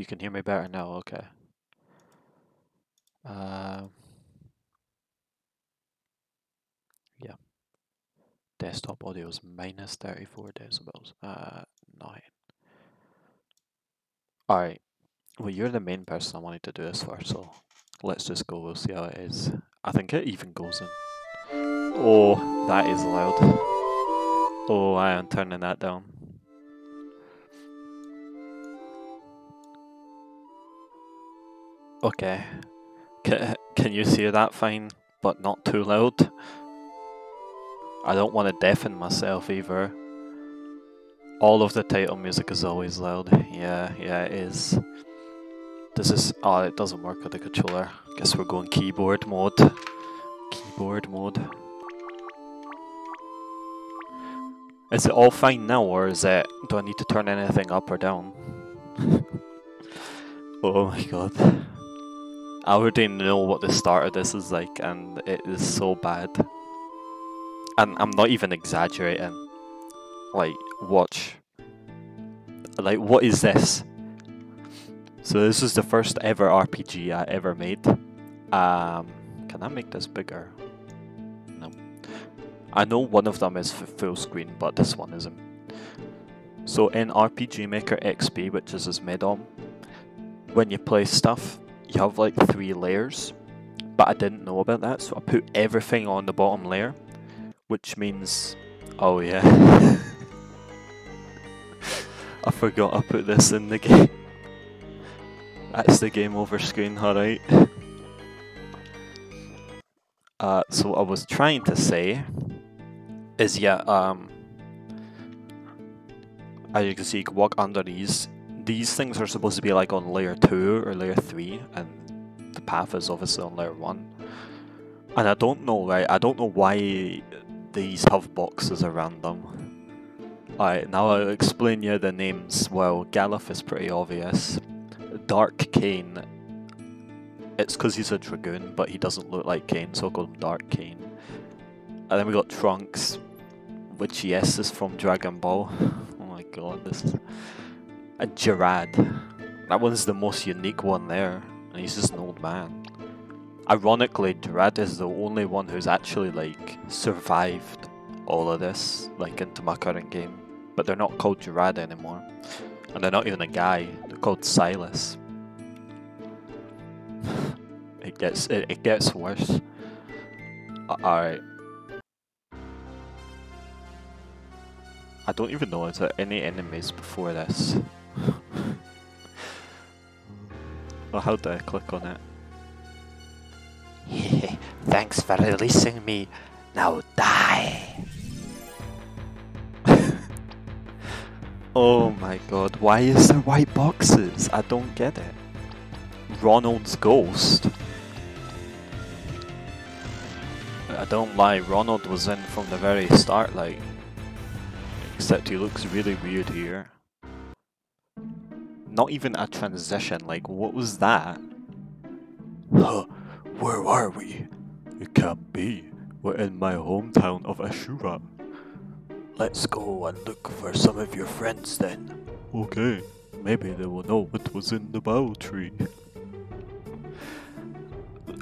You can hear me better now, okay. Uh, yeah. Desktop audio is minus 34 decibels. Uh, 9. Alright. Well, you're the main person I wanted to do this for, so let's just go. We'll see how it is. I think it even goes in. Oh, that is loud. Oh, I am turning that down. Okay. Can, can you hear that fine, but not too loud? I don't want to deafen myself either. All of the title music is always loud. Yeah, yeah, it is. This is... Oh, it doesn't work with the controller. Guess we're going keyboard mode. Keyboard mode. Is it all fine now, or is it... Do I need to turn anything up or down? oh my god. I already know what the start of this is like, and it is so bad. And I'm not even exaggerating. Like, watch. Like, what is this? So this is the first ever RPG I ever made. Um, can I make this bigger? No. I know one of them is full screen, but this one isn't. So in RPG Maker XP, which is this mid-on, when you play stuff, you have like three layers, but I didn't know about that, so I put everything on the bottom layer, which means, oh yeah, I forgot I put this in the game. That's the game over screen, alright. Uh, so I was trying to say is yeah, um, as you can see, you can walk under these these things are supposed to be like on layer 2 or layer 3 and the path is obviously on layer 1 and I don't know right I don't know why these have boxes around them. Alright now I'll explain you the names. Well Galuf is pretty obvious. Dark Kain it's because he's a Dragoon but he doesn't look like Kain so I'll call him Dark Kain and then we got Trunks which yes is from Dragon Ball. Oh my god this is a Jerad. That one's the most unique one there, and he's just an old man. Ironically, Jerad is the only one who's actually, like, survived all of this, like, into my current game. But they're not called Jerad anymore. And they're not even a guy, they're called Silas. it gets, it, it gets worse. Alright. I don't even know, is there any enemies before this? Oh, how do I click on it? Thanks for releasing me. Now die. oh my god, why is there white boxes? I don't get it. Ronald's ghost. I don't lie, Ronald was in from the very start, like. Except he looks really weird here. Not even a transition, like what was that? Huh, where are we? It can't be. We're in my hometown of Ashura. Let's go and look for some of your friends then. Okay, maybe they will know what was in the bow tree.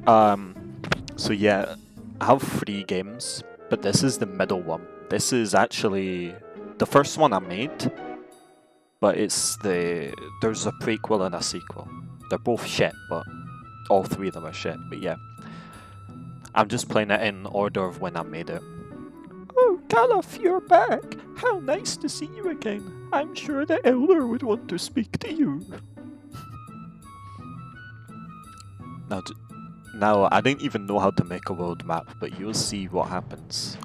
Um, so yeah, I have three games, but this is the middle one. This is actually the first one I made but it's the there's a prequel and a sequel. They're both shit, but all three of them are shit. But yeah, I'm just playing it in order of when I made it. Oh, Galuf, you're back! How nice to see you again. I'm sure the Elder would want to speak to you. Now, now I didn't even know how to make a world map, but you'll see what happens.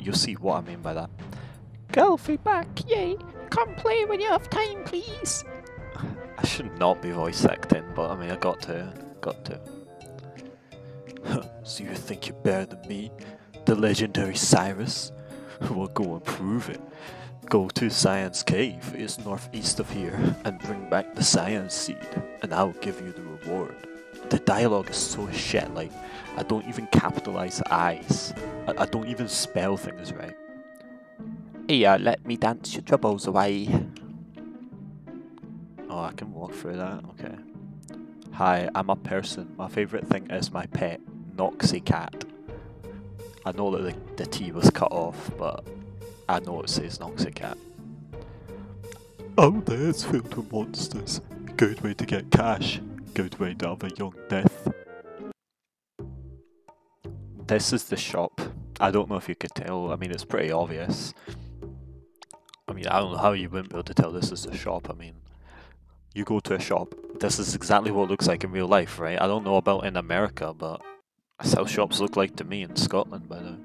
You'll see what I mean by that. Galfy back, yay! Come play when you have time, please. I should not be voice acting, but I mean, I got to, got to. so you think you're better than me, the legendary Cyrus? Well, go and prove it. Go to Science Cave, it's northeast of here, and bring back the Science Seed, and I'll give you the reward. The dialogue is so shit, like, I don't even capitalize eyes. I, I don't even spell things right. Here, uh, let me dance your troubles away. Oh, Oh, I can walk through that. Okay. Hi, I'm a person. My favourite thing is my pet, Noxy Cat. I know that the, the T was cut off, but I know it says Noxy Cat. Oh, there's filled with monsters. Good way to get cash. Good way to have a young death. This is the shop. I don't know if you could tell. I mean, it's pretty obvious. I mean, I don't know how you wouldn't be able to tell this is a shop. I mean, you go to a shop. This is exactly what it looks like in real life, right? I don't know about in America, but that's how shops look like to me in Scotland, by the way.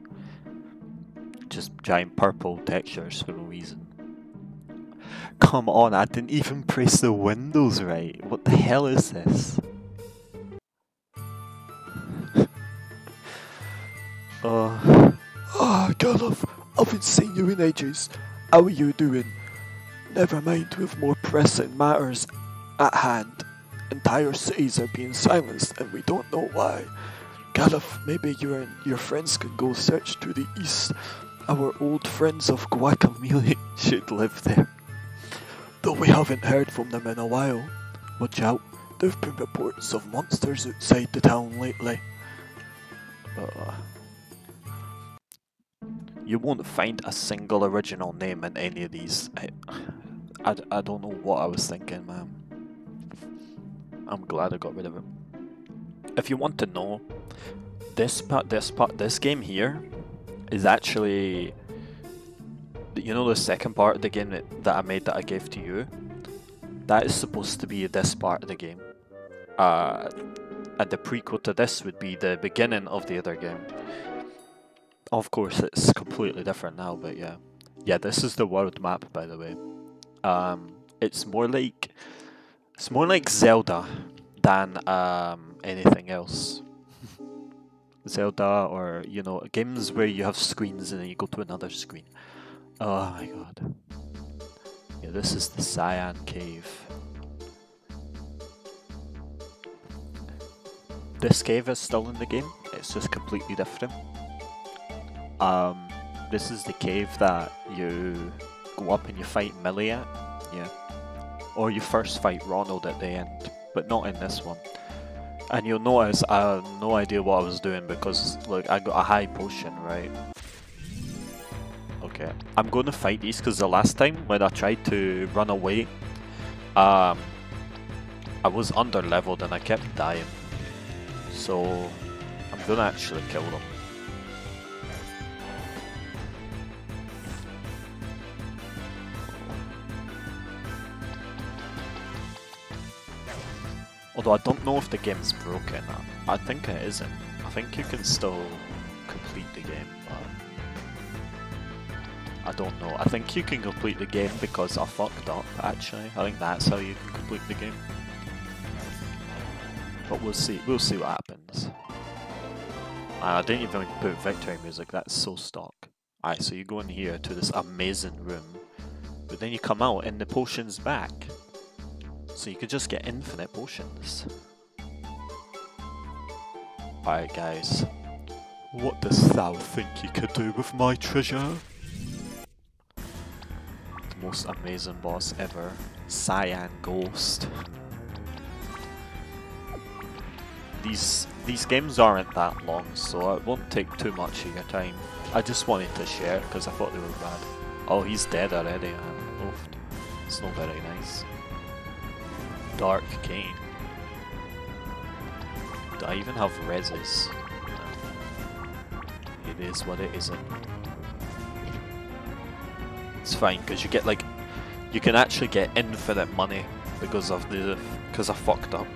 Just giant purple textures for no reason. Come on, I didn't even press the windows right. What the hell is this? uh, Ah, Galuf, I haven't seen you in ages. How are you doing? Never mind, we've more pressing matters at hand. Entire cities are being silenced and we don't know why. Galuf, maybe you and your friends can go search to the east. Our old friends of Guacamole should live there. Though we haven't heard from them in a while. Watch out, there've been reports of monsters outside the town lately. uh, you won't find a single original name in any of these. I I don't know what I was thinking, man. I'm glad I got rid of it. If you want to know, this part, this part, this game here is actually, you know, the second part of the game that, that I made that I gave to you. That is supposed to be this part of the game. Uh, and the prequel to this would be the beginning of the other game. Of course, it's completely different now, but yeah. Yeah, this is the world map, by the way. Um, it's more like it's more like Zelda than um, anything else. Zelda, or you know, games where you have screens and then you go to another screen. Oh my god. Yeah, this is the Cyan Cave. This cave is still in the game. It's just completely different. Um, this is the cave that you go up and you fight Millie at. Yeah. Or you first fight Ronald at the end, but not in this one. And you'll notice I have no idea what I was doing because look, I got a high potion, right? Okay, I'm going to fight these because the last time when I tried to run away, um, I was under leveled and I kept dying. So I'm gonna actually kill them. Although I don't know if the game's broken. I, I think it isn't. I think you can still complete the game, I don't know. I think you can complete the game because I fucked up, actually. I think that's how you can complete the game. But we'll see. We'll see what happens. I didn't even put victory music. That's so stock. Alright, so you go in here to this amazing room, but then you come out and the potion's back. So you could just get infinite potions. Alright, guys. What dost thou think you could do with my treasure? The most amazing boss ever. Cyan Ghost. These these games aren't that long, so it won't take too much of your time. I just wanted to share because I thought they were bad. Oh, he's dead already. I'm. Oh, it's not very nice. Dark Kain. Do I even have reses? No. It is what it isn't. It's fine because you get like, you can actually get infinite money because of the because I fucked up.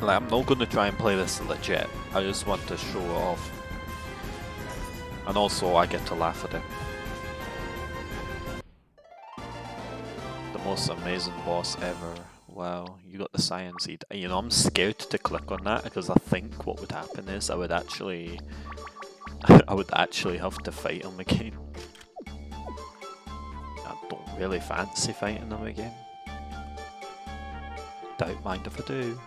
Like, I'm not going to try and play this legit. I just want to show off. And also, I get to laugh at it. Most amazing boss ever. Wow, you got the Cyan Seed. You know, I'm scared to click on that because I think what would happen is I would actually... I would actually have to fight him again. I don't really fancy fighting him again. Don't mind if I do.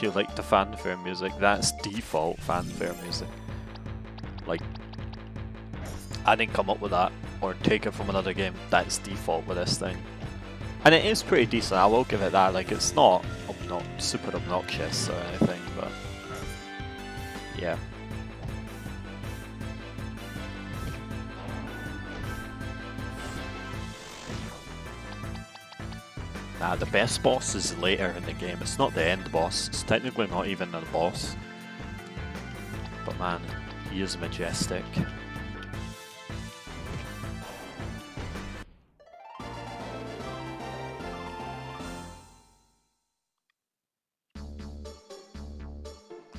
You like the fanfare music? That's default fanfare music. Like, I didn't come up with that. Or take it from another game. That's default with this thing. And it is pretty decent, I will give it that. Like, it's not obno- super obnoxious or anything, but. Yeah. Nah, the best boss is later in the game. It's not the end boss. It's technically not even a boss. But man, he is majestic.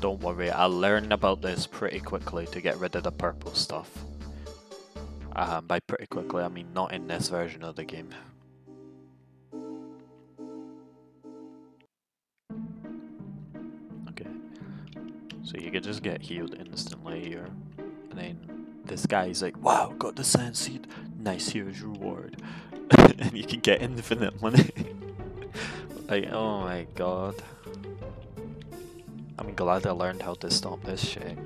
Don't worry, I'll learn about this pretty quickly to get rid of the purple stuff. Um, by pretty quickly, I mean not in this version of the game. Okay. So you can just get healed instantly here. And then this guy's like, wow, got the sand seed. Nice, here's reward. and you can get infinite money. like, oh my god. I'm glad I learned how to stop this shit.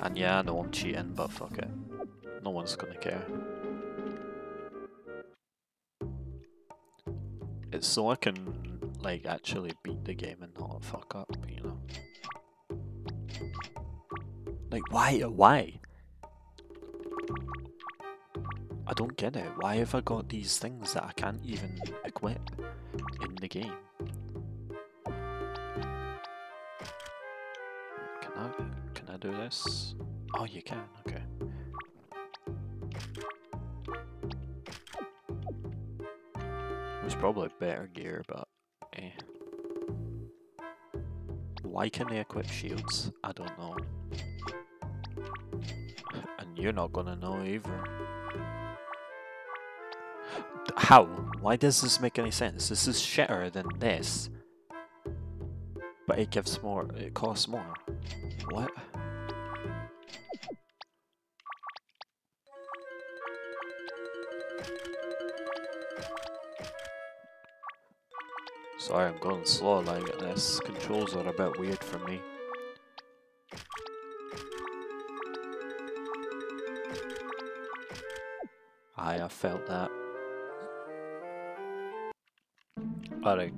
And yeah, I know I'm cheating, but fuck it. No one's gonna care. It's so I can, like, actually beat the game and not fuck up, you know? Like, why? Why? I don't get it. Why have I got these things that I can't even equip in the game? Can I can I do this? Oh, you can. Okay. It was probably better gear, but eh. Why can they equip shields? I don't know. And you're not gonna know either. How? Why does this make any sense? This is shitter than this. But it gives more, it costs more. What? Sorry, I'm going slow like this. Controls are a bit weird for me. Aye, I felt that. Alright.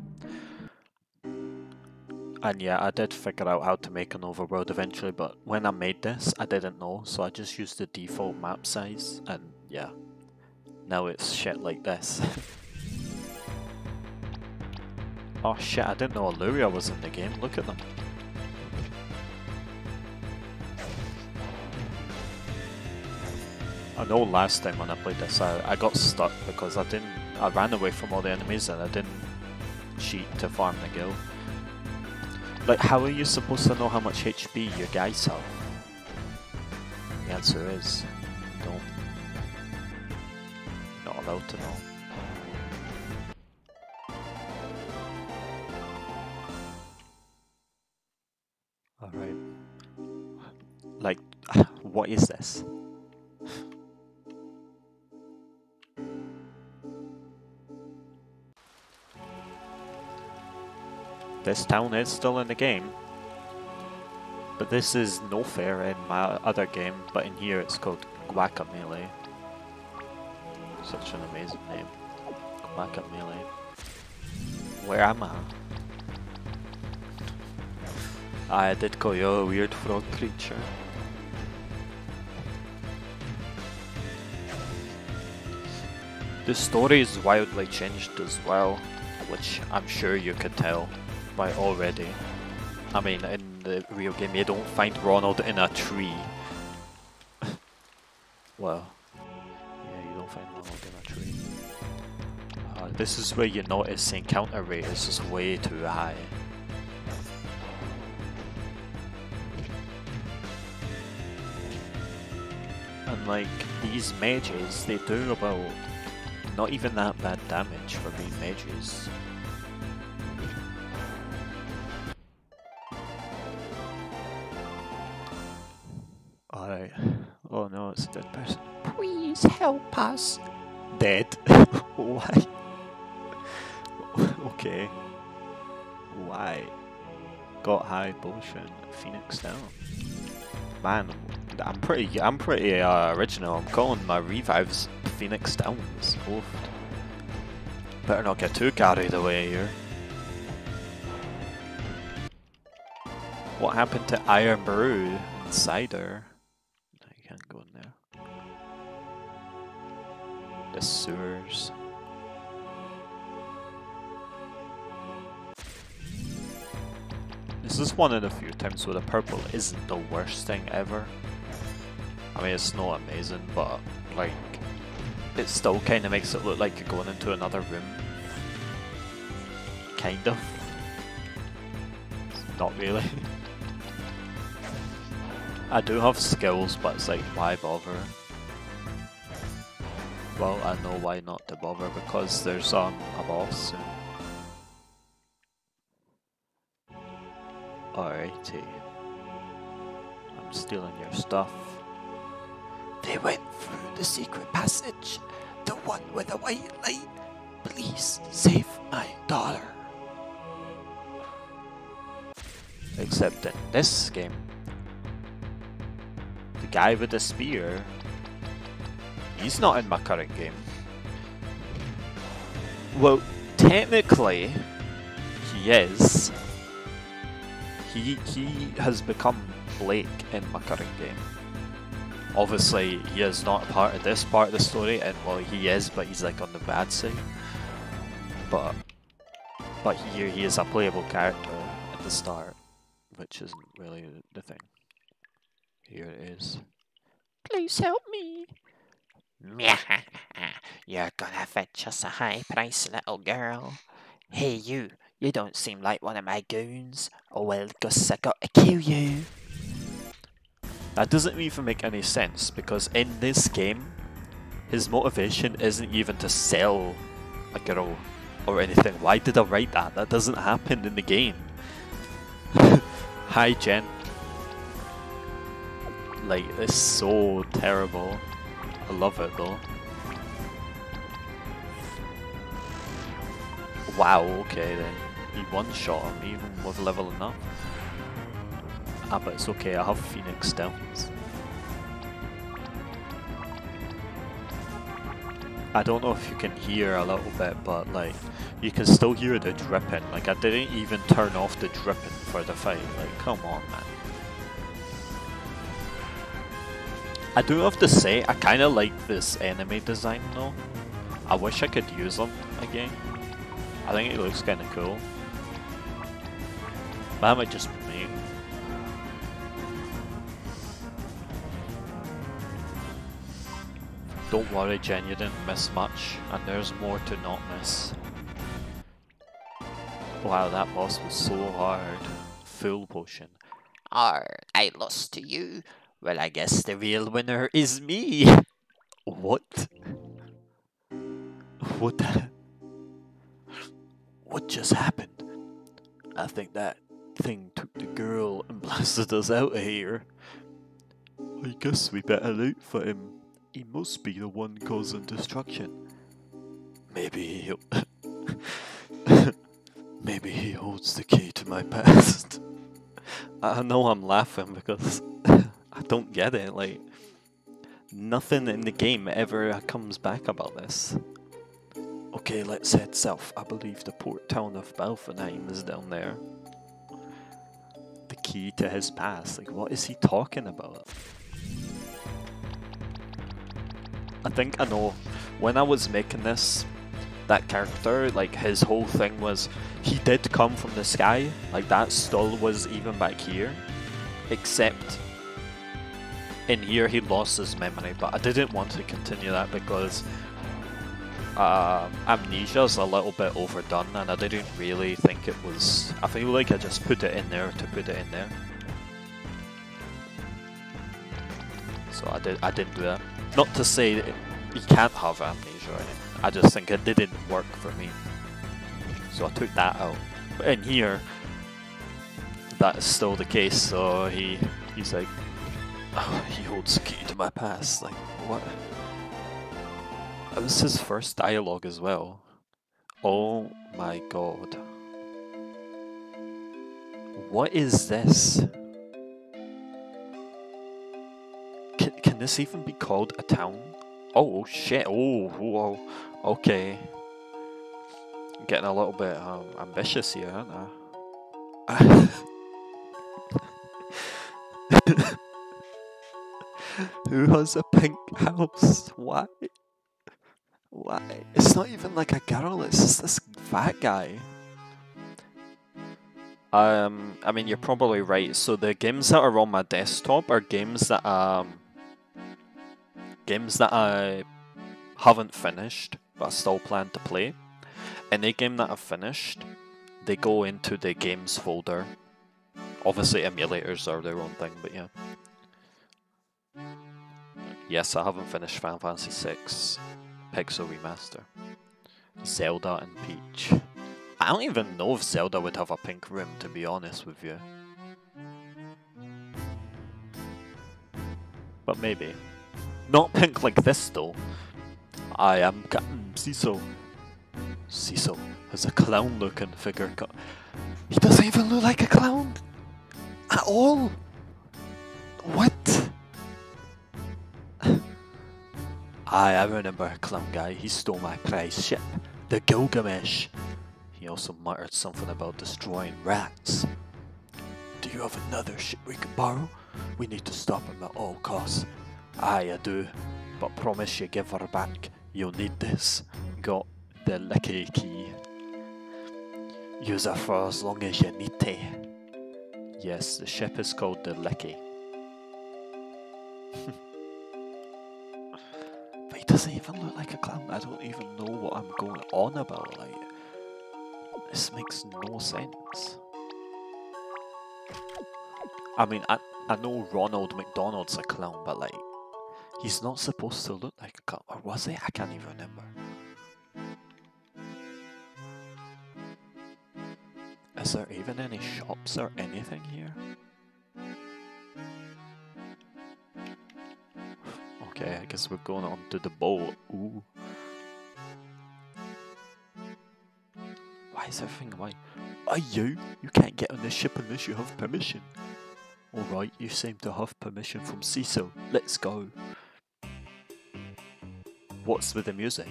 And yeah, I did figure out how to make an overworld eventually, but when I made this, I didn't know, so I just used the default map size, and yeah. Now it's shit like this. oh shit, I didn't know Illyria was in the game, look at them. I know last time when I played this, I, I got stuck because I didn't, I ran away from all the enemies and I didn't cheat to farm the guild. Like, how are you supposed to know how much HP your guys have? The answer is, don't. Not allowed to know. Alright. Like, what is this? This town is still in the game. But this is no fair in my other game, but in here it's called Guacamole. Such an amazing name. Guacamole. Where am I? Ah, I did call you a weird frog creature. The story is wildly changed as well, which I'm sure you could tell by already. I mean, in the real game, you don't find Ronald in a tree. well, yeah, you don't find Ronald in a tree. Uh, this is where you notice the encounter rate is just way too high. And like, these mages, they do about not even that bad damage for being mages. No, it's a dead person. Please help us. Dead? Why? okay. Why? Got high potion. Phoenix down. Man, I'm pretty. I'm pretty uh, original. I'm calling my revives Phoenix Downs. Oof. Better not get too carried away here. What happened to Iron Brew and Cider? The sewers. This is one of the few times where the purple isn't the worst thing ever. I mean, it's not amazing, but like, it still kind of makes it look like you're going into another room. Kind of. Not really. I do have skills, but it's like, why bother? Well, I know why not to bother, because there's um, a boss soon. Alrighty. I'm stealing your stuff. They went through the secret passage, the one with the white light. Please save my daughter. Except in this game, the guy with the spear, he's not in my current game. Well, technically, he is. He he has become Blake in my current game. Obviously, he is not a part of this part of the story, and well, he is, but he's like on the bad side. But but here he is a playable character at the start, which isn't really the thing. Here it is. Please help me. You're gonna fetch us a high price, little girl. Hey, you. You don't seem like one of my goons. Oh well, Gus, I got to kill you. That doesn't even make any sense because in this game, his motivation isn't even to sell a girl or anything. Why did I write that? That doesn't happen in the game. Hi, Jen. Like, it's so terrible. I love it though. Wow, okay then. He one shot on me even with leveling up. Ah, but it's okay, I have Phoenix Downs. I don't know if you can hear a little bit, but like, you can still hear the dripping. Like, I didn't even turn off the dripping for the fight. Like, come on, man. I do have to say, I kind of like this enemy design though. I wish I could use them again. I think it looks kind of cool. But that might just be me. Don't worry Jen, you didn't miss much, and there's more to not miss. Wow, that boss was so hard. Full potion. Arr, I lost to you. Well, I guess the real winner is me. What? What the? What just happened? I think that thing took the girl and blasted us out of here. I guess we better look for him. He must be the one causing destruction. Maybe he'll. Maybe he holds the key to my past. I know I'm laughing because I don't get it. Like, nothing in the game ever comes back about this. Okay, let's head south. I believe the port town of Balfonheim is down there. The key to his past. Like, what is he talking about? I think I know. When I was making this, that character, like, his whole thing was he did come from the sky. Like, that still was even back here. Except in here he lost his memory, but I didn't want to continue that because uh, is a little bit overdone and I didn't really think it was... I feel like I just put it in there to put it in there. So I, did, I didn't do that. Not to say you can't have amnesia anything, I just think it didn't work for me. So I took that out. But in here, that is still the case, so he he's like, oh, he holds key to my past. Like, what? That was his first dialogue as well. Oh my god. What is this? Can can this even be called a town? Oh shit! Oh, whoa. Okay. Getting a little bit um, ambitious here, aren't I? Who has a pink house? Why? Why? It's not even like a girl, it's just this fat guy. Um, I mean, you're probably right. So the games that are on my desktop are games that um, games that I haven't finished, but I still plan to play. Any game that I've finished, they go into the games folder. Obviously, emulators are their own thing, but yeah. Yes, I haven't finished Final Fantasy VI Pixel Remaster. Zelda and Peach. I don't even know if Zelda would have a pink rim, to be honest with you. But maybe. Not pink like this though. I am Captain Cecil. Cecil has a clown looking figure. He doesn't even look like a clown! At all! What? Aye, I remember a clown guy. He stole my prize ship, the Gilgamesh. He also muttered something about destroying rats. Do you have another ship we can borrow? We need to stop him at all costs. Aye, I do. But promise you give her back. You'll need this. Got the Licky key. Use her for as long as you need to. Yes, the ship is called the Licky. doesn't even look like a clown. I don't even know what I'm going on about. Like, this makes no sense. I mean, I, I know Ronald McDonald's a clown, but like, he's not supposed to look like a clown. Or was he? I can't even remember. Is there even any shops or anything here? Okay, I guess we're going on to the boat. Ooh. Why is everything white? Are you? You can't get on the ship unless you have permission. Alright, you seem to have permission from Cecil. Let's go. What's with the music?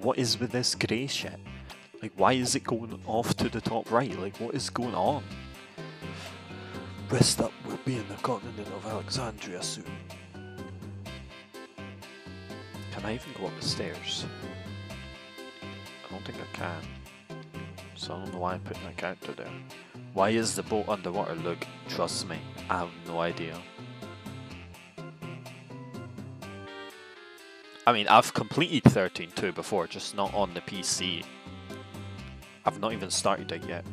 What is with this grey shit? Like, why is it going off to the top right? Like, what is going on? Rest up, we'll be in the continent of Alexandria soon. Can I even go up the stairs? I don't think I can. So I don't know why I put my character there. Why is the boat underwater? Look, trust me, I have no idea. I mean, I've completed 13.2 before, just not on the PC. I've not even started it yet.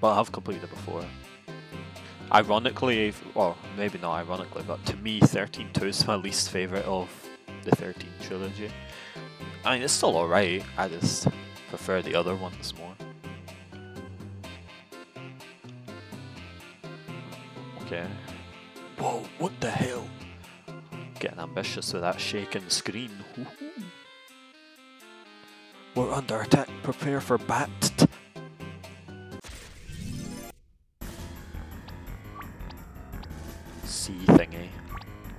But I have completed it before. Ironically, or maybe not ironically, but to me 13.2 is my least favourite of the 13 trilogy. I mean, it's still alright, I just prefer the other ones more. Okay, Whoa, what the hell? getting ambitious with that shaking screen. We're under attack. Prepare for bat. C thingy.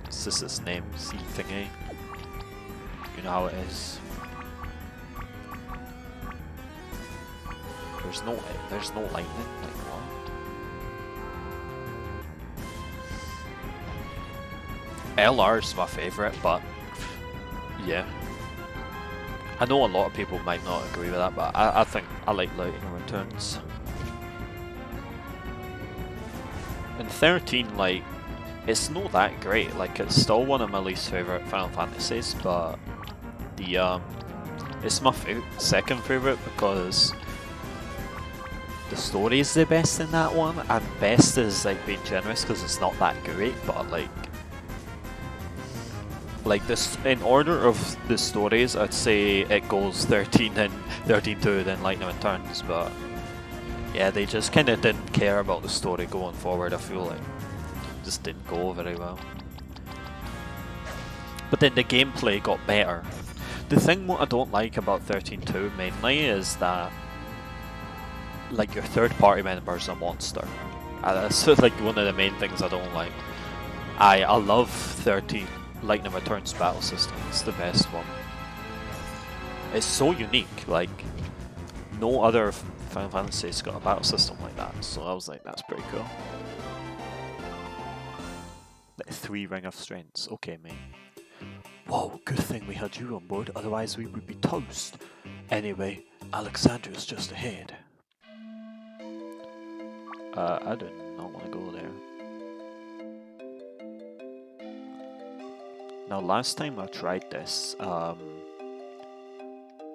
Is this its name? C thingy. Know how it is. There's no there's no lightning, like what? LR's my favourite, but yeah. I know a lot of people might not agree with that, but I, I think I like Lightning Returns. And 13, like, it's not that great. Like, it's still one of my least favorite Final Fantasies, but the um, it's my second favorite because the story is the best in that one, and best is like being generous because it's not that great, but like. Like this, in order of the stories, I'd say it goes 13 then 13 2 then Lightning Returns, but yeah, they just kind of didn't care about the story going forward. I feel like just didn't go very well. But then the gameplay got better. The thing what I don't like about 13.2 mainly is that like your third party member is a monster. And that's like one of the main things I don't like. I I love 13 Lightning Returns battle system. It's the best one. It's so unique. Like no other Final Fantasy's got a battle system like that. So I was like, that's pretty cool. Three ring of strengths. Okay, mate. Whoa, good thing we had you on board, otherwise we would be toast. Anyway, Alexandria's just ahead. Uh, I do not want to go there. Now, last time I tried this, um,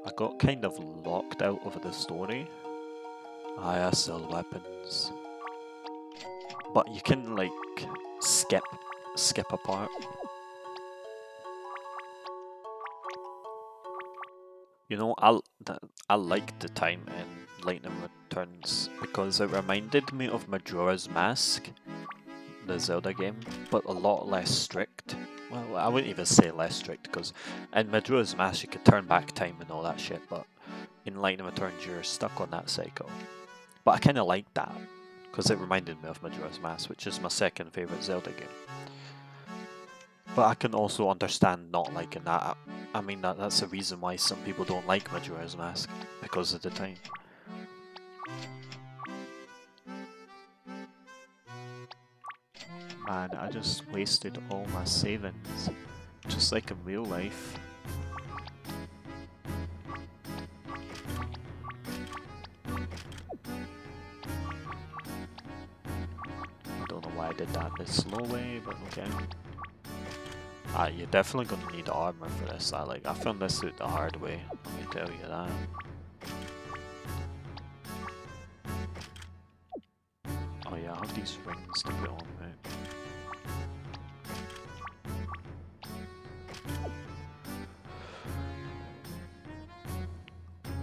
I got kind of locked out of the story. I sell weapons. But you can like skip skip a part. You know, I I liked the time in Lightning Returns because it reminded me of Majora's Mask, the Zelda game, but a lot less strict. Well, I wouldn't even say less strict because in Majora's Mask you could turn back time and all that shit, but in Lightning Returns you're stuck on that cycle. But I kind of liked that because it reminded me of Majora's Mask, which is my second favourite Zelda game. But I can also understand not liking that. I- I mean, that, that's the reason why some people don't like Majora's Mask, because of the time. Man, I just wasted all my savings, just like in real life. I don't know why I did that this slow way, but okay. Ah, you're definitely gonna need armor for this. I like I found this out the hard way. Let me tell you that. Oh yeah, I have these rings to put on, right?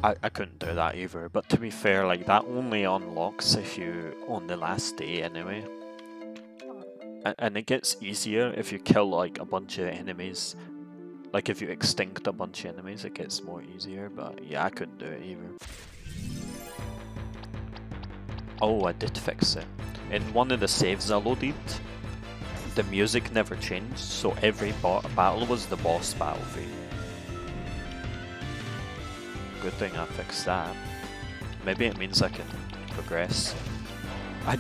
I, I couldn't do that either, but to be fair, like that only unlocks if you on the last day anyway. And it gets easier if you kill like a bunch of enemies. Like if you extinct a bunch of enemies, it gets more easier. But yeah, I couldn't do it either. Oh, I did fix it. In one of the saves I loaded, the music never changed, so every battle was the boss battle theme. Good thing I fixed that. Maybe it means I can progress. I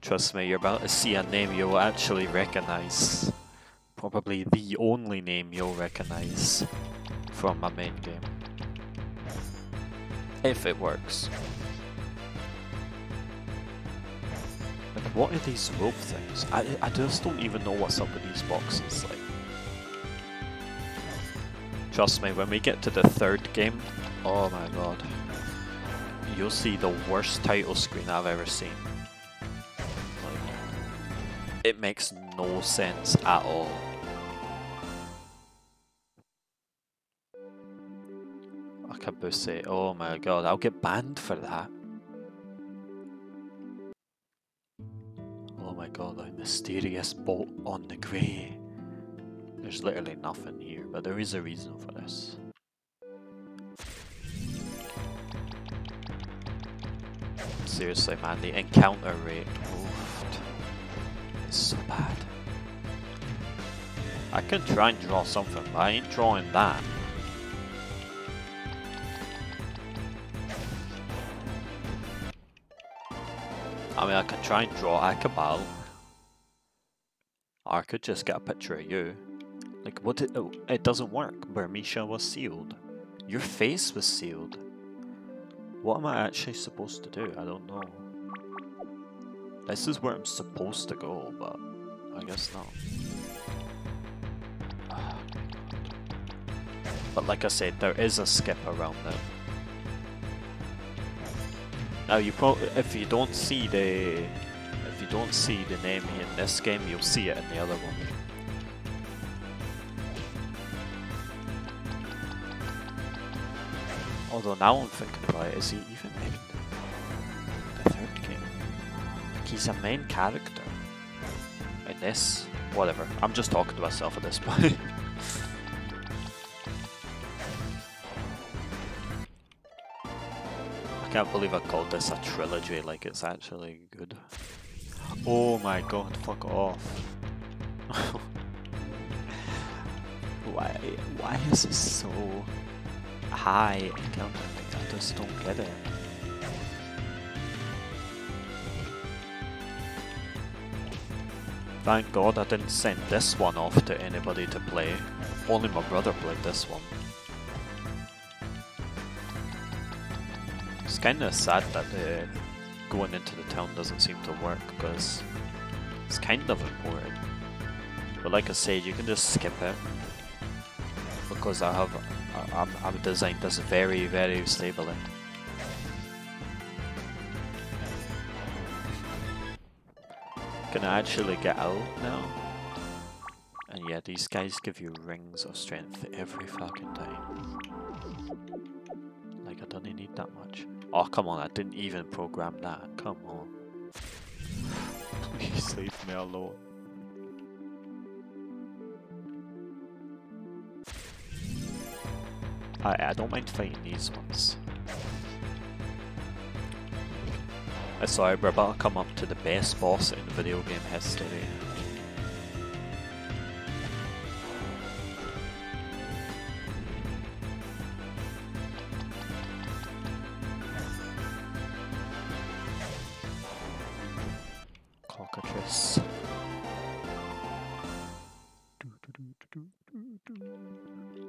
Trust me, you're about to see a name you'll actually recognize. Probably the only name you'll recognize from my main game. If it works. Like, what are these rope things? I, I just don't even know what's up with these boxes. Like, trust me, when we get to the third game, oh my god, you'll see the worst title screen I've ever seen. It makes no sense at all. I can boost it. Oh my god, I'll get banned for that. Oh my god, a mysterious bolt on the grey. There's literally nothing here, but there is a reason for this. Seriously, man, the encounter rate is so bad. I can try and draw something, but I ain't drawing that. I mean, I can try and draw Akabal. Or I could just get a picture of you. Like, what did. Oh, it doesn't work. Burmecia was sealed. Your face was sealed. What am I actually supposed to do? I don't know. This is where I'm supposed to go, but I guess not. But like I said, there is a skip around there. Now you probably, if you don't see the, if you don't see the name in this game, you'll see it in the other one. Although now I'm thinking about it, is he even he's a main character in this. Whatever. I'm just talking to myself at this point. I can't believe I called this a trilogy like it's actually good. Oh my god, fuck off. why? Why is this so high I just don't get it. Thank God I didn't send this one off to anybody to play. Only my brother played this one. It's kind of sad that uh, going into the town doesn't seem to work because it's kind of important. But like I said, you can just skip it because I have I'm, I'm designed this very very stably. Can actually get out now? And yeah, these guys give you rings of strength every fucking time. Like I don't need that much. Oh come on, I didn't even program that. Come on. Please leave me alone. I I don't mind fighting these ones. Uh, sorry, we're about to come up to the best boss in video game history. Cockatrice.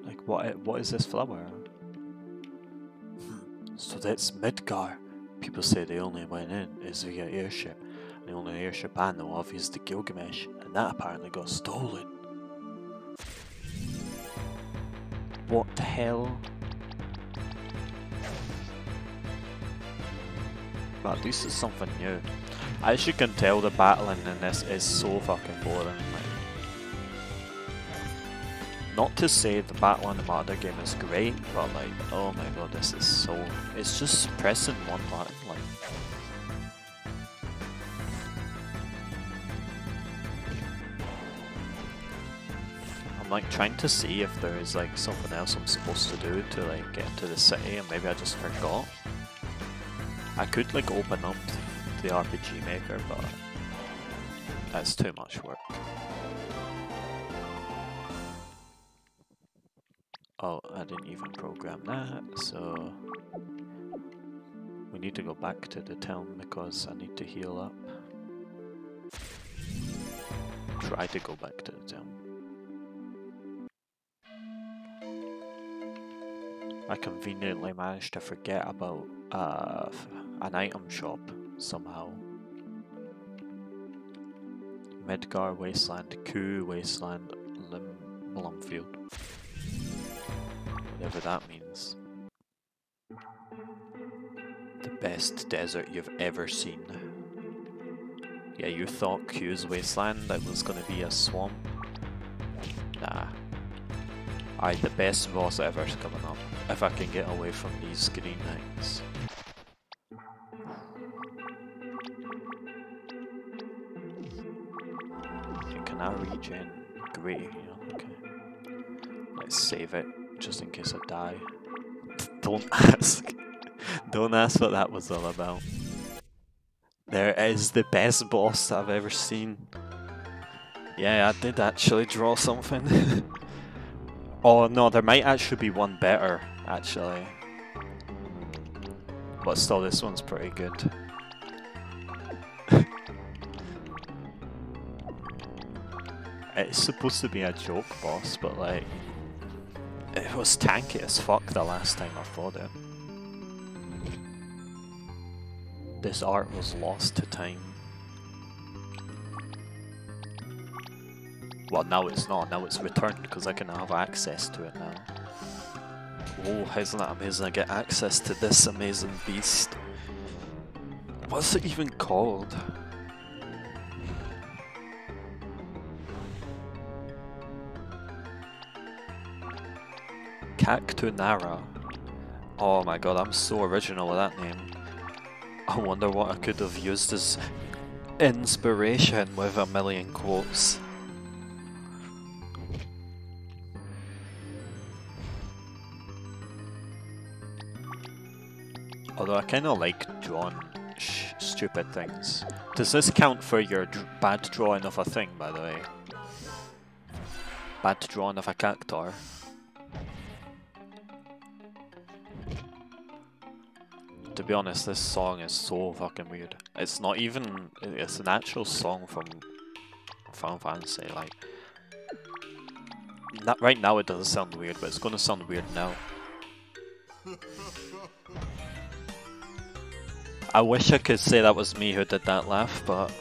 Like what? What is this flower? Hmm. So that's Midgar. People say the only way in is via airship. The only airship I know of is the Gilgamesh, and that apparently got stolen. What the hell? But at least it's something new. As you can tell, the battling in this is so fucking boring. Like, not to say the battling in my other game is great, but like, oh my god, this is so. It's just pressing one button. Like, I'm like trying to see if there is like something else I'm supposed to do to like get to the city, and maybe I just forgot. I could like open up the RPG Maker, but that's too much work. Oh, I didn't even program that, so we need to go back to the town because I need to heal up. Try to go back to the town. I conveniently managed to forget about uh, an item shop somehow. Midgar Wasteland, Ku Wasteland, Lim Lumfield. Whatever that means. The best desert you've ever seen. Yeah, you thought Q's Wasteland that was gonna be a swamp? Nah. Aye, the best boss ever's coming up. If I can get away from these green things. Can I regen? Great, yeah, okay. Let's save it, just in case I die. Don't ask. Don't ask what that was all about. There is the best boss I've ever seen. Yeah, I did actually draw something. oh no, there might actually be one better, actually. But still, this one's pretty good. it's supposed to be a joke boss, but like, it was tanky as fuck the last time I fought it. This art was lost to time. Well, now it's not. Now it's returned because I can have access to it now. Oh, isn't that amazing? I get access to this amazing beast. What's it even called? Cactunara. Oh my god, I'm so original with that name. I wonder what I could have used as inspiration with a million quotes. Although I kind of like drawing stupid things. Does this count for your bad drawing of a thing, by the way? bad drawing of a cactuar. To be honest, this song is so fucking weird. It's not even. It's an actual song from Final Fantasy. Like, not, right now it doesn't sound weird, but it's gonna sound weird now. I wish I could say that was me who did that laugh, but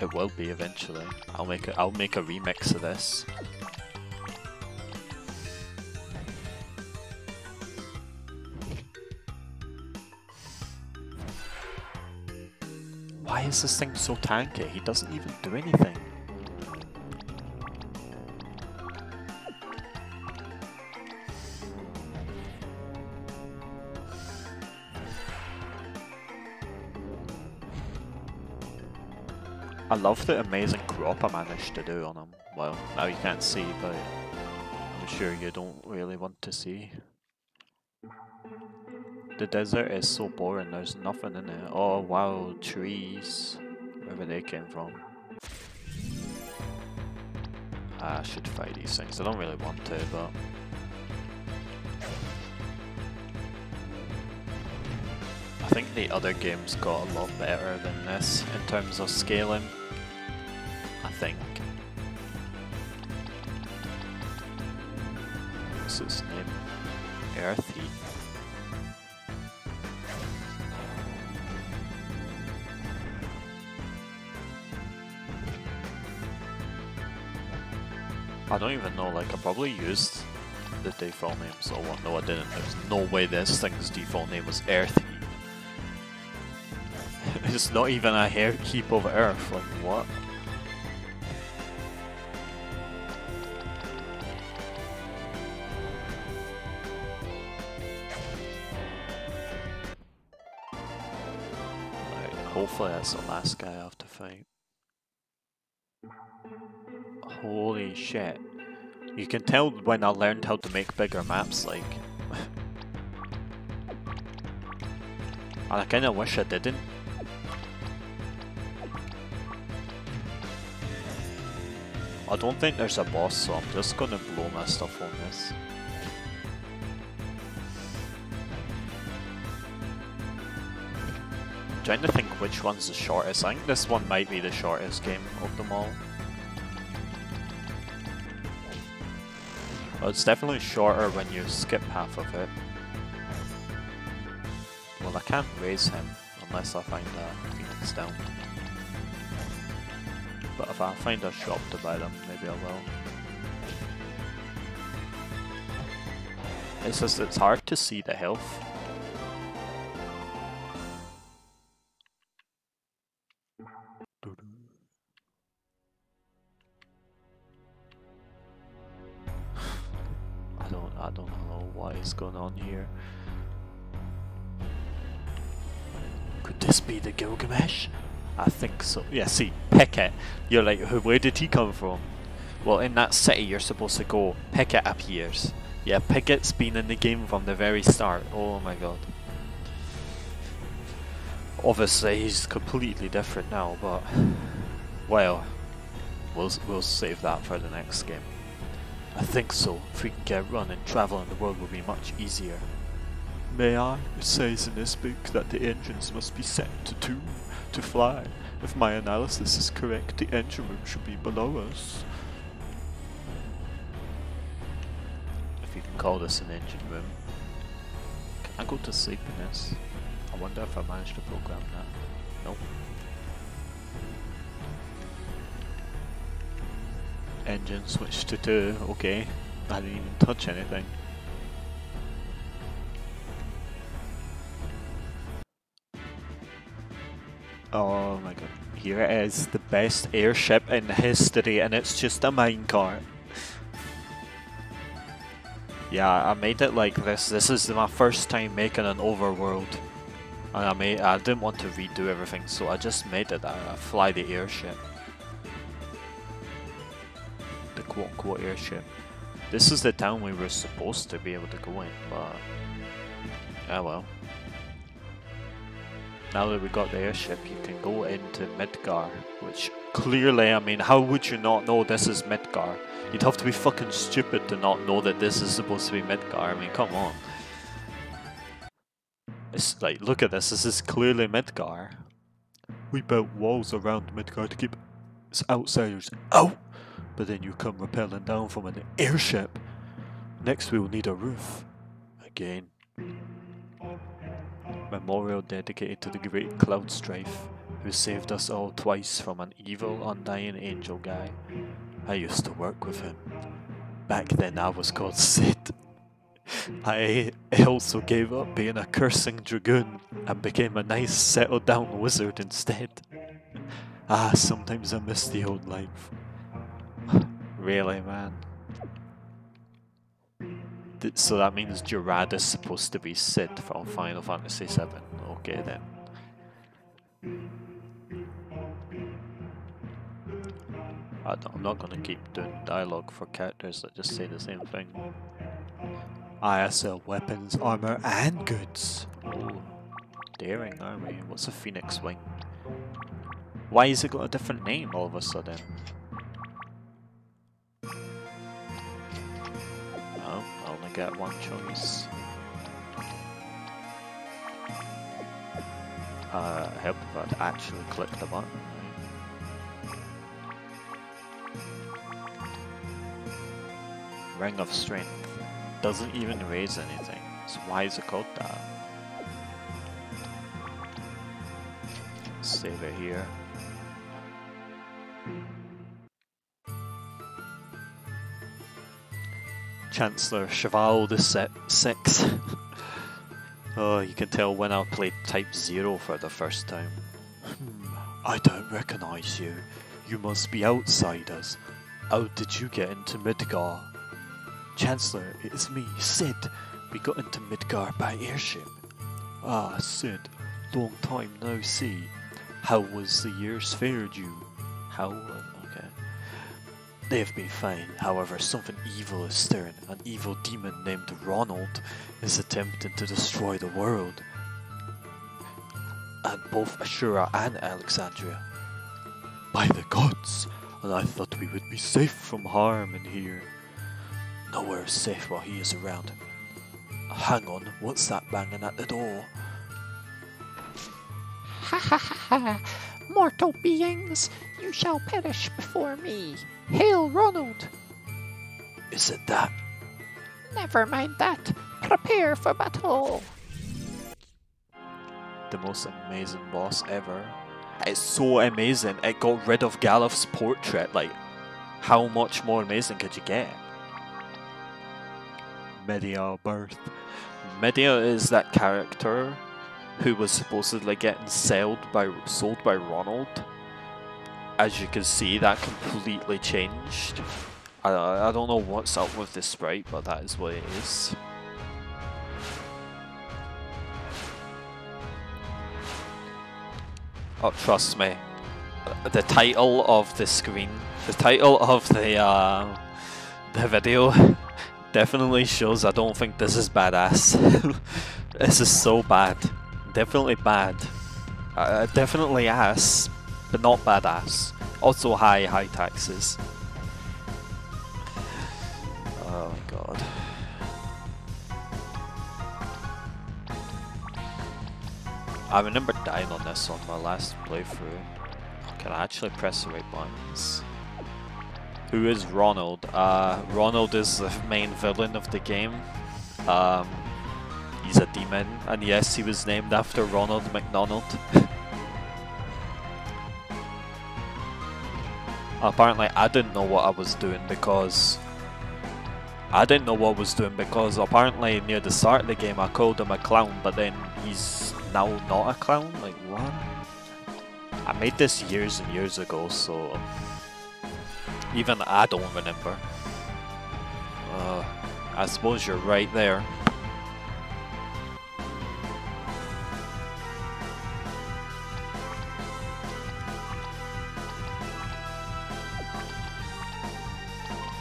it will be eventually. I'll make a, I'll make a remix of this. Why is this thing so tanky? He doesn't even do anything. I love the amazing crop I managed to do on him. Well, now you can't see, but I'm sure you don't really want to see. The desert is so boring, there's nothing in it. Oh wow, trees. Wherever they came from. Ah, I should fight these things. I don't really want to, but... I think the other games got a lot better than this in terms of scaling. I think. Don't even know, like I probably used the default name, so well, no I didn't. There's no way this thing's default name was Earthy. it's not even a hair keep of earth, like what? Hopefully that's the last guy I have to fight. Holy shit. You can tell when I learned how to make bigger maps, like. and I kinda wish I didn't. I don't think there's a boss, so I'm just gonna blow my stuff on this. I'm trying to think which one's the shortest. I think this one might be the shortest game of them all. Well, it's definitely shorter when you skip half of it. Well, I can't raise him unless I find a Phoenix down. But if I find a shop to buy them, maybe I will. It's just, it's hard to see the health. Is going on here. Could this be the Gilgamesh? I think so. Yeah, see, Picket. You're like, where did he come from? Well, in that city, you're supposed to go. Picket appears. Yeah, Picket's been in the game from the very start. Oh my god. Obviously, he's completely different now, but well, we'll we'll save that for the next game. I think so. If we can get run and travel in the world will be much easier. May I? It says in this book that the engines must be set to two to fly. If my analysis is correct, the engine room should be below us. If you can call this an engine room. Can I go to sleep in this? I wonder if I managed to program that. Nope. Engine switch to two, okay. I didn't even touch anything. Oh my god. Here it is, the best airship in history, and it's just a minecart. Yeah, I made it like this. This is my first time making an overworld. And I made I didn't want to redo everything, so I just made it I fly the airship. The quote unquote airship. This is the town we were supposed to be able to go in, but ah well. Now that we got the airship, you can go into Midgar, which clearly, I mean, how would you not know this is Midgar? You'd have to be fucking stupid to not know that this is supposed to be Midgar. I mean, come on. It's like, look at this. This is clearly Midgar. We built walls around Midgar to keep outsiders out, but then you come rappelling down from an airship. Next, we will need a roof. Again. Memorial dedicated to the great Cloud Strife, who saved us all twice from an evil, undying angel guy. I used to work with him. Back then, I was called Cid. I also gave up being a cursing dragoon and became a nice, settled down wizard instead. Ah, sometimes I miss the old life. Really, man? Th- So that means Gerard is supposed to be Cid from Final Fantasy VII. Okay then. I I'm not gonna keep doing dialogue for characters that just say the same thing. I sell weapons, armor, and goods. Ooh, daring army. What's a phoenix wing? Why has it got a different name all of a sudden? Only get one choice. Uh, help if I'd actually click the button. Ring of Strength. Doesn't even raise anything. So why is it called that? Save it here. Chancellor Cheval the set six. oh, you can tell when I played Type Zero for the first time. Hmm, I don't recognize you. You must be outsiders. How did you get into Midgar? Chancellor, it is me, Cid. We got into Midgar by airship. Ah, Cid, long time no see. How was the years fared you? How? They have been fine, however, something evil is stirring. An evil demon named Ronald is attempting to destroy the world. And both Ashura and Alexandria. By the gods! And I thought we would be safe from harm in here. Nowhere is safe while he is around. Hang on, what's that banging at the door? Ha ha ha ha! Mortal beings, you shall perish before me. Hail, Ronald! Is it that? Never mind that. Prepare for battle. The most amazing boss ever. It's so amazing. It got rid of Galuf's portrait. Like, how much more amazing could you get? Media birth. Medea is that character who was supposedly getting sold by sold by Ronald. As you can see, that completely changed. I, I don't know what's up with this sprite, but that is what it is. Oh, trust me. The title of the screen, the title of the uh, the video definitely shows I don't think this is badass. this is so bad. Definitely bad. Uh, definitely ass, but not badass. Also high, high taxes. Oh god. I remember dying on this on my last playthrough. Can I actually press the right buttons? Who is Ronald? Uh, Ronald is the main villain of the game. Um, he's a demon, and yes, he was named after Ronald McDonald. Apparently, I didn't know what I was doing because I didn't know what I was doing because apparently near the start of the game I called him a clown, but then he's now not a clown. Like what? I made this years and years ago, so even I don't remember. Uh, I suppose you're right there.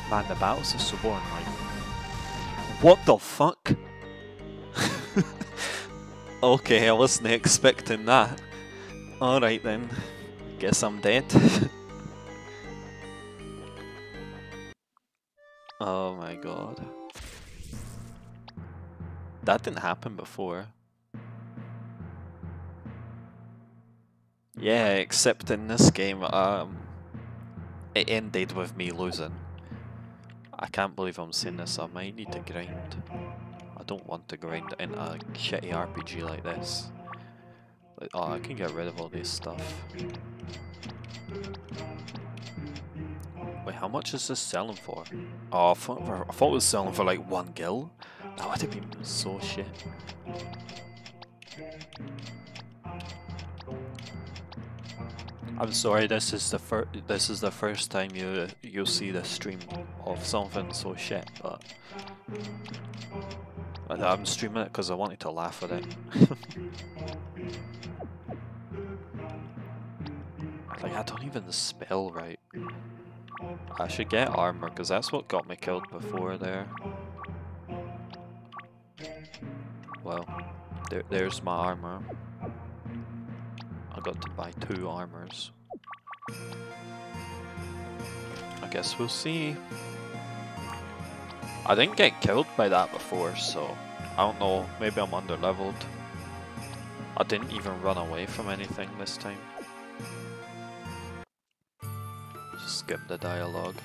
Man, the battles of Soborn, like... What the fuck? okay, I wasn't expecting that. Alright then. Guess I'm dead. oh my god. That didn't happen before. Yeah, except in this game, um, it ended with me losing. I can't believe I'm saying this, I might need to grind. I don't want to grind in a shitty RPG like this. Like, oh, I can get rid of all this stuff. Wait, how much is this selling for? Oh, I thought, I thought it was selling for like one gil. That would have been so shit. I'm sorry. This is the first. This is the first time you you'll see the stream of something so shit. But I'm streaming it because I wanted to laugh at it. like I don't even spell right. I should get armor because that's what got me killed before there. Well, there, there's my armor. Got to buy two armors. I guess we'll see. I didn't get killed by that before, so I don't know. Maybe I'm under leveled. I didn't even run away from anything this time. Just skip the dialogue.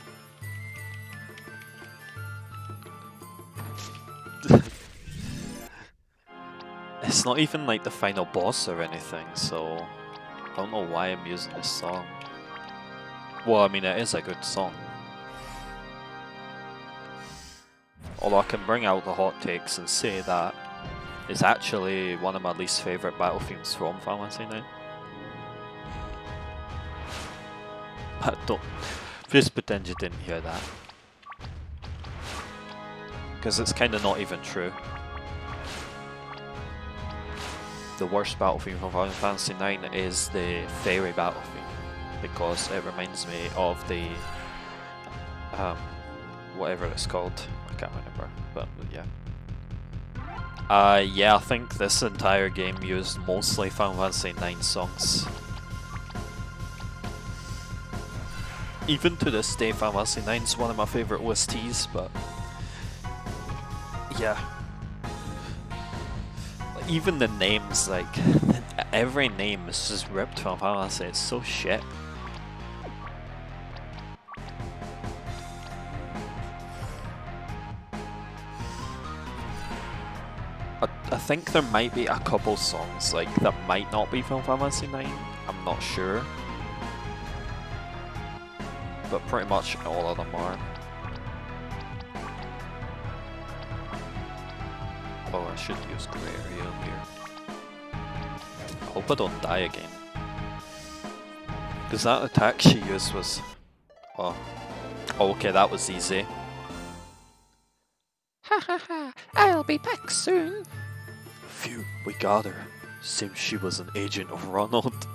It's not even like the final boss or anything, so don't know why I'm using this song. Well, I mean, it is a good song. Although I can bring out the hot takes and say that it's actually one of my least favourite battle themes from Final Fantasy 9. But don't. Just pretend you didn't hear that. Because it's kind of not even true. The worst battle theme from Final Fantasy 9 is the fairy battle theme. Because it reminds me of the. Um, whatever it's called. I can't remember. But yeah. Uh, yeah, I think this entire game used mostly Final Fantasy 9 songs. Even to this day, Final Fantasy 9 is one of my favourite OSTs, but yeah. Even the names, like every name is just ripped from Final Fantasy. It's so shit. I, I think there might be a couple songs like that might not be from Final Fantasy 9. I'm not sure. But pretty much all of them are. Oh, I should use grey area here. I hope I don't die again. Because that attack she used was... Oh. oh, okay, that was easy. Ha ha ha! I'll be back soon. Phew, we got her. Seems she was an agent of Ronald.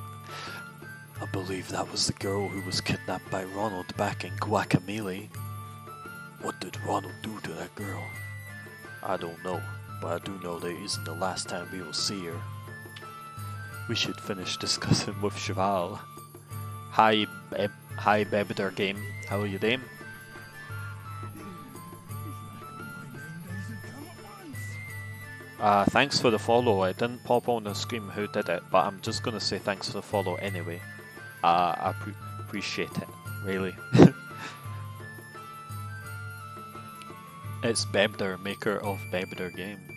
I believe that was the girl who was kidnapped by Ronald back in Guacamole. What did Ronald do to that girl? I don't know, but I do know that isn't the last time we will see her. We should finish discussing with Cheval. Hi, Beb. Hi, Bebder game. How are you doing? Uh, thanks for the follow. I didn't pop on the screen who did it, but I'm just gonna say thanks for the follow anyway. Uh, I pre- appreciate it, really. it's Bebder, maker of Bebder game.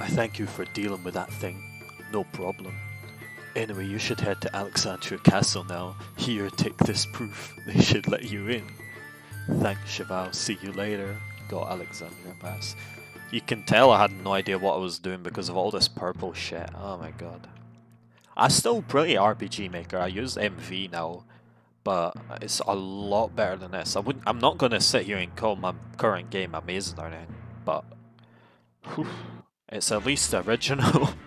I thank you for dealing with that thing. No problem. Anyway, you should head to Alexandria Castle now. Here, take this proof. They should let you in. Thanks, Cheval. See you later. Got Alexandria Pass. You can tell I had no idea what I was doing because of all this purple shit. Oh my god. I'm still pretty RPG Maker. I use MV now, but it's a lot better than this. I wouldn't. I'm not gonna sit here and call my current game amazing or anything, but whew, it's at least original.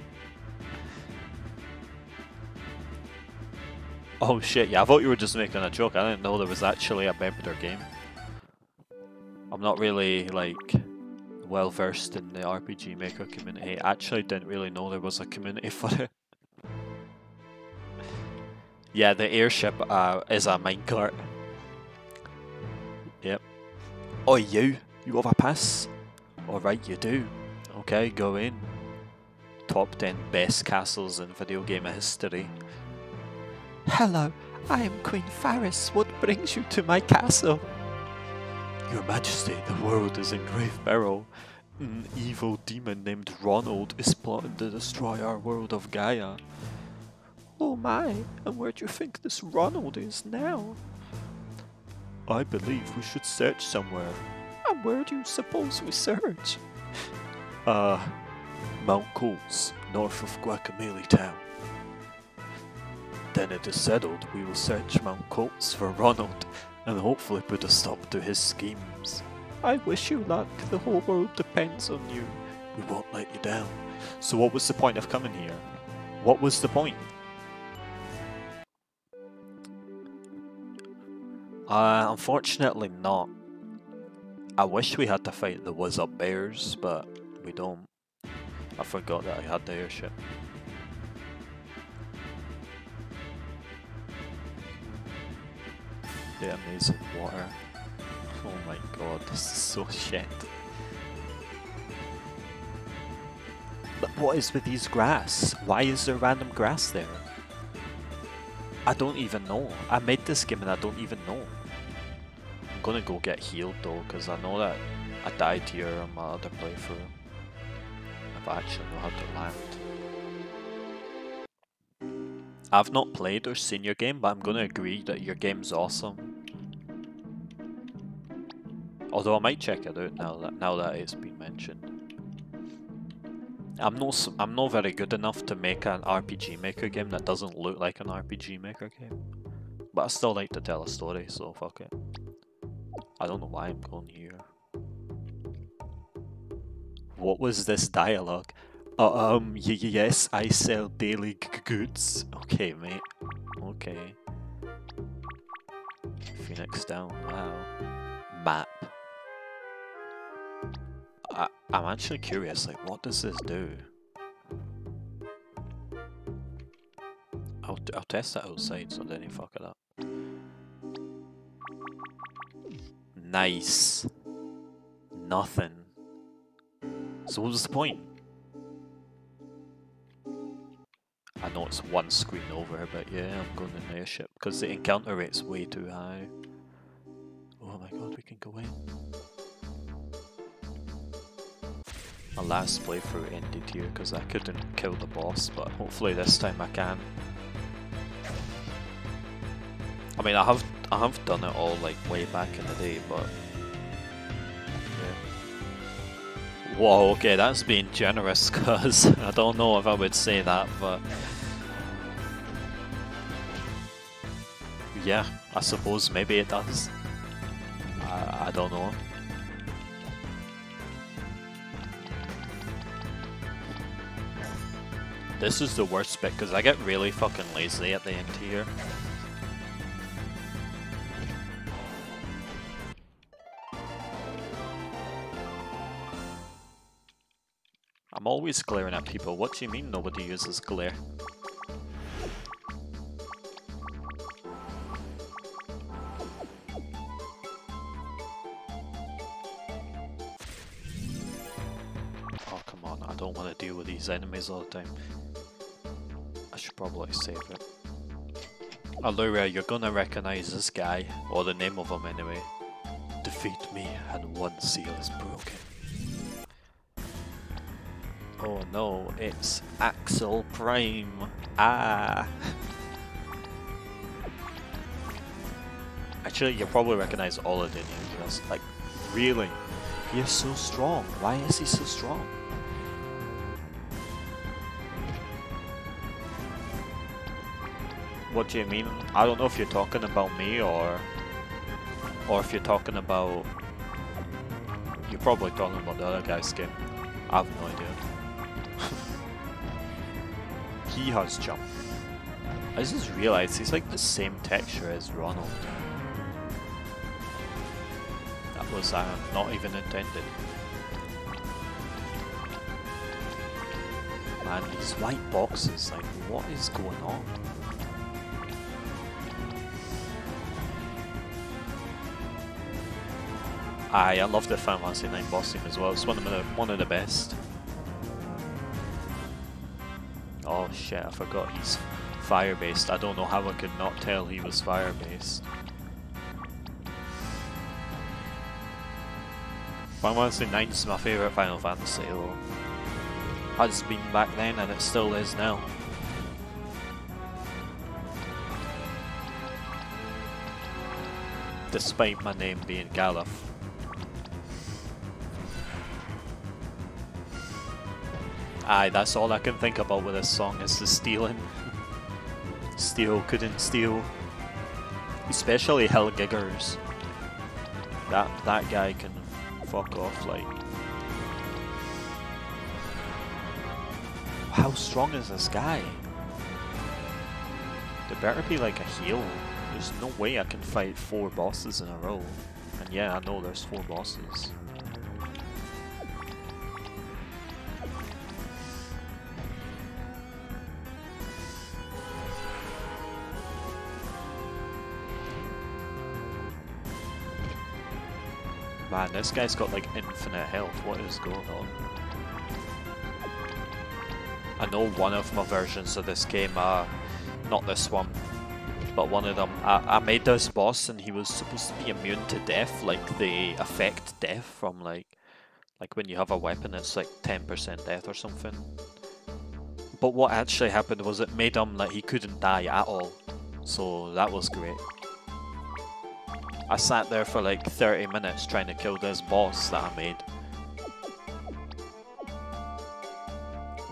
oh shit! Yeah, I thought you were just making a joke. I didn't know there was actually a Bebder game. I'm not really like well versed in the RPG Maker community. I actually didn't really know there was a community for it. Yeah, the airship uh, is a minecart. Yep. Oh, you? You have a pass? Alright, you do. Okay, go in. Top 10 best castles in video game history. Hello, I am Queen Faris. What brings you to my castle? Your Majesty, the world is in grave peril. An evil demon named Ronald is plotting to destroy our world of Gaia. Oh my, and where do you think this Ronald is now? I believe we should search somewhere. And where do you suppose we search? Uh, Mount Colts, north of Guacamole Town. Then it is settled we will search Mount Colts for Ronald and hopefully put a stop to his schemes. I wish you luck. The whole world depends on you. We won't let you down. So what was the point of coming here? What was the point? Uh, unfortunately not. I wish we had to fight the Wizard Bears, but we don't. I forgot that I had the airship. The amazing water. Oh my god, this is so shit. But what is with these grass? Why is there random grass there? I don't even know. I made this game and I don't even know. I'm gonna go get healed though, because I know that I died here on my other playthrough. How to land. I've not played or seen your game, but I'm gonna agree that your game's awesome. Although I might check it out now that now that it's been mentioned. I'm not I'm not very good enough to make an RPG Maker game that doesn't look like an RPG Maker game. But I still like to tell a story, so fuck it. I don't know why I'm going here. What was this dialogue? Uh, um, yes, I sell daily goods. Okay, mate. Okay. Phoenix down, wow. Map. I, I'm actually curious, like, what does this do? I'll, I'll test that outside so I you fuck it up. Nice. Nothing. So what was the point? I know it's one screen over, but yeah, I'm going in airship because the encounter rate's way too high. Oh my god, we can go in. My last playthrough ended here because I couldn't kill the boss, but hopefully this time I can. I mean, I have I have done it all like way back in the day, but Whoa, okay, that's being generous, cause I don't know if I would say that, but yeah, I suppose maybe it does. I, I don't know. This is the worst bit because I get really fucking lazy at the end here. I'm always glaring at people. What do you mean nobody uses glare? Oh, come on. I don't want to deal with these enemies all the time. I should probably save it. Allura, you're gonna recognize this guy, or the name of him anyway. Defeat me and one seal is broken. Oh no, it's Axel Prime. Ah. Actually, you'll probably recognize all of the. Like, really? He is so strong. Why is he so strong? What do you mean? I don't know if you're talking about me or or if you're talking about you're probably talking about the other guy's skin. I have no idea. He has jump. I just realized he's like the same texture as Ronald. That was uh, not even intended. Man, these white boxes, like, what is going on? Aye, I love the Final Fantasy 9 boss as well. It's one of the one of the best. Oh shit, I forgot he's fire based. I don't know how I could not tell he was fire based. Final Fantasy 9 is my favourite Final Fantasy though. Has been back then and it still is now. Despite my name being Galuf. Aye, that's all I can think about with this song is the stealing. steal, couldn't steal. Especially Hilgigars. That that guy can fuck off like. How strong is this guy? There better be like a heal. There's no way I can fight four bosses in a row. And yeah, I know there's four bosses. Man, this guy's got like infinite health. What is going on? I know one of my versions of this game, uh, not this one, but one of them, I, I made this boss and he was supposed to be immune to death, like they affect death from like, like when you have a weapon it's like 10% death or something. But what actually happened was it made him like he couldn't die at all, so that was great. I sat there for like 30 minutes trying to kill this boss that I made.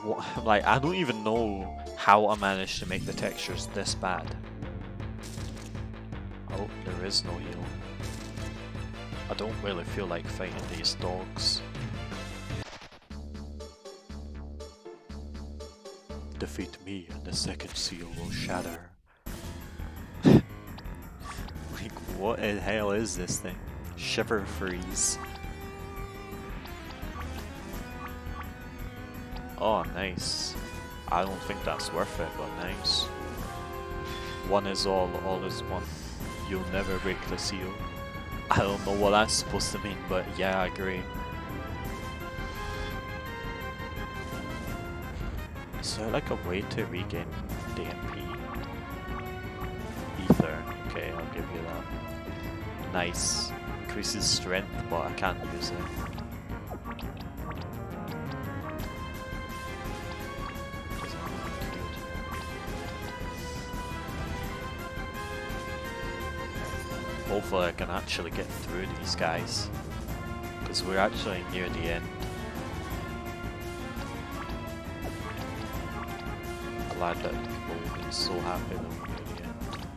What, like, I don't even know how I managed to make the textures this bad. Oh, there is no heal. I don't really feel like fighting these dogs. Defeat me and the second seal will shatter. What the hell is this thing? Shiver freeze. Oh, nice. I don't think that's worth it, but nice. One is all, all is one. You'll never break the seal. I don't know what that's supposed to mean, but yeah, I agree. Is like a way to regain? Ether. Nice. Increases strength, but I can't use it. Hopefully I can actually get through these guys. Because we're actually near the end. Glad that people will be so happy that we're near the end.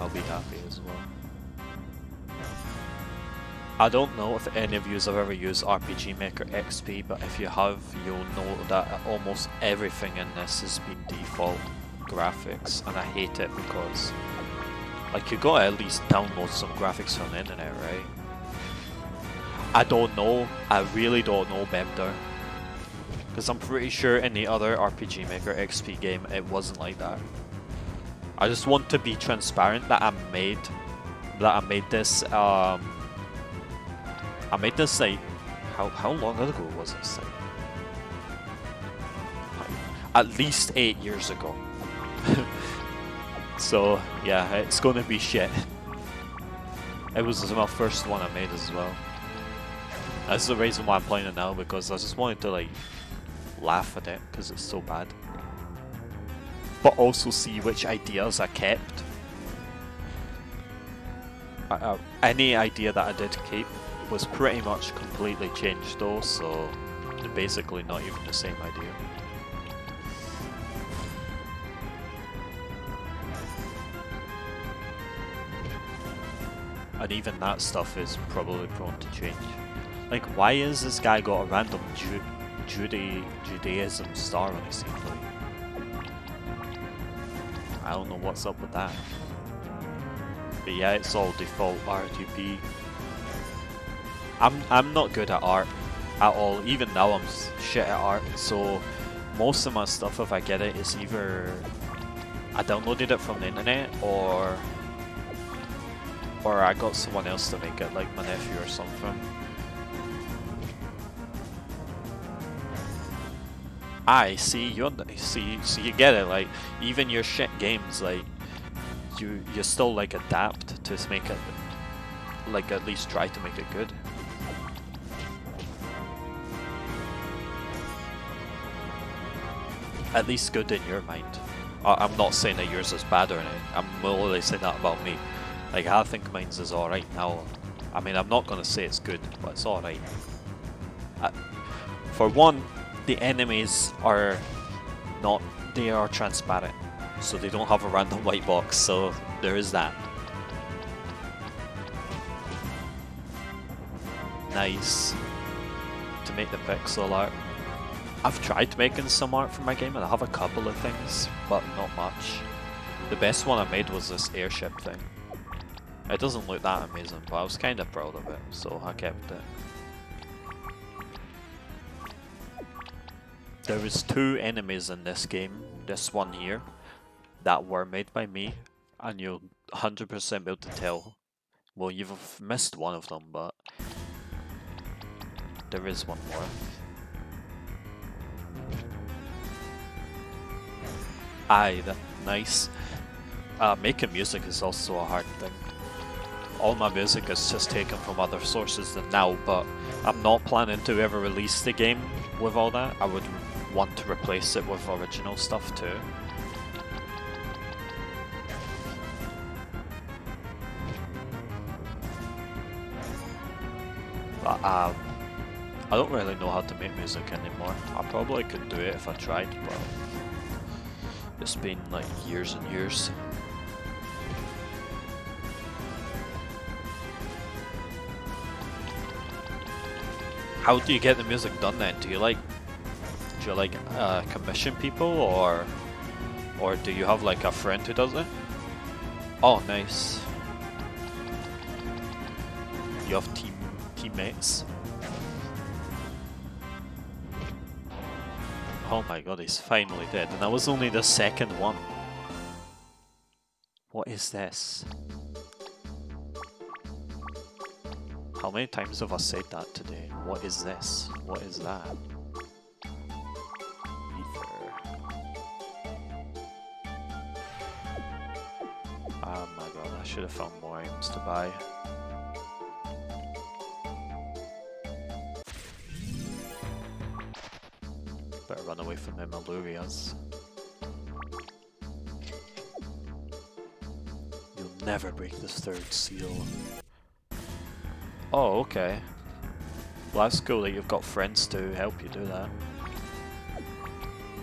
I'll be happy I don't know if any of you have ever used RPG Maker XP, but if you have, you'll know that almost everything in this has been default graphics, and I hate it because like you gotta at least download some graphics from the internet, right? I don't know. I really don't know Bemder. Because I'm pretty sure in the other RPG Maker XP game it wasn't like that. I just want to be transparent that I made that I made this um I made this like how how long ago was this like? At least eight years ago. So yeah, it's gonna be shit. It was my first one I made as well. That's the reason why I'm playing it now because I just wanted to like laugh at it because it's so bad. But also see which ideas I kept. I, uh, any idea that I did keep was pretty much completely changed though, so basically not even the same idea. And even that stuff is probably prone to change. Like, why is this guy got a random Ju Juda Judaism star on his team? I don't know what's up with that. But yeah, it's all default RTP. I'm I'm not good at art at all. Even now I'm shit at art. So most of my stuff, if I get it, is either I downloaded it from the internet or Or I got someone else to make it, like my nephew or something. I see you see see you get it. Like even your shit games, like you you still like adapt to make it, like at least try to make it good. At least good in your mind. I- I'm not saying that yours is bad or anything. I'm only saying that about me. Like I think mine's is alright now. I mean, I'm not gonna say it's good, but it's alright. Uh, For one, the enemies are not, they are transparent. So they don't have a random white box, so there is that. Nice. To make the pixel art. I've tried making some art for my game and I have a couple of things, but not much. The best one I made was this airship thing. It doesn't look that amazing, but I was kind of proud of it, so I kept it. There was two enemies in this game, this one here, that were made by me, and you'll 100% be able to tell. Well, you've missed one of them, but there is one more. Aye, that, nice. Uh, making music is also a hard thing. All my music is just taken from other sources than now, but I'm not planning to ever release the game with all that. I would want to replace it with original stuff too. But um, I don't really know how to make music anymore. I probably could do it if I tried, but it's been like years and years. How do you get the music done then? Do you like do you like uh, commission people or or do you have like a friend who does it? Oh, nice. You have team teammates. Oh my god, he's finally dead, and that was only the second one. What is this? How many times have I said that today? What is this? What is that? Ether. Oh my god, I should have found more items to buy. Better run away from them Allurias. You'll never break this third seal. Oh, okay. Well, that's cool that you've got friends to help you do that.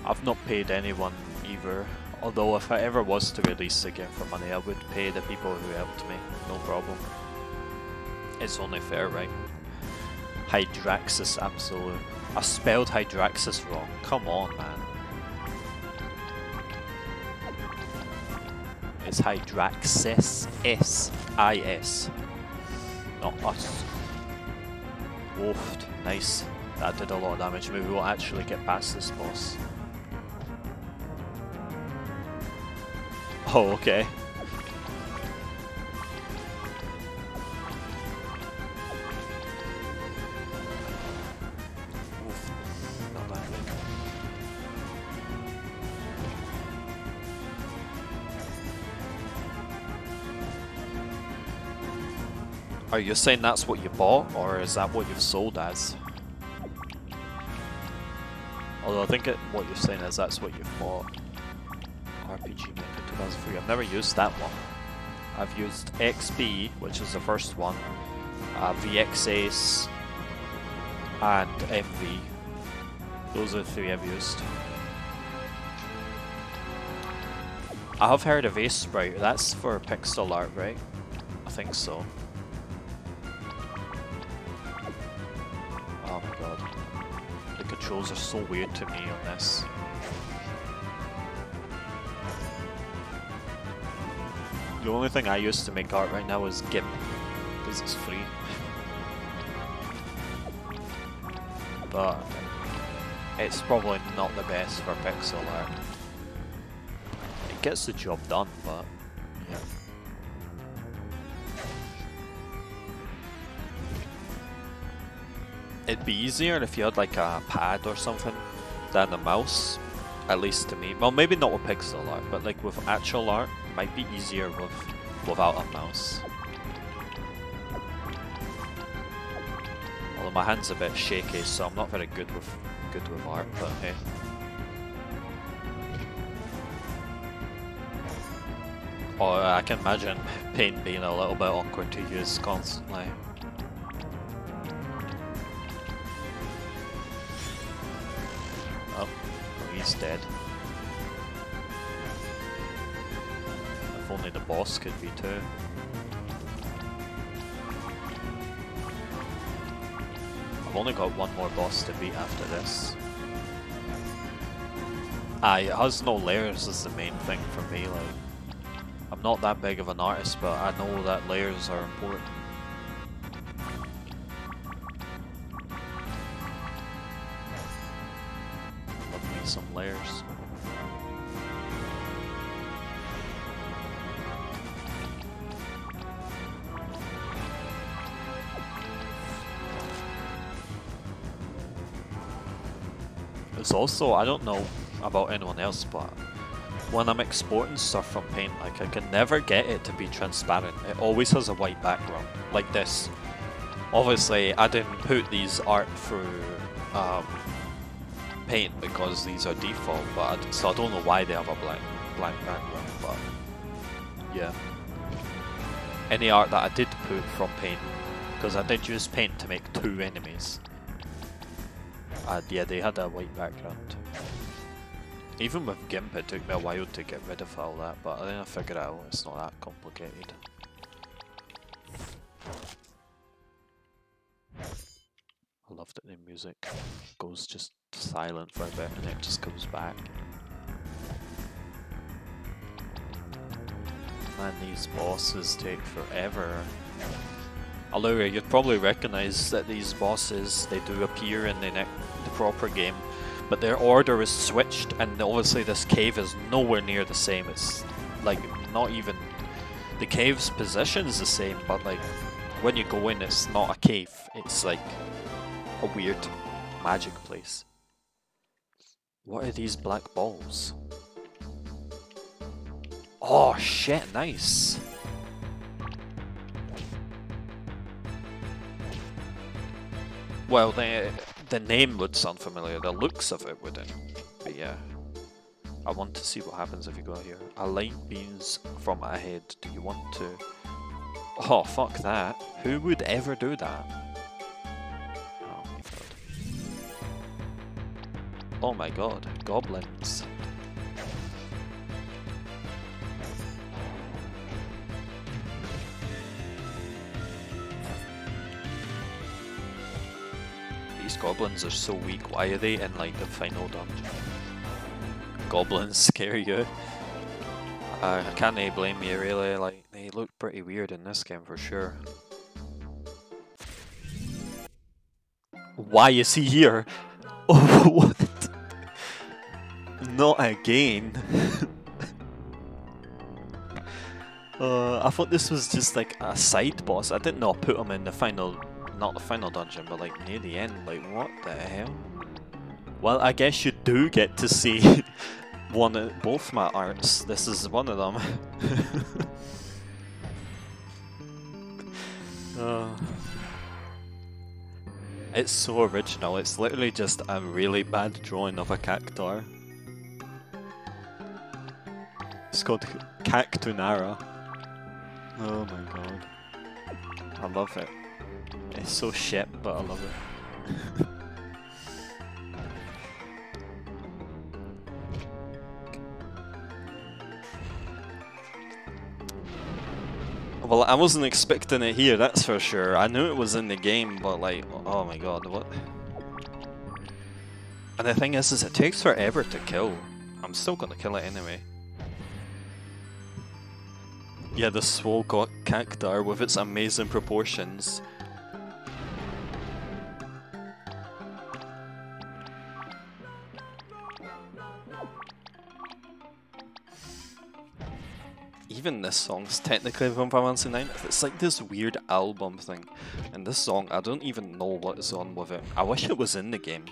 I've not paid anyone either, although if I ever was to release the game for money, I would pay the people who helped me, no problem. It's only fair, right? Hydraxis Absolute. I spelled Hydraxis wrong. Come on, man. It's Hydraxis. S-I-S. Not us. Woofed. Nice. That did a lot of damage. Maybe we'll actually get past this boss. Oh, okay. Are you saying that's what you bought, or is that what you've sold as? Although I think it, what you're saying is that's what you've bought. RPG Maker 2003. I've never used that one. I've used XP, which is the first one, uh, and MV. Those are the three I've used. I have heard of Aseprite. That's for pixel art, right? I think so. Controls are so weird to me on this. The only thing I use to make art right now is GIMP, because it's free. but it's probably not the best for pixel art. It gets the job done, but it'd be easier if you had like a pad or something than a mouse. At least to me. Well, maybe not with pixel art, but like with actual art, it might be easier with without a mouse. Although my hand's a bit shaky, so I'm not very good with good with art. But hey. Oh, I can imagine paint being a little bit awkward to use constantly. He's dead. If only the boss could be too. I've only got one more boss to beat after this. Ah, it has no layers is the main thing for me, like... I'm not that big of an artist, but I know that layers are important. Also, I don't know about anyone else, but when I'm exporting stuff from Paint, like I can never get it to be transparent. It always has a white background, like this. Obviously, I didn't put these art through um, Paint because these are default, but I, so I don't know why they have a blank blank background. But yeah, any art that I did put from Paint, because I did use Paint to make two enemies. Yeah, they had a white background. Even with GIMP, it took me a while to get rid of all that, but then I figured out it's not that complicated. I love that the music goes just silent for a bit and it just comes back. Man, these bosses take forever. Although you'd probably recognise that these bosses, they do appear in the, ne the proper game, but their order is switched and obviously this cave is nowhere near the same. It's like not even... The cave's position is the same, but like when you go in it's not a cave, it's like a weird magic place. What are these black balls? Oh shit, nice! Well, the the name would sound familiar, the looks of it wouldn't. But yeah. I want to see what happens if you go here. A light beams from ahead. Do you want to... Oh, fuck that. Who would ever do that? Oh my god. Oh my god, goblins. Goblins are so weak. Why are they in like the final dungeon? Goblins scare you. Uh, I can't blame you really. Like they look pretty weird in this game for sure. Why is he here? Oh, what? Not again. uh, I thought this was just like a side boss. I didn't know I put him in the final not the final dungeon, but like near the end. Like, what the hell? Well, I guess you do get to see one of both my arts. This is one of them. uh, it's so original. It's literally just a really bad drawing of a cactuar. It's called Cactunara. Oh my god. I love it. It's so shit, but I love it. well, I wasn't expecting it here, that's for sure. I knew it was in the game, but like, oh my god, what? And the thing is, is it takes forever to kill. I'm still gonna kill it anyway. Yeah, the swole cactuar with its amazing proportions. Even this song's technically from Final Fantasy 9. It's like this weird album thing. And this song, I don't even know what is on with it. I wish it was in the game.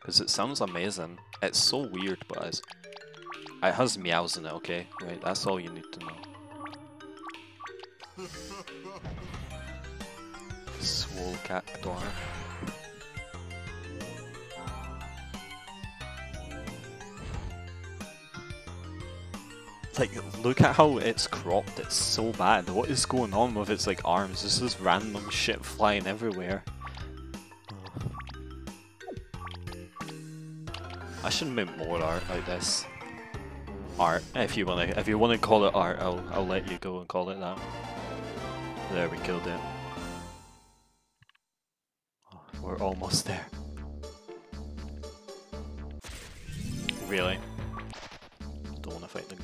Because it sounds amazing. It's so weird, but it's, it has meows in it, okay? Right, that's all you need to know. Swole Cactuar. Like, look at how it's cropped, it's so bad. What is going on with its like arms? This is random shit flying everywhere. I should make more art like this. Art, if you wanna if you wanna call it art, I'll I'll let you go and call it that. There we killed it. We're almost there. Really?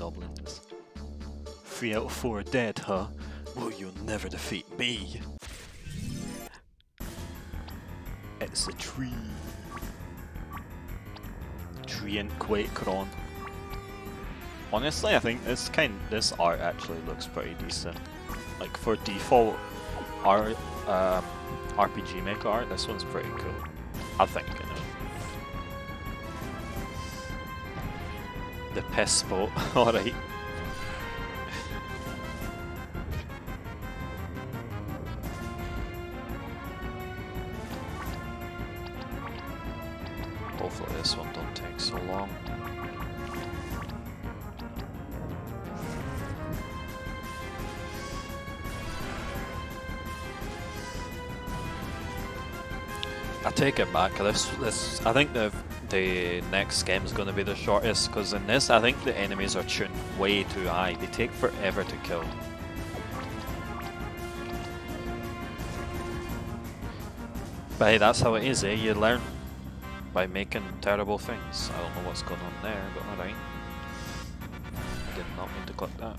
Goblins. Three out of four are dead, huh? Well, you'll never defeat me. It's a tree. Tree and Quakecron. Honestly, I think this kind this art actually looks pretty decent. Like for default art, um, RPG Maker art, this one's pretty cool. I think. Piss boat. Alright. Hopefully this one don't take so long. I take it back. This, this, I think the the next game is going to be the shortest because in this, I think the enemies are tuned way too high. They take forever to kill. But hey, that's how it is, eh? You learn by making terrible things. I don't know what's going on there, but alright. I did not mean to click that.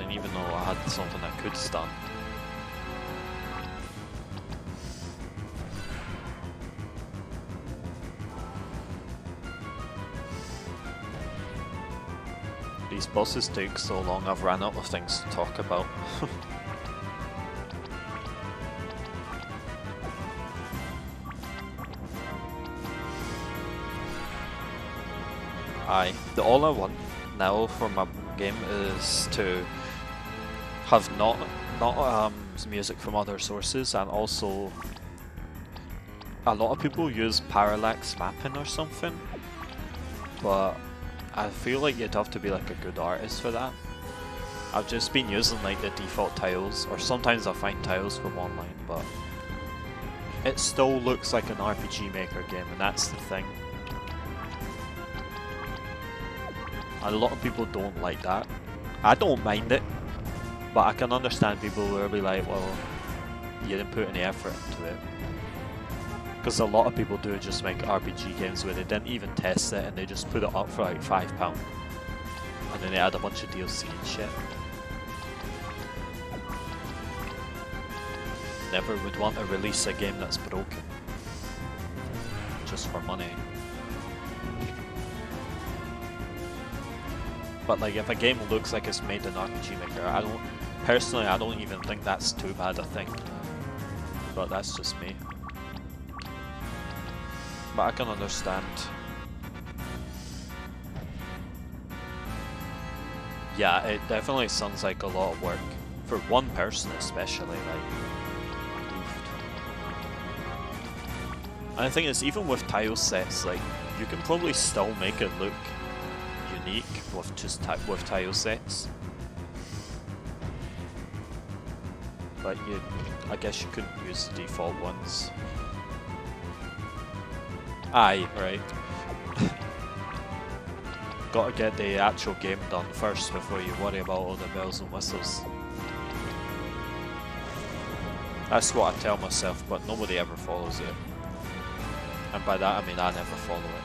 Even know I had something that could stun. These bosses take so long, I've ran out of things to talk about. Aye, the all I want now for my game is to have not not um, music from other sources and also a lot of people use parallax mapping or something but I feel like you'd have to be like a good artist for that. I've just been using like the default tiles or sometimes I find tiles from online but it still looks like an RPG Maker game and that's the thing. A lot of people don't like that. I don't mind it, but I can understand people who will be like, well, you didn't put any effort into it. Because a lot of people do just make RPG games where they didn't even test it and they just put it up for like £5. And then they add a bunch of DLC and shit. Never would want to release a game that's broken. Just for money. But like if a game looks like it's made in RPG Maker, I don't personally I don't even think that's too bad a thing. But that's just me. But I can understand. Yeah, it definitely sounds like a lot of work. For one person especially, like oofed. And the thing is, even with tile sets, like you can probably still make it look unique with just with tile sets. But you, I guess you couldn't use the default ones. Aye, right. Gotta get the actual game done first before you worry about all the bells and whistles. That's what I tell myself, but nobody ever follows it. And by that I mean I never follow it.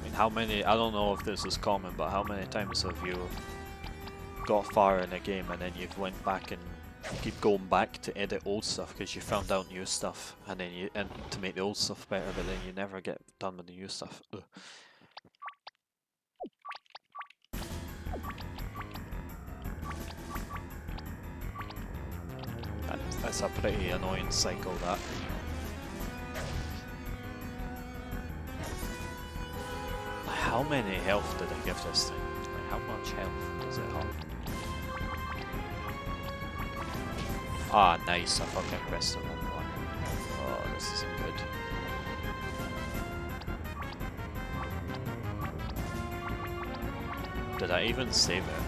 I mean how many, I don't know if this is common, but how many times have you got far in a game and then you went back and keep going back to edit old stuff because you found out new stuff and then you and to make the old stuff better, but then you never get done with the new stuff. Ugh. That's a pretty annoying cycle that. How many health did I give this thing? Like how much health does it have? Ah, nice. I fucking pressed the wrong one. Oh, this isn't good. Did I even save it?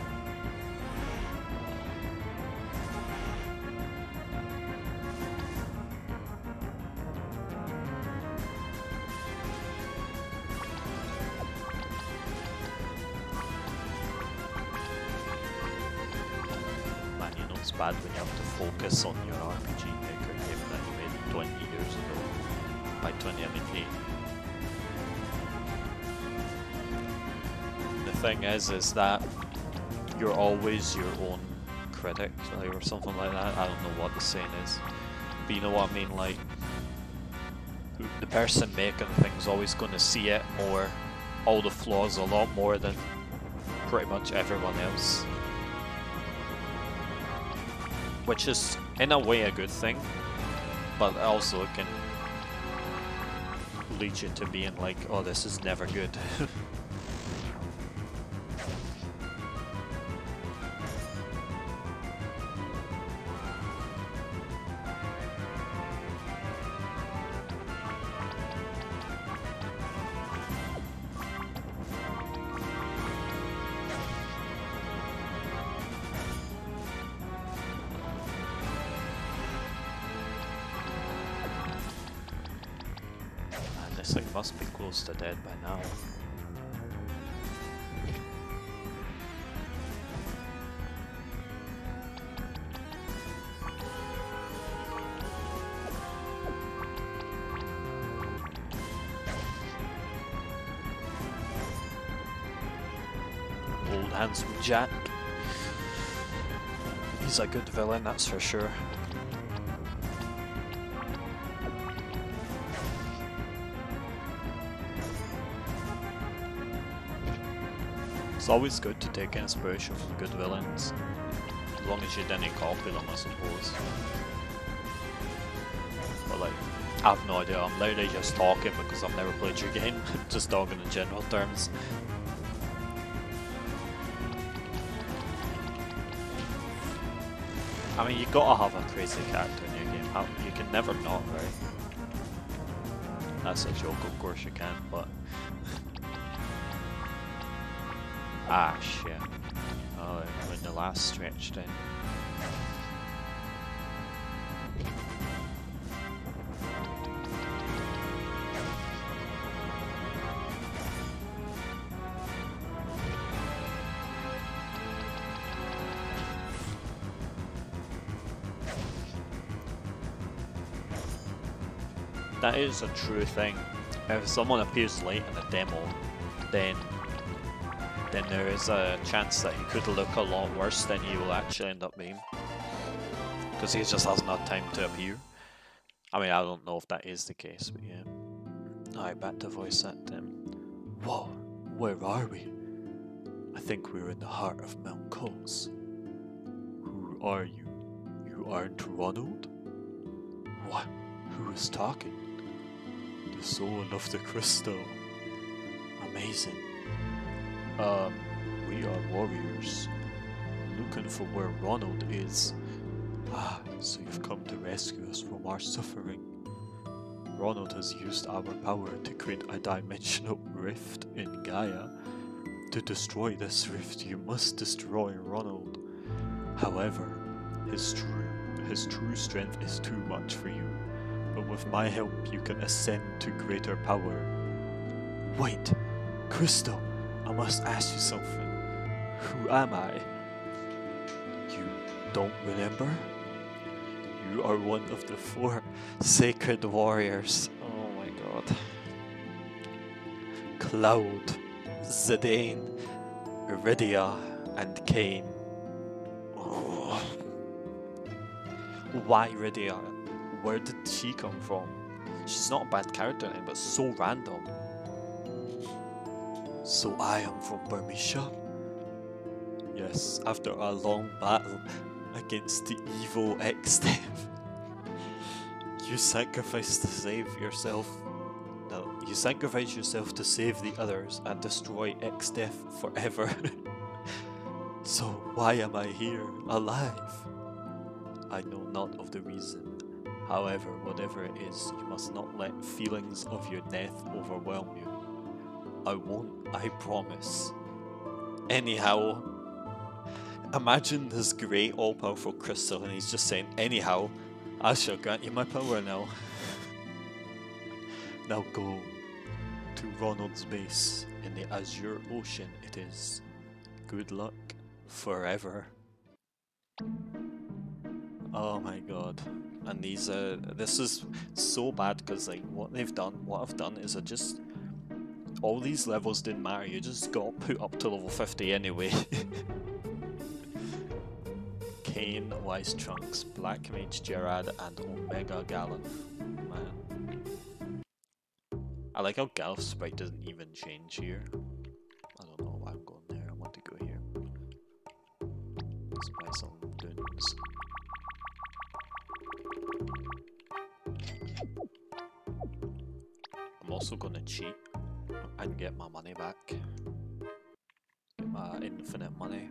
That you're always your own critic, or something like that. I don't know what the saying is. But you know what I mean, like, the person making the thing's always going to see it more, all the flaws a lot more than pretty much everyone else which is in a way a good thing, but also it can lead you to being like, oh, this is never good. handsome Jack. He's a good villain, that's for sure. It's always good to take inspiration from good villains. As long as you didn't copy them, I suppose. But like, I have no idea. I'm literally just talking because I've never played your game. just talking in general terms. I mean, you gotta have a crazy character in your game. You can never not, right? That's a joke, of course you can, but. Ah, shit. Oh, in the last stretch then. Is a true thing. If someone appears late in a demo, then then there is a chance that he could look a lot worse than he will actually end up being. Because he just hasn't had time to appear. I mean, I don't know if that is the case, but yeah. Alright, back to voice acting. Whoa, where are we? I think we're in the heart of Mount Coles. Who are you? You aren't Ronald? What? Who is talking? The soul of the crystal. Amazing. Um, we are warriors. Looking for where Ronald is. Ah, so you've come to rescue us from our suffering. Ronald has used our power to create a dimensional rift in Gaia. To destroy this rift, you must destroy Ronald. However, his true his true strength is too much for you. But with my help, you can ascend to greater power. Wait, Crystal, I must ask you something. Who am I? You don't remember? You are one of the four sacred warriors. Oh my god. Cloud, Zidane, Iridia, and Kain. Oh. Why Rydia? Where did she come from? She's not a bad character name, but so random. So I am from Burmecia? Yes, after a long battle against the evil Exdeath. You sacrificed to save yourself. No, you sacrifice yourself to save the others and destroy Exdeath forever. so why am I here, alive? I know not of the reason. However, whatever it is, you must not let feelings of your death overwhelm you. I won't, I promise. Anyhow, imagine this great all powerful crystal, and he's just saying, Anyhow, I shall grant you my power now. now go to Ronald's base in the Azure Ocean, it is. Good luck forever. Oh my god. And these uh this is so bad because like what they've done what I've done is I just all these levels didn't matter, you just got put up to level 50 anyway. Kain, Wise Trunks, Black Mage Gerard, and Omega Galuf. Man. I like how Galuf's sprite doesn't even change here. I don't know why I'm going there, I want to go here. Let's buy some dunes. Also gonna cheat and get my money back. Get my infinite money.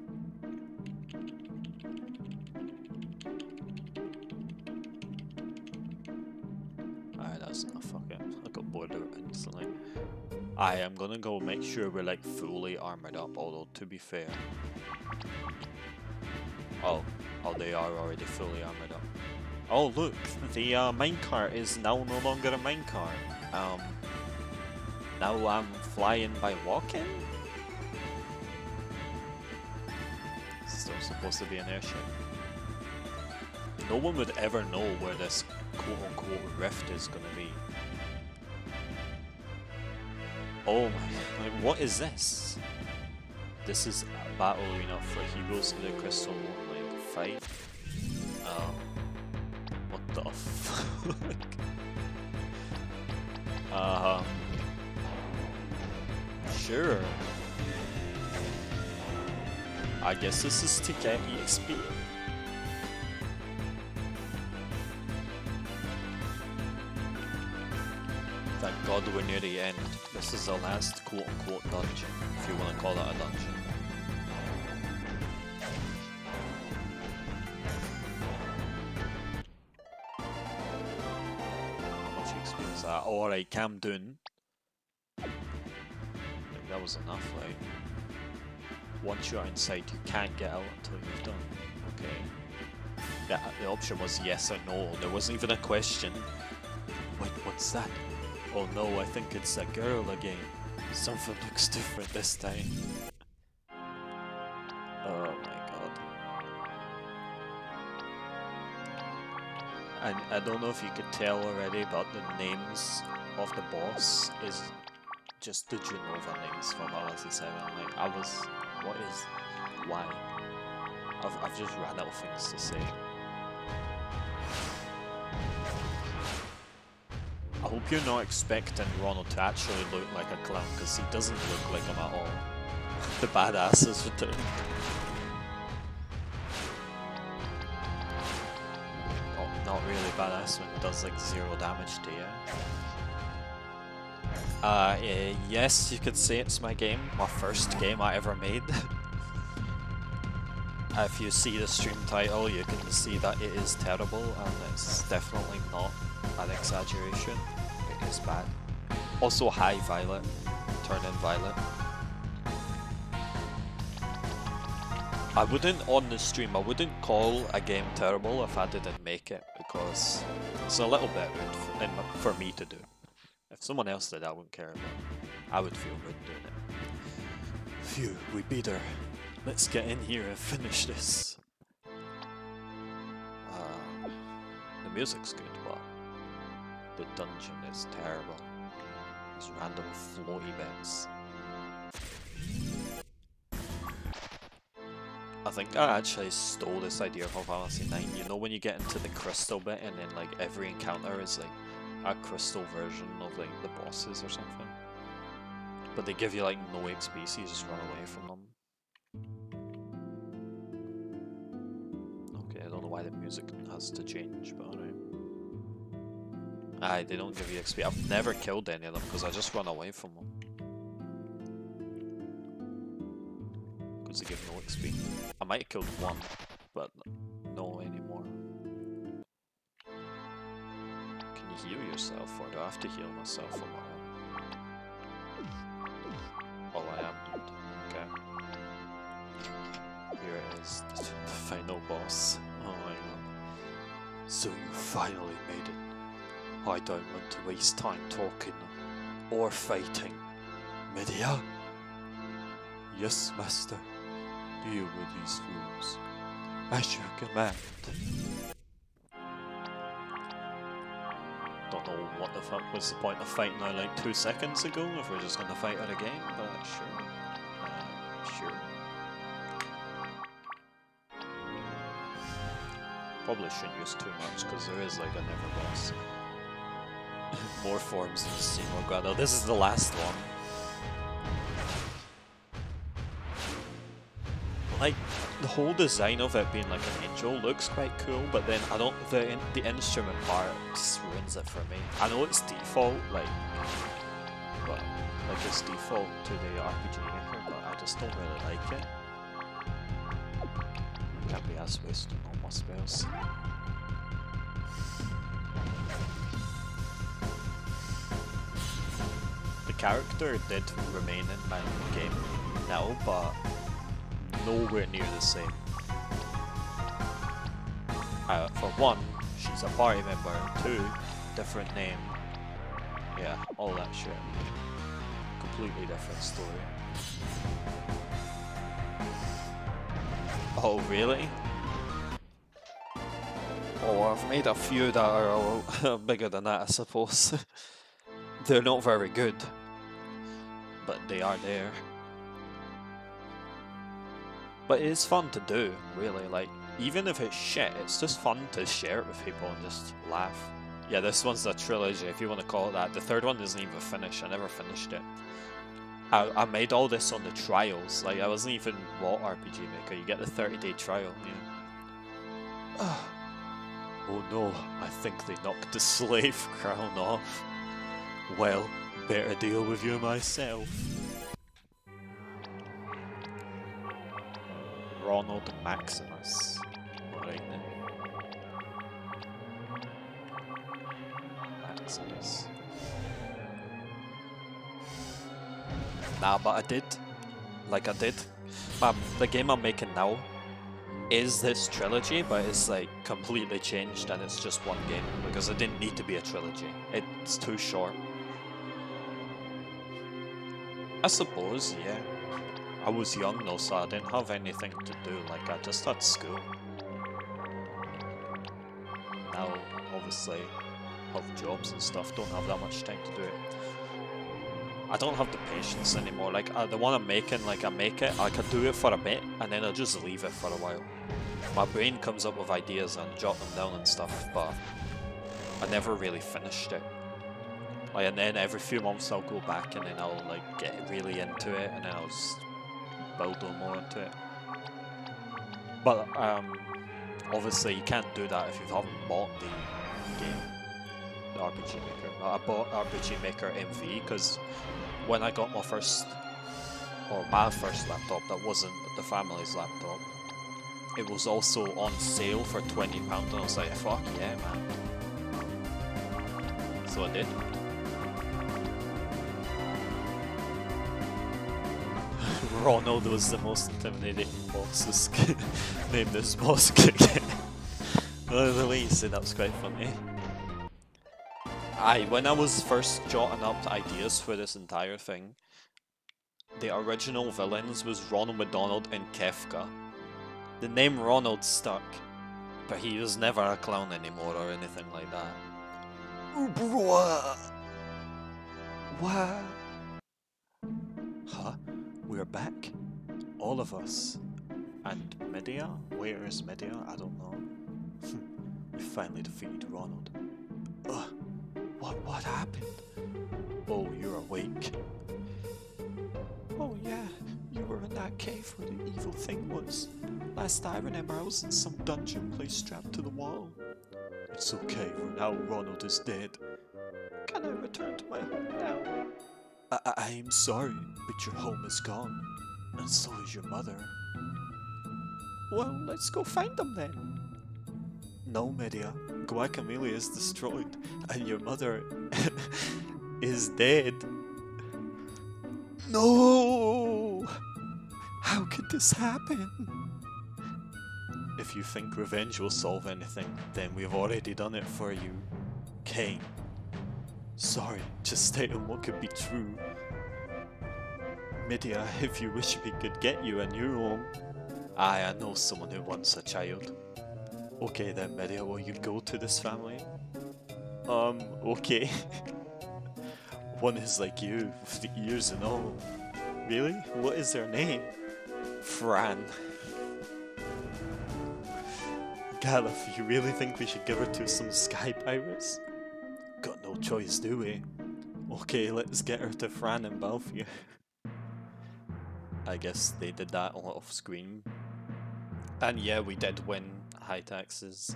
Alright, that's enough. Fuck it. I got bored of it instantly. I am gonna go make sure we're like fully armored up, although to be fair. Oh, oh they are already fully armored up. Oh look, the uh, minecart is now no longer a minecart. Um, now I'm flying by walking? Still supposed to be an airship. No one would ever know where this quote-unquote rift is gonna be. Oh my, like, what is this? This is a battle arena for heroes in the crystal like fight. Um, what the fuck? um, sure. I guess this is to get EXP. Thank God we're near the end. This is the last quote-unquote dungeon, if you want to call that a dungeon. How much XP is that? Alright, Cam Dune. I think that was enough, right? Once you're inside, you can't get out until you've done. Okay. Yeah, the option was yes or no. There wasn't even a question. Wait, what's that? Oh no, I think it's a girl again. Something looks different this time. Oh my god. And I don't know if you could tell already, but the names of the boss is just did you know the names from Odyssey 7. Like, I was... What is... Why? I've, I've just ran out of things to say. I hope you're not expecting Ronald to actually look like a clown, because he doesn't look like him at all. the badass has returned. Oh, not really badass when it does like zero damage to you. Uh, eh, yes, you could say it's my game, my first game I ever made. if you see the stream title, you can see that it is terrible, and it's definitely not an exaggeration. It is bad. Also, hi Violet. Turn in Violet. I wouldn't, on the stream, I wouldn't call a game terrible if I didn't make it, because it's a little bit for me to do. If someone else did, I wouldn't care, but I would feel good doing it. Phew, we beat her. Let's get in here and finish this. Uh, the music's good, but the dungeon is terrible. These random floaty bits. I think I actually stole this idea from Final Fantasy 9. You know when you get into the crystal bit and then like every encounter is like a crystal version of like the bosses or something. But they give you like no XP, so you just run away from them. Okay, I don't know why the music has to change, but alright. Aye, they don't give you XP. I've never killed any of them because I just run away from them. Because they give no XP. I might have killed one, but no anymore. Heal yourself, or do I have to heal myself my own? Oh, I am. Okay. Here is, the final boss. Oh my god. So you finally made it. I don't want to waste time talking or fighting. Medea? Yes, master. Deal with these fools. As you command. Don't know what the fuck was the point of fighting her like two seconds ago if we're just gonna fight her again, but sure. Uh, sure. Probably shouldn't use too much because there is like a never boss. More forms in the Seymour Grotto. This is the last one. Like the whole design of it being like an angel looks quite cool, but then I don't the the instrument part ruins it for me. I know it's default, like, but like it's default to the RPG Maker, but I just don't really like it. Can't be asked wasting all my spells. The character did remain in my game now, but nowhere near the same. Uh, for one, she's a party member. Two, different name. Yeah, all that shit. Completely different story. Oh, really? Oh, I've made a few that are bigger than that, I suppose. They're not very good, but they are there. But it's fun to do, really. Like, even if it's shit, it's just fun to share it with people and just laugh. Yeah, this one's a trilogy, if you want to call it that. The third one isn't even finished. I never finished it. I, I made all this on the trials. Like, I wasn't even what RPG Maker. You get the 30 day trial, yeah. Oh no, I think they knocked the slave crown off. Well, better deal with you myself. Ronald Maximus. Right then. Maximus. Nah, but I did. Like I did. Um, the game I'm making now is this trilogy, but it's like completely changed and it's just one game because it didn't need to be a trilogy. It's too short. I suppose, yeah. I was young though, so I didn't have anything to do, like I just had school. Now, obviously, have jobs and stuff, don't have that much time to do it. I don't have the patience anymore, like uh, the one I'm making, like I make it, I can do it for a bit, and then I'll just leave it for a while. My brain comes up with ideas and jot them down and stuff, but I never really finished it. Like, and then every few months I'll go back and then I'll like get really into it, and then I'll just build on more into it. But um, obviously you can't do that if you haven't bought the game, the RPG Maker. I bought RPG Maker MV because when I got my first, or my first laptop that wasn't the family's laptop, it was also on sale for £20 and I was like, fuck yeah man. So I did. Oh Ronald was the most intimidating boss this name this boss could get. The way you said that was quite funny. Aye, when I was first jotting up ideas for this entire thing, the original villains was Ronald McDonald and Kefka. The name Ronald stuck, but he was never a clown anymore or anything like that. Huh? We're back? All of us? And Medea? Where is Medea? I don't know. Hmm. you finally defeated Ronald. Ugh, what, what happened? Oh, you're awake. Oh yeah, you were in that cave where the evil thing was. Last I remember, I was in some dungeon place strapped to the wall. It's okay, for now Ronald is dead. Can I return to my home now? I, I I'm sorry, but your home is gone. And so is your mother. Well, let's go find them then. No, Medea. Guacamole is destroyed, and your mother is dead. No! How could this happen? If you think revenge will solve anything, then we've already done it for you. Kain. Sorry, just stating what could be true. Medea, if you wish we could get you a new home. Aye, I know someone who wants a child. Okay then, Medea, will you go to this family? Um, okay. One is like you, with the ears and all. Really? What is their name? Fran. Galuf, you really think we should give her to some sky pirates? Got no choice, do we? Okay, let's get her to Fran and Balthier. I guess they did that off screen. And yeah, we did win high taxes.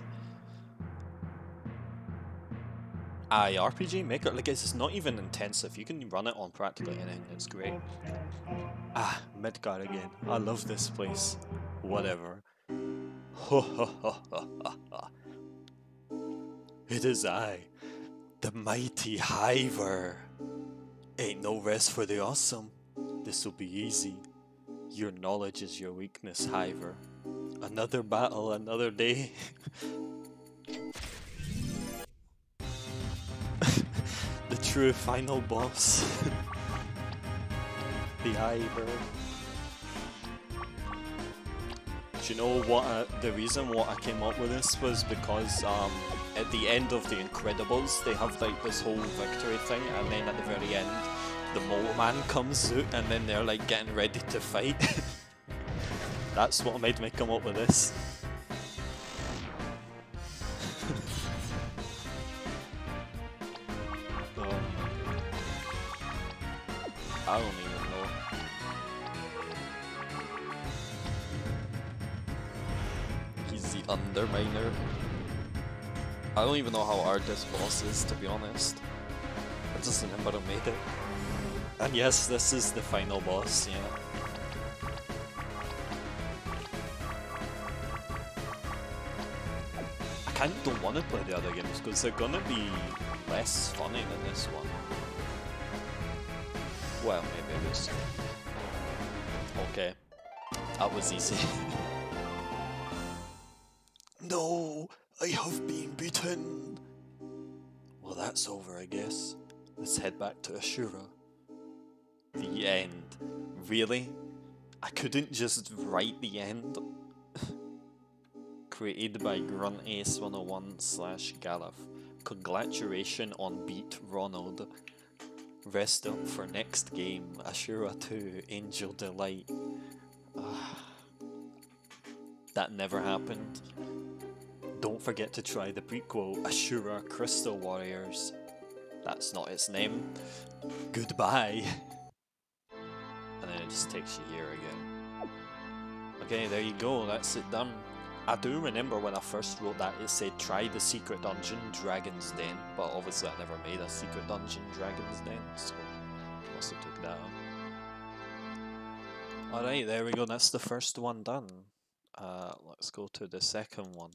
Aye, RPG Maker, like it's not even intensive. You can run it on practically anything. It's great. Ah, Midgar again. I love this place. Whatever. Ho ho ho ho ho ho. It is I, the mighty Hiver. Ain't no rest for the awesome. This'll be easy. Your knowledge is your weakness, Hiver. Another battle, another day. the true final boss. the Hiver. Do you know what? I, the reason what I came up with this was because um, at the end of the Incredibles, they have like this whole victory thing, and then at the very end, the Mole Man comes out, and then they're like getting ready to fight. That's what made me come up with this. Um, I don't even know. He's the Underminer. I don't even know how hard this boss is, to be honest. I just remember I made it. And yes, this is the final boss, yeah. I kind of don't want to play the other games because they're gonna be less funny than this one. Well, maybe it is. Okay. That was easy. no, I have been beaten. Well, that's over, I guess. Let's head back to Ashura. The end. Really? I couldn't just write the end? Created by Grunt Ace 101 slash Galuf. Congratulations on Beat Ronald. Rest up for next game, Ashura 2 Angel Delight. Ah. that never happened. Don't forget to try the prequel, Ashura Crystal Warriors. That's not its name. Goodbye. And then it just takes you here again. Okay, there you go, that's it done. I do remember when I first wrote that it said try the secret dungeon, Dragon's Den, but obviously I never made a secret dungeon, Dragon's Den, so I must have took that. Alright, there we go, that's the first one done. Uh, let's go to the second one,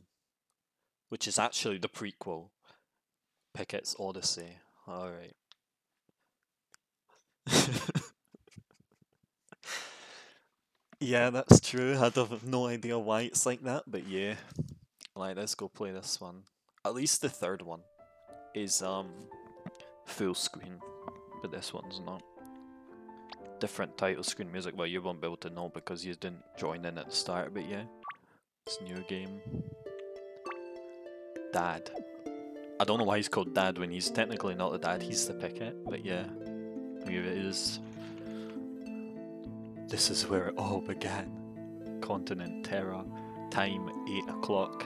which is actually the prequel, Pickett's Odyssey. Alright. yeah, that's true. I have no idea why it's like that, but yeah. Right, let's go play this one. At least the third one is um full screen, but this one's not. Different title screen music, well you won't be able to know because you didn't join in at the start, but yeah. It's new game. Dad. I don't know why he's called Dad when he's technically not the dad, he's the picket, but yeah. Here it is. This is where it all began. continent Terra, time 8 o'clock.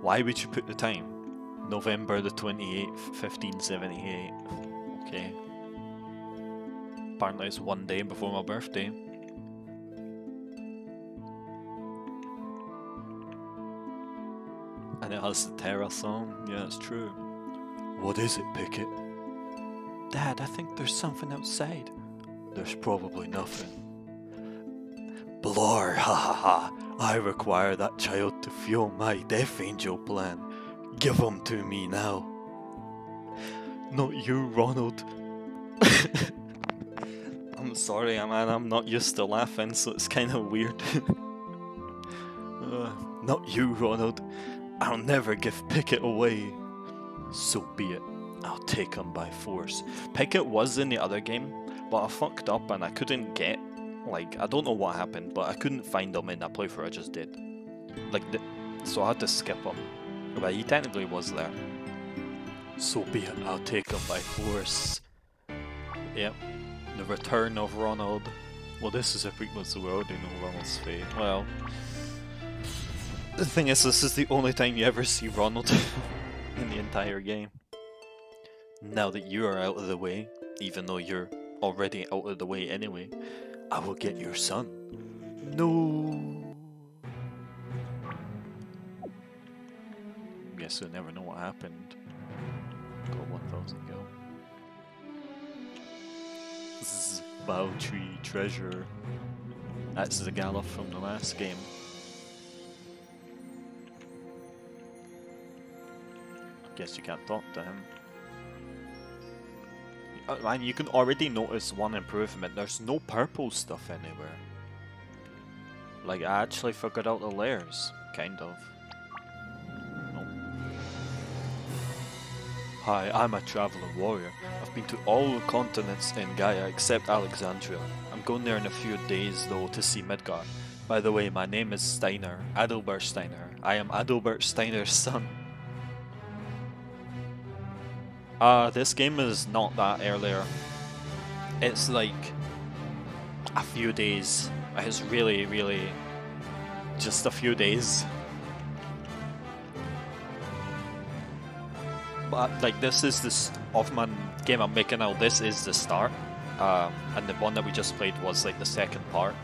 Why would you put the time? November the 28th, 1578. Okay. Apparently it's one day before my birthday. And it has the Terra song. Yeah, it's true. What is it, Pickett? Dad, I think there's something outside. There's probably nothing. Blar, ha ha ha. I require that child to fuel my Death Angel plan. Give him to me now. Not you, Ronald. I'm sorry, man. I'm not used to laughing, so it's kind of weird. Uh, not you, Ronald. I'll never give Pickett away. so be it. I'll take him by force. Pickett was in the other game, but I fucked up and I couldn't get. Like, I don't know what happened, but I couldn't find him in that playthrough I just did. Like, so I had to skip him. But he technically was there. So be it. I'll take him by force. Yep. The return of Ronald. Well, this is a prequel, so we already know Ronald's fate. Well, the thing is, this is the only time you ever see Ronald in the entire game. Now that you are out of the way, even though you're already out of the way anyway, I will get your son. No. guess we'll never know what happened. Got 1000 go. This is Bow Tree Treasure. That's the Galuf from the last game. Guess you can't talk to him. Uh, Man, you can already notice one improvement. There's no purple stuff anywhere. Like, I actually figured out the layers. Kind of. Nope. Hi, I'm a traveler warrior. I've been to all the continents in Gaia except Alexandria. I'm going there in a few days though to see Midgar. By the way, my name is Steiner, Adelbert Steiner. I am Adelbert Steiner's son. Uh, this game is not that earlier. It's like a few days. It's really, really just a few days. But like this is this Offman game I'm making now. This is the start, um, and the one that we just played was like the second part.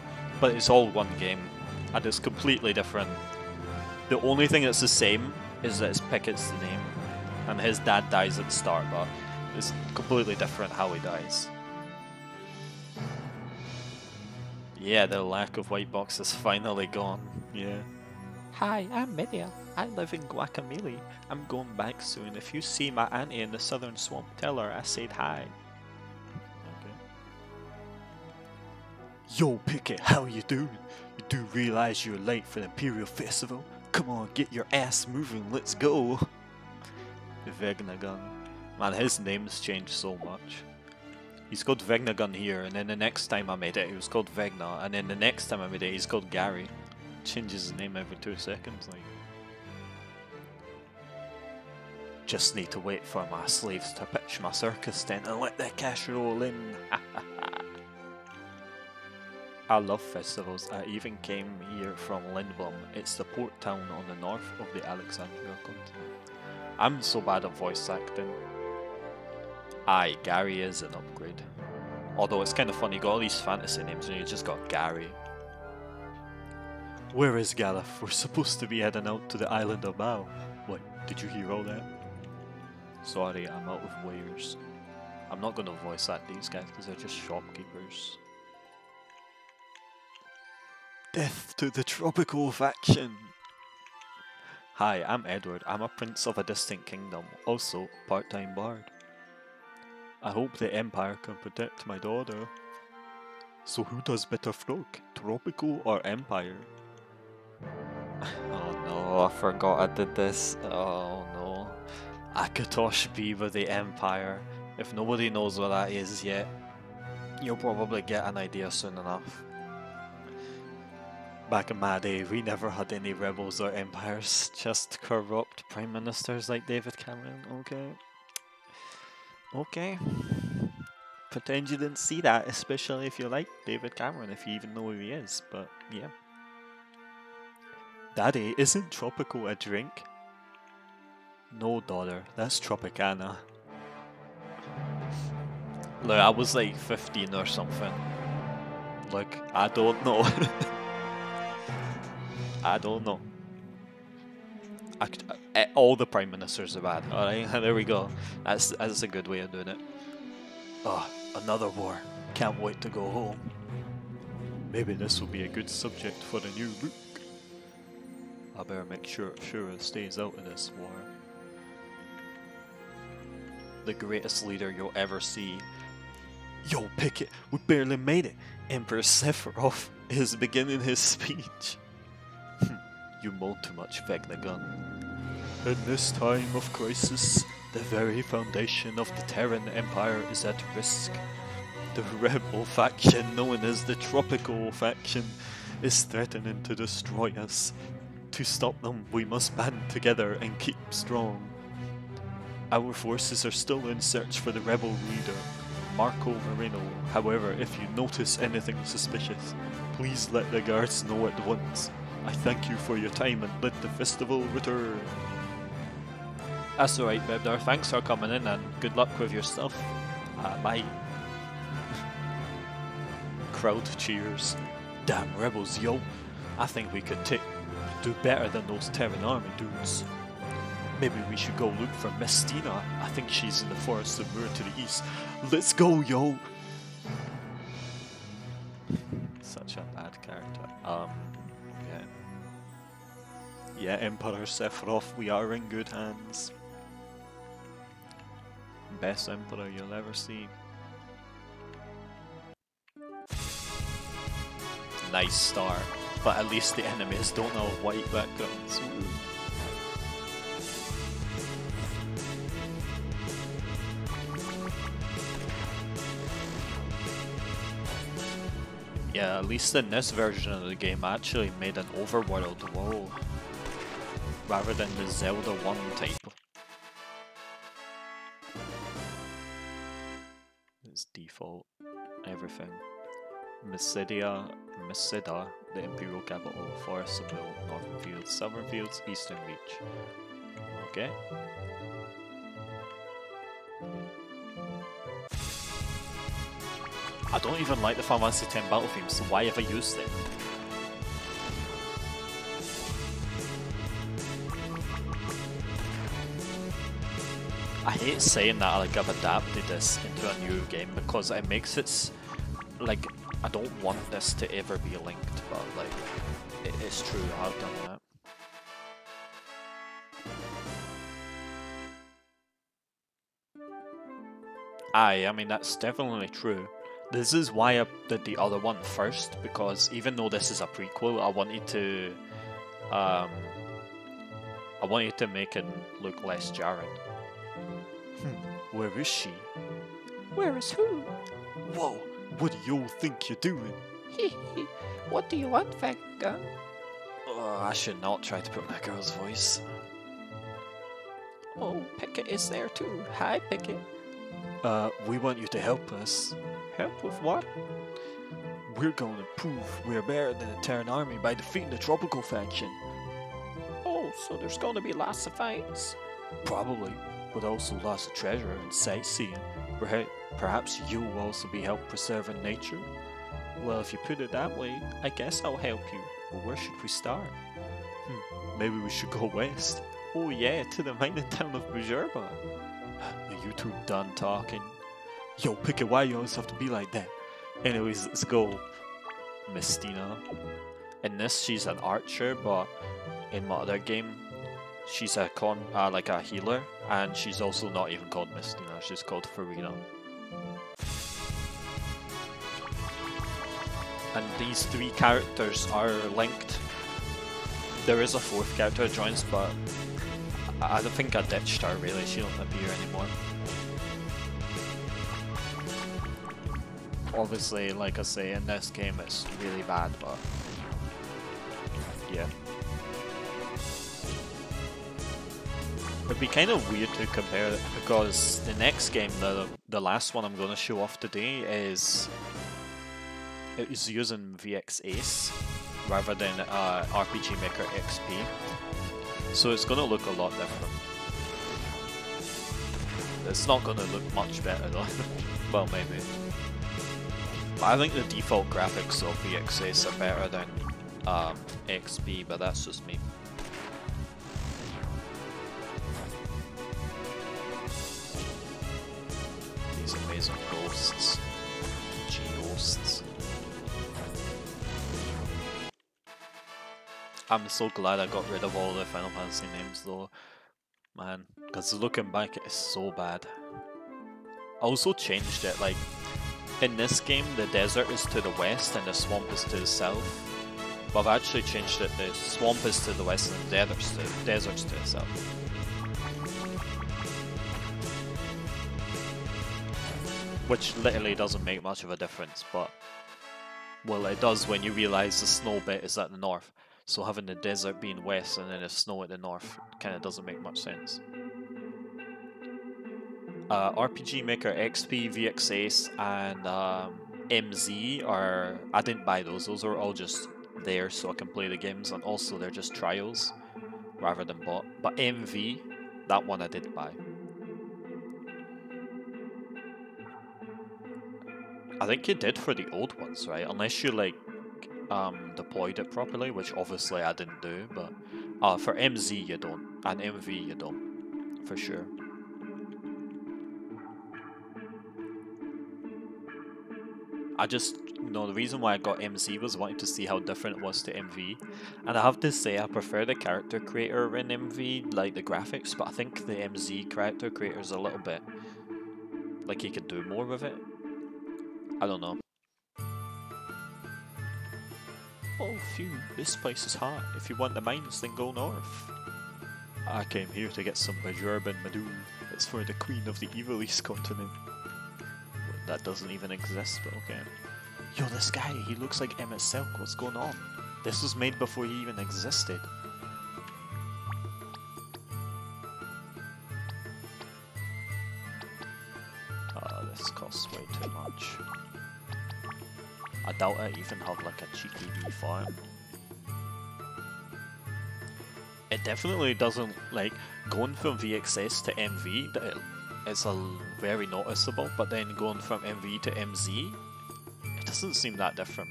But it's all one game, and it's completely different. The only thing that's the same is that it's Pickett's the name, and his dad dies at the start, but it's completely different how he dies. Yeah, the lack of white box is finally gone. Yeah. Hi, I'm Midia. I live in Guacamole. I'm going back soon. If you see my auntie in the southern swamp, tell her I said hi. Okay. Yo, Pickett, how you doing? You do realize you're late for the Imperial Festival? Come on, get your ass moving, let's go. Vegnagun. Man, his name's changed so much. He's called Vegnagun here, and then the next time I made it, he was called Vegna, and then the next time I made it, he's called Gary. Changes his name every two seconds, like. Just need to wait for my slaves to pitch my circus tent and let the cash roll in. I love festivals. I even came here from Lindblom. It's the port town on the north of the Alexandria continent. I'm so bad at voice acting. Aye, Gary is an upgrade. Although it's kind of funny, you got all these fantasy names and you just got Gary. Where is Galuf? We're supposed to be heading out to the island of Bao. What, did you hear all that? Sorry, I'm out of wares. I'm not going to voice act these guys because they're just shopkeepers. Death to the tropical faction. Hi, I'm Edward. I'm a prince of a distant kingdom, also part-time bard. I hope the Empire can protect my daughter. So who does better folk, tropical or Empire? oh no, I forgot I did this. Oh no. Akatosh be with the Empire. If nobody knows what that is yet, you'll probably get an idea soon enough. Back in my day, we never had any rebels or empires, just corrupt prime ministers like David Cameron, okay? Okay. pretend you didn't see that, especially if you like David Cameron, if you even know who he is. But yeah. Daddy, isn't tropical a drink? No, daughter, that's Tropicana. Look, I was like 15 or something. Look, I don't know. I don't know. Uh, all the prime ministers are bad. All right, there we go. That's that's a good way of doing it. Ah, another war. Can't wait to go home. Maybe this will be a good subject for the new book. I better make sure Shura stays out of this war. The greatest leader you'll ever see. Yo, Pickett, we barely made it. Emperor Sephiroth is beginning his speech. You moan too much, Vegnagun. In this time of crisis, the very foundation of the Terran Empire is at risk. The rebel faction, known as the Tropical faction, is threatening to destroy us. To stop them, we must band together and keep strong. Our forces are still in search for the rebel leader, Marco Moreno. However, if you notice anything suspicious, please let the guards know at once. I thank you for your time and let the festival return. That's alright, Bebdar. Thanks for coming in and good luck with your stuff. Uh, bye. Crowd cheers. Damn rebels, yo. I think we could take do better than those Terran army dudes. Maybe we should go look for Mistina. I think she's in the forest of Mur to the east. Let's go, yo! Such a bad character. Um. Yeah, Emperor Sephiroth, we are in good hands. Best emperor you'll ever see. Nice start, but at least the enemies don't have white backgrounds. Yeah, at least in this version of the game, I actually made an overworld world rather than the Zelda 1 type. It's default, everything. Mysidia, Mysida, the Imperial capital, Forest of Mill, Northern Fields, Southern Fields, Eastern Reach. Okay. I don't even like the Final Fantasy X battle theme, so why have I used it? I hate saying that like I've adapted this into a new game because it makes it like I don't want this to ever be linked, but like it is true I've done that. Aye, I mean that's definitely true. This is why I did the other one first because even though this is a prequel, I wanted to um I wanted to make it look less jarring. Where is she? Where is who? Whoa, what do you all think you're doing? what do you want, Vega? Oh, I should not try to put my girl's voice. Oh, Pickett is there too. Hi, Pickett. Uh, we want you to help us. Help with what? We're going to prove we're better than the Terran army by defeating the Tropical faction. Oh, so there's gonna be lots of fights. Probably, but also lots of treasure and sightseeing. Perhaps you'll also be help preserving nature? Well, if you put it that way, I guess I'll help you. But where should we start? Hmm, maybe we should go west. Oh yeah, to the mining town of Bujurba. Are you two done talking? Yo, pick it, why you always have to be like that? Anyways, let's go. Mistina. In this, she's an archer, but in my other game, she's a con, uh, like a healer, and she's also not even called Mistina. She's called Farina. And these three characters are linked. There is a fourth character joins, but I I don't think I ditched her really. She don't appear anymore. Obviously, like I say, in this game it's really bad, but yeah. It'd be kind of weird to compare it because the next game, the the last one I'm going to show off today is it is using VX Ace rather than uh, RPG Maker XP. So it's going to look a lot different. It's not going to look much better though. well, maybe. But I think the default graphics of VX Ace are better than um, XP, but that's just me. These amazing ghosts. G-ghosts. I'm so glad I got rid of all the Final Fantasy names though. Man, because looking back it is so bad. I also changed it, like, in this game the desert is to the west and the swamp is to the south. But I've actually changed it, the swamp is to the west and the desert's to, desert's to the south. Which literally doesn't make much of a difference, but well it does when you realise the snow bit is at the north. So having the desert being west and then the snow at the north kinda doesn't make much sense. Uh, RPG Maker XP, VX Ace, and um, MZ are. I didn't buy those, those are all just there so I can play the games, and also they're just trials rather than bought. But MV, that one I did buy. I think you did for the old ones, right? Unless you like um, deployed it properly, which obviously I didn't do, but uh, for MZ you don't, and MV you don't, for sure. I just know the reason why I got MZ was wanting to see how different it was to MV. And I have to say I prefer the character creator in MV, like the graphics, but I think the MZ character creator is a little bit like he could do more with it. I don't know. Oh phew, this place is hot. If you want the mines then go north. I came here to get some Bajurban Madoon. It's for the Queen of the Evil East continent. That doesn't even exist, but okay. Yo, this guy, he looks like Emmett Silk. What's going on? This was made before he even existed. Doubt I even have like a cheeky wee farm. It definitely doesn't like going from VX Ace to MV. It's a very noticeable, but then going from MV to MZ, it doesn't seem that different.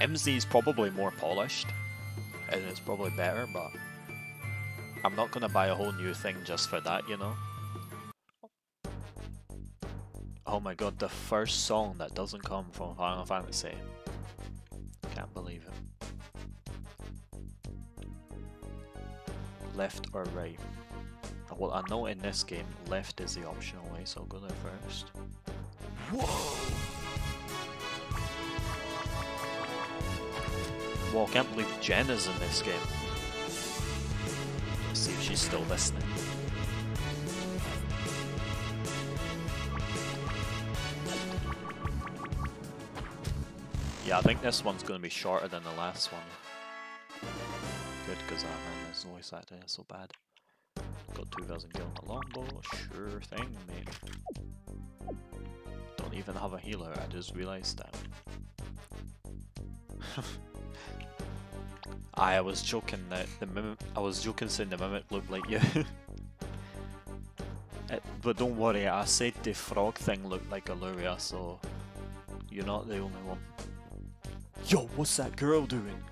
MZ is probably more polished, and it's probably better, but I'm not gonna buy a whole new thing just for that, you know. Oh my god, the first song that doesn't come from Final Fantasy. Can't believe it. Left or right? Well, I know in this game, left is the optional way, so I'll go there first. Whoa, Well, I can't believe Jen is in this game. Let's see if she's still listening. Yeah, I think this one's going to be shorter than the last one. Good, because that man, this voice acting is so bad. Got 2000 gil on a longbow, sure thing, mate. Don't even have a healer, I just realized that. I was joking that the mimic, I was joking saying the mimic looked like you. Eh, but don't worry, I said the frog thing looked like a Illyria, so you're not the only one. Yo, what's that girl doing?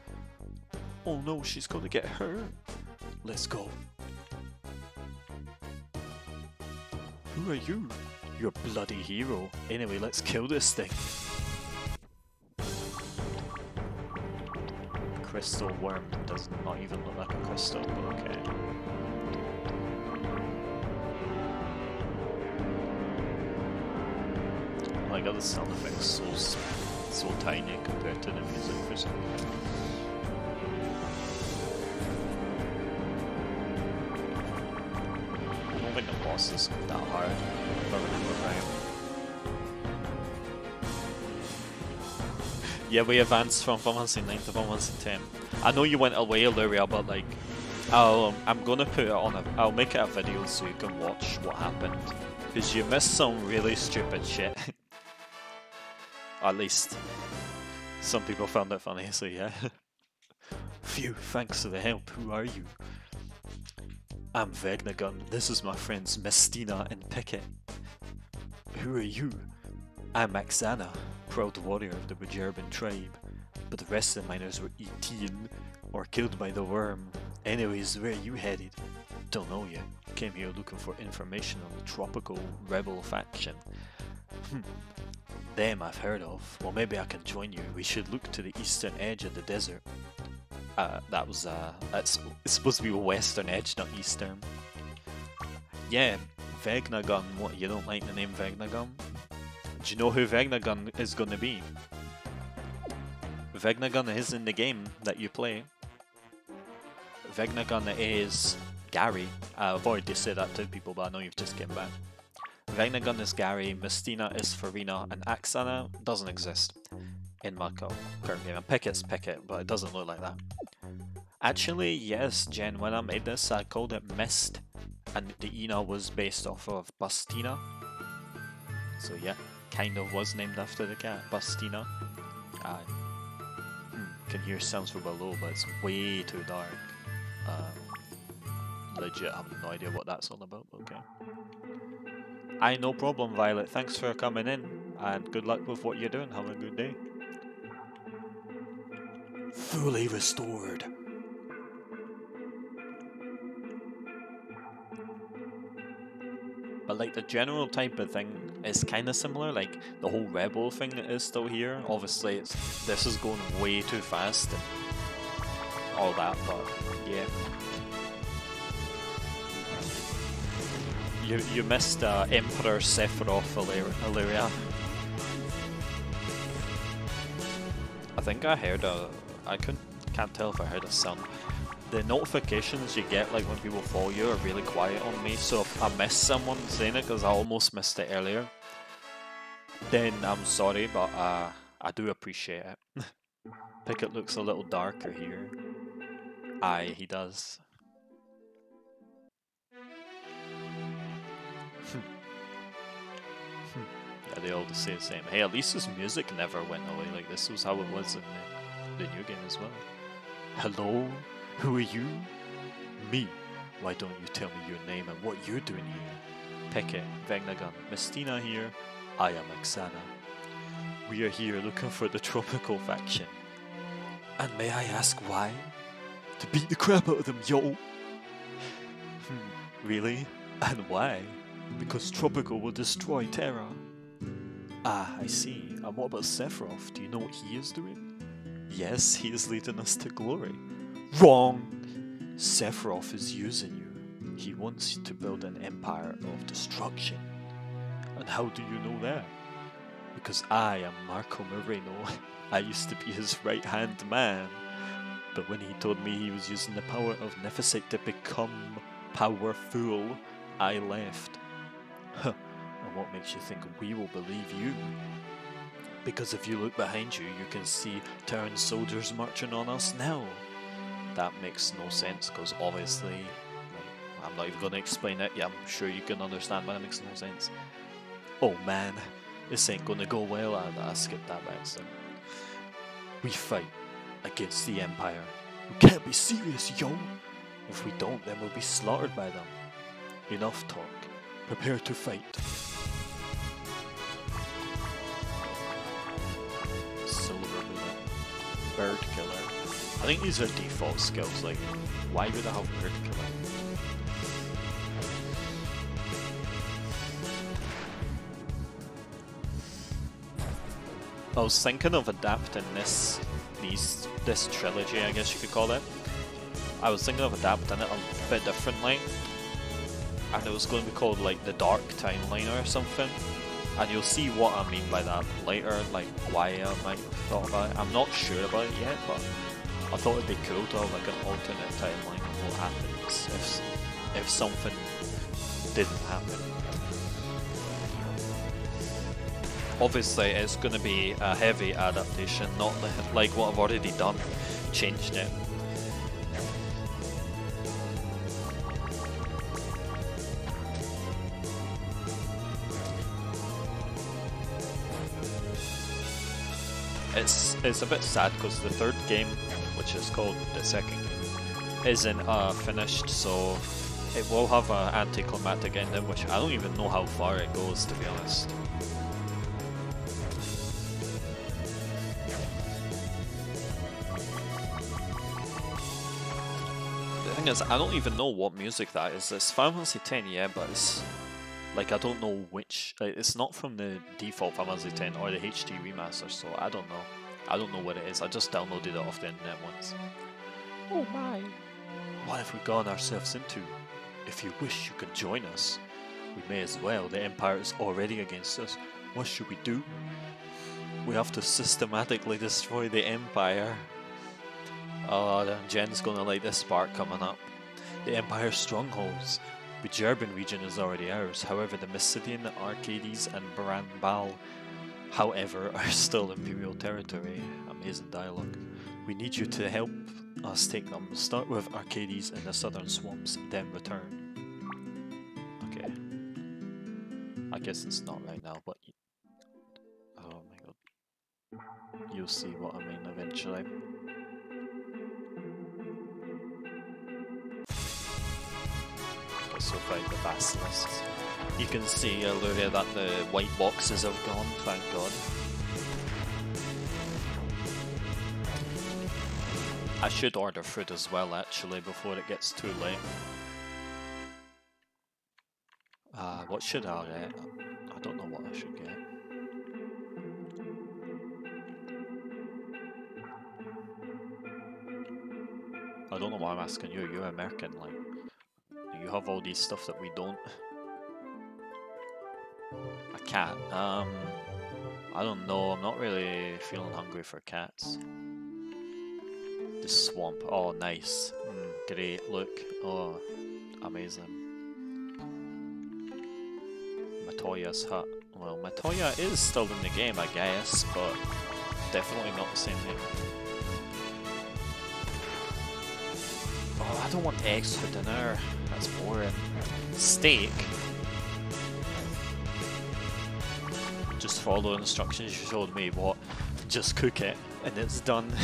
Oh no, she's gonna get hurt. Let's go. Who are you? You're a bloody hero. Anyway, let's kill this thing. Crystal worm does not even look like a crystal, but okay. God, the sound effects so so tiny compared to the music for some reason. Don't the boss is that hard, remember right. Yeah, we advanced from Final Fantasy 9 to Final Fantasy 10. I know you went away, Illyria, but like, I'll, um, I'm gonna put it on a, I'll make it a video so you can watch what happened. Because you missed some really stupid shit. At least some people found it funny, so yeah. Phew, thanks for the help. Who are you? I'm Vegnagun. This is my friends Mistina and Picket. Who are you? I'm Axana, proud warrior of the Bajerban tribe. But the rest of the miners were eaten or killed by the worm. Anyways, where are you headed? Don't know yet. Came here looking for information on the tropical rebel faction. Hmm. Them I've heard of. Well, maybe I can join you. We should look to the eastern edge of the desert. Uh, that was, uh, that's it's supposed to be western edge, not eastern. Yeah, Vegnagun. What, you don't like the name Vegnagun? Do you know who Vegnagun is going to be? Vegnagun is in the game that you play. Vegnagun is Gary. Uh, I've already said that to people, but I know you've just came back. Vegnagun is Gary, Mistina is Farina, and Axana doesn't exist in my co- current game. And Picket's Picket, but it doesn't look like that. Actually, yes, Jen, when I made this, I called it Mist, and the Ina was based off of Bastina. So yeah, kind of was named after the cat, Bastina. Aye. Hmm, can hear sounds from below, but it's way too dark. Uh, legit, I have no idea what that's all about, okay. Aye, no problem, Violet. Thanks for coming in, and good luck with what you're doing. Have a good day. Fully restored. But like the general type of thing is kind of similar. Like the whole rebel thing is still here. Obviously, it's this is going way too fast and all that. But yeah, you you missed uh, Emperor Sephiroth Illyria. I think I heard a. I couldn't can't tell if I heard a sound. The notifications you get, like when people follow you, are really quiet on me. So if I miss someone saying it, because I almost missed it earlier, then I'm sorry, but uh, I do appreciate it. Pickett looks a little darker here. Aye, he does. Yeah, they all say the same. Hey, at least his music never went away. Like this was how it was in the, the new game as well. Hello, who are you? Me. Why don't you tell me your name and what you're doing here? Peke, Vegnagun, Mistina here. I am Axana. We are here looking for the tropical faction. And may I ask why? To beat the crap out of them, yo! Hmm, really? And why? Because Tropical will destroy Terra. Ah, I see. And what about Sephiroth? Do you know what he is doing? Yes, he is leading us to glory. Wrong! Sephiroth is using you. He wants to build an empire of destruction. And how do you know that? Because I am Marco Moreno. I used to be his right hand man. But when he told me he was using the power of Nethicite to become powerful, I left. And what makes you think we will believe you? Because if you look behind you, you can see Terran soldiers marching on us now. That makes no sense because obviously, I'm not even going to explain it. Yeah, I'm sure you can understand why it makes no sense. Oh man, this ain't going to go well. I, I skipped that by accident. We fight against the Empire. You can't be serious, yo! If we don't, then we'll be slaughtered by them. Enough talk. Prepare to fight. Silver Bullet. Bird Killer. I think these are default skills, like, why would I have Bird Killer? I was thinking of adapting this, these, this trilogy, I guess you could call it. I was thinking of adapting it a bit differently, and it was going to be called like the Dark Timeline or something. And you'll see what I mean by that later, like why I might have thought about it. I'm not sure about it yet, but I thought it'd be cool to have like an alternate timeline of what happens if if something didn't happen. Obviously, it's going to be a heavy adaptation, not like what I've already done, changed it. It's a bit sad because the third game, which is called the second game, isn't uh, finished, so it will have an anticlimactic ending, which I don't even know how far it goes, to be honest. The thing is, I don't even know what music that is. It's Final Fantasy X, yeah, but it's like I don't know which. Like, it's not from the default Final Fantasy X or the HD remaster, so I don't know. I don't know what it is. I just downloaded it off the internet once. Oh my. What have we gotten ourselves into? If you wish, you can join us. We may as well. The Empire is already against us. What should we do? We have to systematically destroy the Empire. Oh, Jen's gonna like this part coming up. The Empire's strongholds. The Gerban region is already ours. However, the Mysidian, Archades, and Baranbal, however, are still Imperial territory. Amazing dialogue. We need you to help us take them. Start with Archades in the southern swamps, then return. Okay. I guess it's not right now, but. Oh my god. You'll see what I mean eventually. So fight the basilisks. You can see, Luria, that the white boxes have gone, thank god. I should order food as well, actually, before it gets too late. Uh, what should I get? I don't know what I should get. I don't know why I'm asking you. You're American, like. You have all these stuff that we don't? A cat. Um, I don't know. I'm not really feeling hungry for cats. The swamp. Oh, nice. Mm, great. Look. Oh, amazing. Matoya's hut. Well, Matoya is still in the game, I guess, but definitely not the same name. I don't want eggs for dinner. That's boring. Steak. Just follow the instructions you showed me. What? Just cook it and it's done.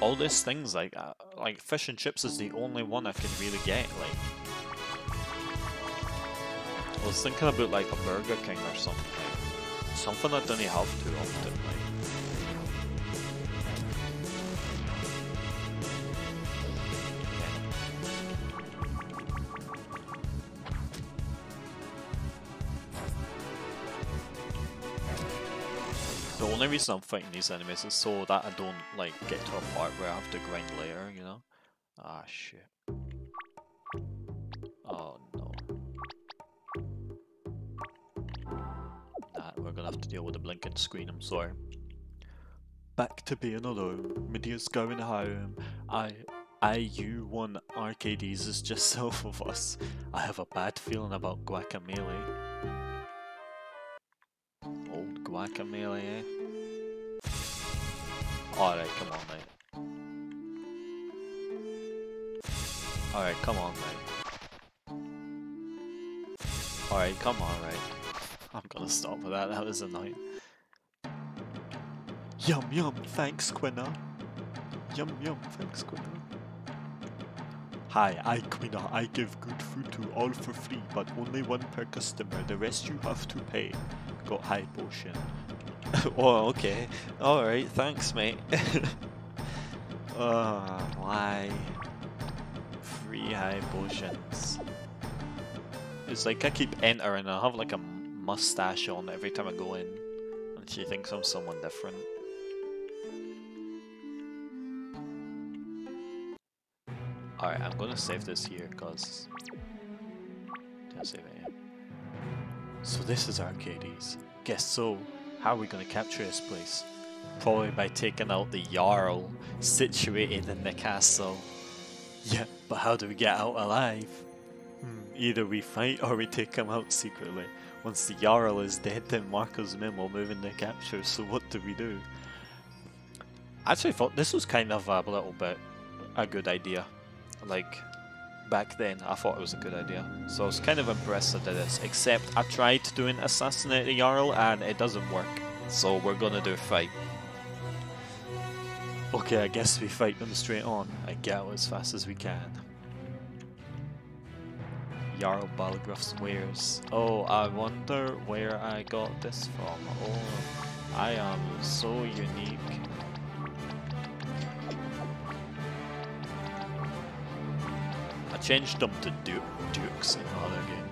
All these things like uh, like fish and chips is the only one I can really get. Like I was thinking about like a Burger King or something. Something I don't have too often. The only reason I'm fighting these enemies is so that I don't like get to a part where I have to grind later, you know? Ah shit. With a blinking screen, I'm sorry. Back to being alone. Media's going home. I I you one Archades is just south of us. I have a bad feeling about Guacamole. Old Guacamole, eh? Alright, come on, mate. Alright, come on, mate. Alright, come on, mate. I'm gonna stop with that, that was annoying. Yum yum, thanks Quina. Yum yum, thanks Quina. Hi, I Quina. I give good food to all for free, but only one per customer. The rest you have to pay. Got high potion. oh, okay. Alright, thanks, mate. uh, why? Free high potions. It's like I keep entering, I have like a mustache on every time I go in. And she thinks I'm someone different. Alright, I'm gonna save this here, cause... Did I save it yet? So this is Archades. Guess so. How are we gonna capture this place? Probably by taking out the Jarl situated in the castle. Yeah, but how do we get out alive? Hmm, either we fight or we take him out secretly. Once the Jarl is dead, then Marco's men will move in to capture, so what do we do? I actually thought this was kind of a little bit a good idea. Like, back then. I thought it was a good idea. So I was kind of impressed I did this, except I tried doing Assassinate the Jarl and it doesn't work. So we're gonna do fight. Okay, I guess we fight them straight on and get out as fast as we can. Jarl Balgruuf's wares. Oh, I wonder where I got this from. Oh, I am so unique. I changed them to du dukes in the other game.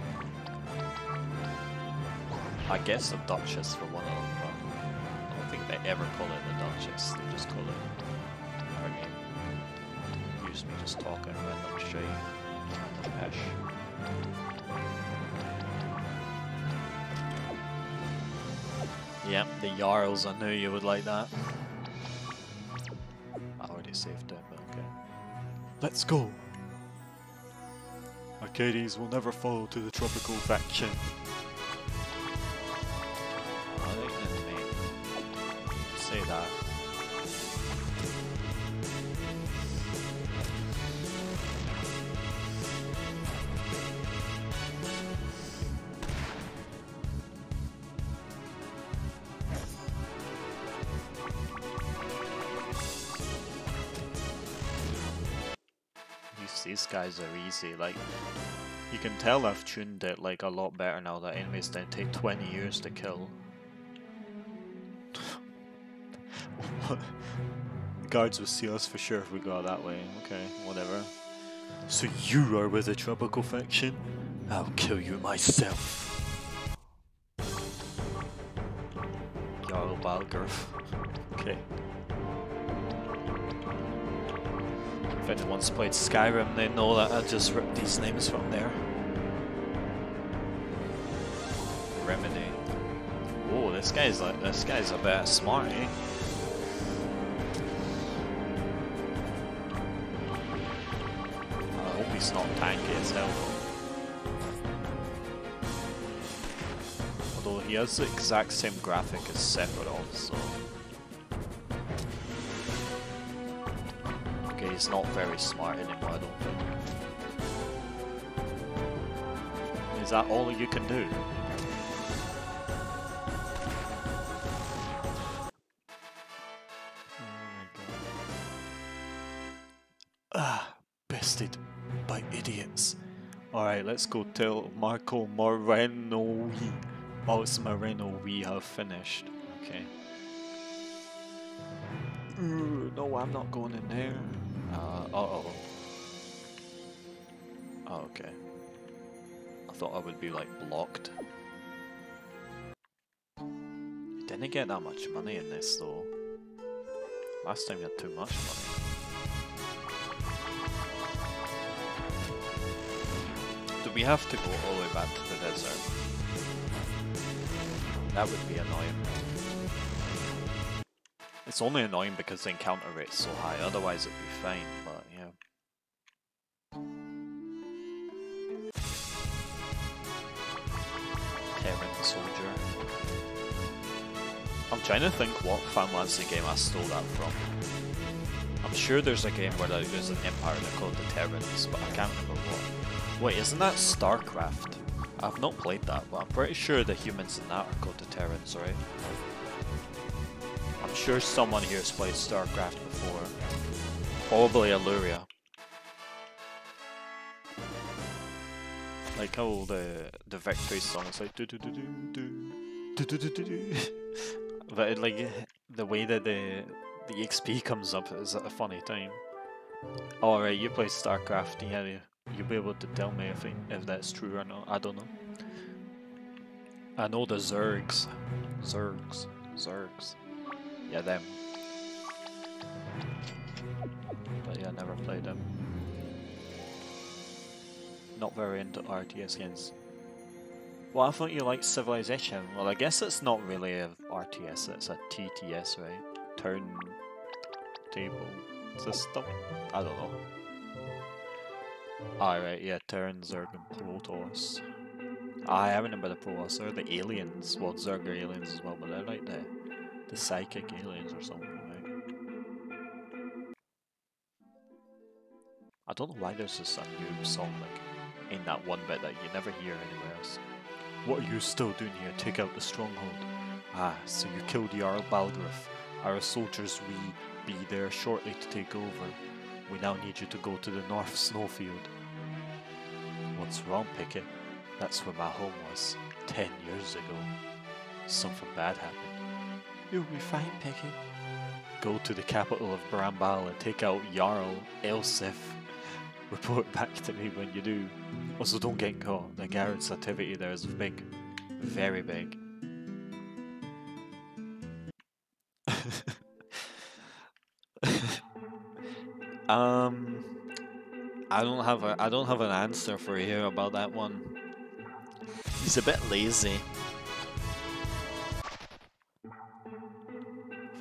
I guess the Duchess for one of them, but I don't think they ever call it the Duchess, they just call it. Use me just talking random shit, random hash. Yep, the Jarls, I knew you would like that. I already saved it, but okay. Let's go. Archades will never fall to the Tropico faction. Guys are easy, like you can tell I've tuned it like a lot better now that enemies don't take 20 years to kill. Guards will see us for sure if we go that way. Okay, whatever. So you are with the Tropico faction? I'll kill you myself. Jarl Balgruuf. Okay. If anyone's played Skyrim, they know that I just ripped these names from there. Remedy. Oh, this guy's like this guy's a bit smart, eh? I hope he's not tanky as hell. Although he has the exact same graphic as Sephiroth, so. He's not very smart anymore, I don't think. Is that all you can do? Oh. Ah, bested by idiots. Alright, let's go tell Marco Moreno we. Oh, it's Moreno we have finished. Okay. Ooh, no, I'm not going in there. Uh, uh oh. Oh, okay. I thought I would be like blocked. Didn't get that much money in this though. Last time you had too much money. Do we have to go all the way back to the desert? That would be annoying. It's only annoying because the encounter rate's so high, otherwise it'd be fine, but yeah. Terran Soldier. I'm trying to think what Final Fantasy game I stole that from. I'm sure there's a game where there's an empire that called the Terrans, but I can't remember what. Wait, isn't that StarCraft? I've not played that, but I'm pretty sure the humans in that are called the Terrans, right? Sure someone here has played StarCraft before. Probably Illyria. Like how the uh, the victory song is like do do do do do do do do do. But it, like the way that the the XP comes up is a funny time. Alright, you play StarCraft, yeah, you- you'll be able to tell me if, it, if that's true or not. I don't know. I know the Zergs. Zergs. Zergs. Yeah, them. But yeah, never played them. Not very into RTS games. Well, I thought you liked Civilization. Well, I guess it's not really a RTS, it's a TTS, right? Turn table system? I don't know. Alright, yeah, Terran, Zerg, and Protoss. I remember the Protoss, they're the aliens. Well, Zerg are aliens as well, but they're like the, the psychic aliens or something, right? I don't know why there's this new song like in that one bit that you never hear anywhere else. What are you still doing here? Take out the stronghold. Ah, so you killed Jarl Balgruuf. Our soldiers will be there shortly to take over. We now need you to go to the North Snowfield. What's wrong, Pickett? That's where my home was, ten years ago. Something bad happened. You'll be fine, Peggy. Go to the capital of Bramble and take out Jarl Elisif. Report back to me when you do. Also, don't get caught. The Garrett's activity there is big. Very big. um, I don't have a I don't have an answer for you about that one. He's a bit lazy.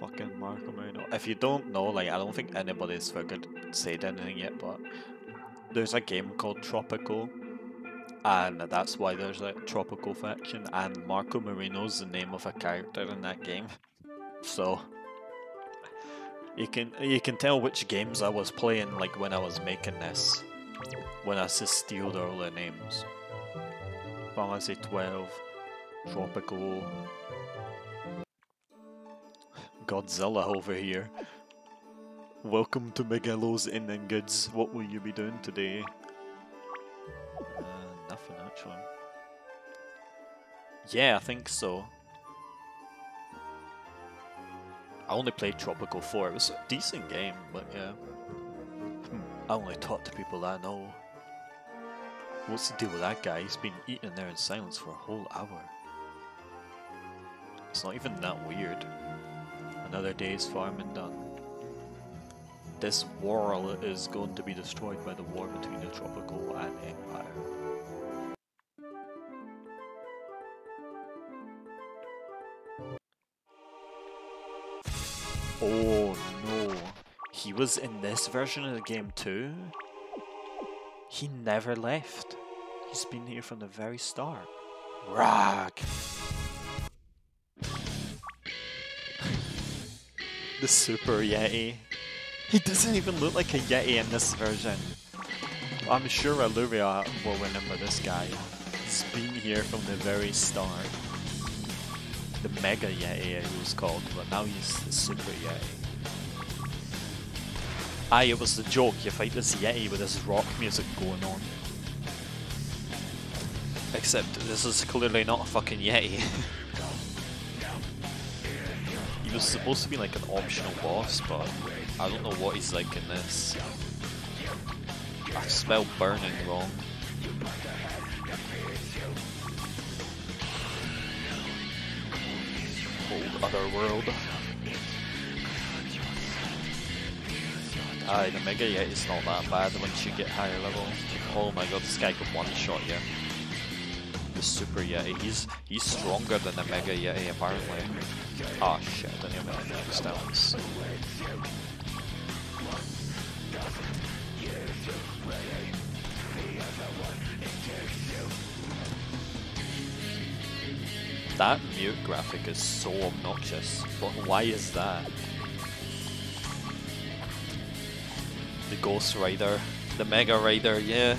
Fucking Marco Marino. If you don't know, like I don't think anybody's figured said anything yet, but there's a game called Tropico, and that's why there's a Tropico faction, and Marco Marino's the name of a character in that game. So you can you can tell which games I was playing like when I was making this. When I just stealed all the names. Final Fantasy 12, Tropico, Godzilla over here. Welcome to Miguelo's Inn and Goods. What will you be doing today? Uh, nothing actually. Yeah, I think so. I only played Tropico 4. It was a decent game, but yeah. Hmm, I only talk to people I know. What's the deal with that guy? He's been eating there in silence for a whole hour. It's not even that weird. Another day's farming done. This world is going to be destroyed by the war between the Tropico and Empire. Oh no. He was in this version of the game too? He never left. He's been here from the very start. Rag! The Super Yeti. He doesn't even look like a Yeti in this version. I'm sure Illyria will remember this guy. He's been here from the very start the Mega Yeti he was called, but now he's the Super Yeti. Aye, it was the joke, you fight this Yeti with this rock music going on. Except this is clearly not a fucking Yeti. was supposed to be like an optional boss, but I don't know what he's like in this. I smell burning wrong. Old other world. Aye, the Mega Yeti's not that bad once you get higher level. Oh my god, this guy could one-shot you. The Super Yeti, he's he's stronger than the Mega Yeti apparently. Oh, shit, I downs. That mute graphic is so obnoxious, but why is that? The Ghost Rider, the Mega Rider, yeah.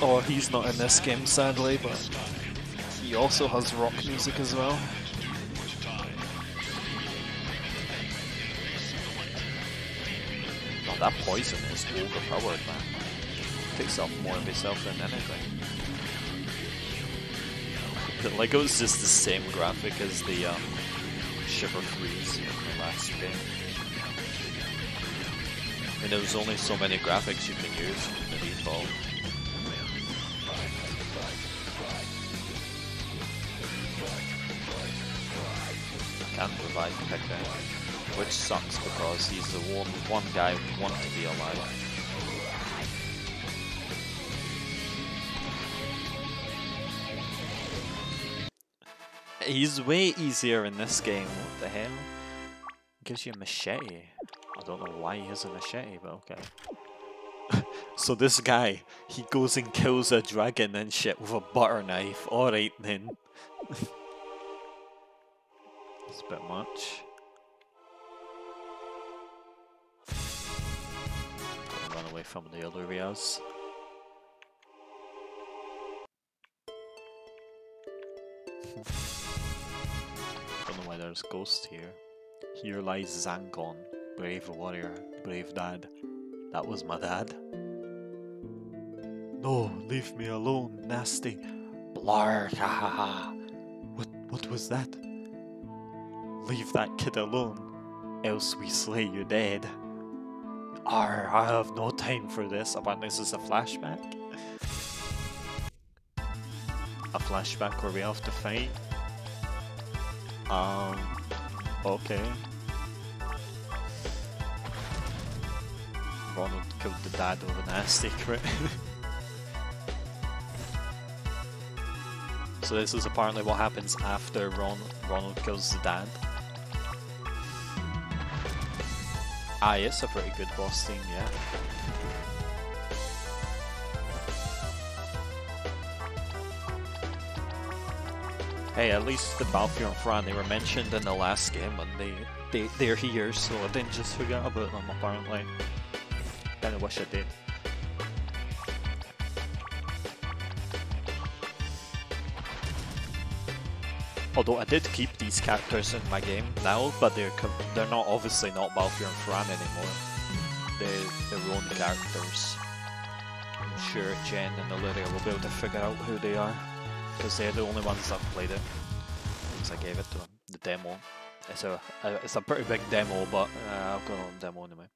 Oh, he's not in this game sadly, but he also has rock music as well. Oh, that poison is overpowered, man. Takes off more of himself than anything. like it was just the same graphic as the um, Shiver Freeze in the last game. And there was only so many graphics you can use in the default. Can't which sucks because he's the one, one guy we want to be alive. He's way easier in this game, what the hell? Gives you a machete. I don't know why he has a machete, but okay. so this guy, he goes and kills a dragon and shit with a butter knife. Alright then. it's a bit much. like from the other areas. Don't know why there's ghosts here. Here lies Zangon, brave warrior, brave dad. That was my dad. No, leave me alone, nasty. Blar, ha ha ha. What, what was that? Leave that kid alone, else we slay you dead. Arr, I have no time for this. Apparently this is a flashback. A flashback where we have to fight. Um, okay. Ronald killed the dad with a nasty crit. so this is apparently what happens after Ron Ronald kills the dad. Ah, yes, a pretty good boss theme, yeah. Hey, at least the Balthier and Fran, they were mentioned in the last game and they, they, they're here, so I didn't just forget about them apparently. Kinda wish I did. Although I did keep these characters in my game now, but they're they're not obviously not Balthier and Fran anymore. They're their own characters. I'm sure Jen and Illyria will be able to figure out who they are, because they're the only ones that played it. Because I gave it to them, the demo. It's a, it's a pretty big demo, but uh, I'll go on demo anyway.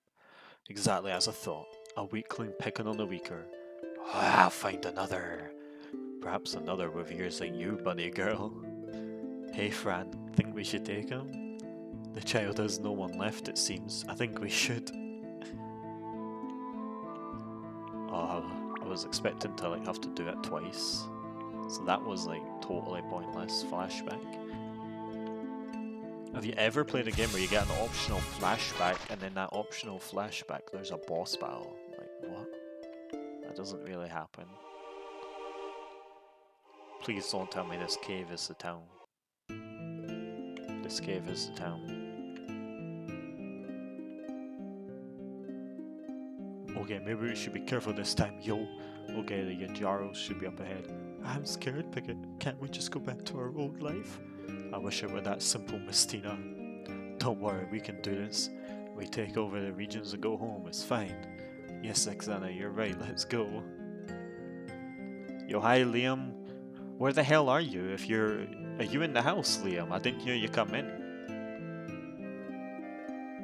Exactly as I thought. A weakling picking on the weaker. I'll find another. Perhaps another with ears like you, bunny girl. Hey Fran, think we should take him? The child has no one left, it seems. I think we should. Oh, I was expecting to like have to do it twice. So that was like totally pointless flashback. Have you ever played a game where you get an optional flashback and then that optional flashback there's a boss battle? Like what? That doesn't really happen. Please don't tell me this cave is the town. This cave is the town. Okay, maybe we should be careful this time, yo. Okay, the Yajaros should be up ahead. I'm scared, Pickett. Can't we just go back to our old life? I wish it were that simple, Mistina. Don't worry, we can do this. We take over the regions and go home, it's fine. Yes, Axana, you're right, let's go. Yo, hi, Liam. Where the hell are you? If you're... Are you in the house, Liam? I didn't hear you come in.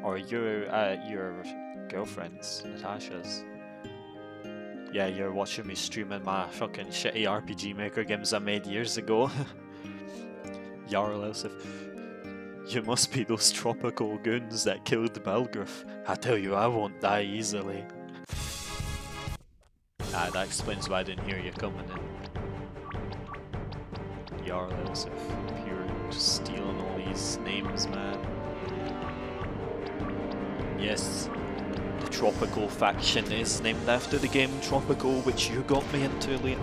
Or you're at your girlfriend's, Natasha's. Yeah, you're watching me streaming my fucking shitty RPG Maker games I made years ago. Jarl Elisif. You must be those Tropico goons that killed Balgruuf. I tell you, I won't die easily. Ah, that explains why I didn't hear you coming in. Jarl Elisif. Pure just stealing all these names, man. Yes, the Tropico faction is named after the game Tropico, which you got me into, Liam.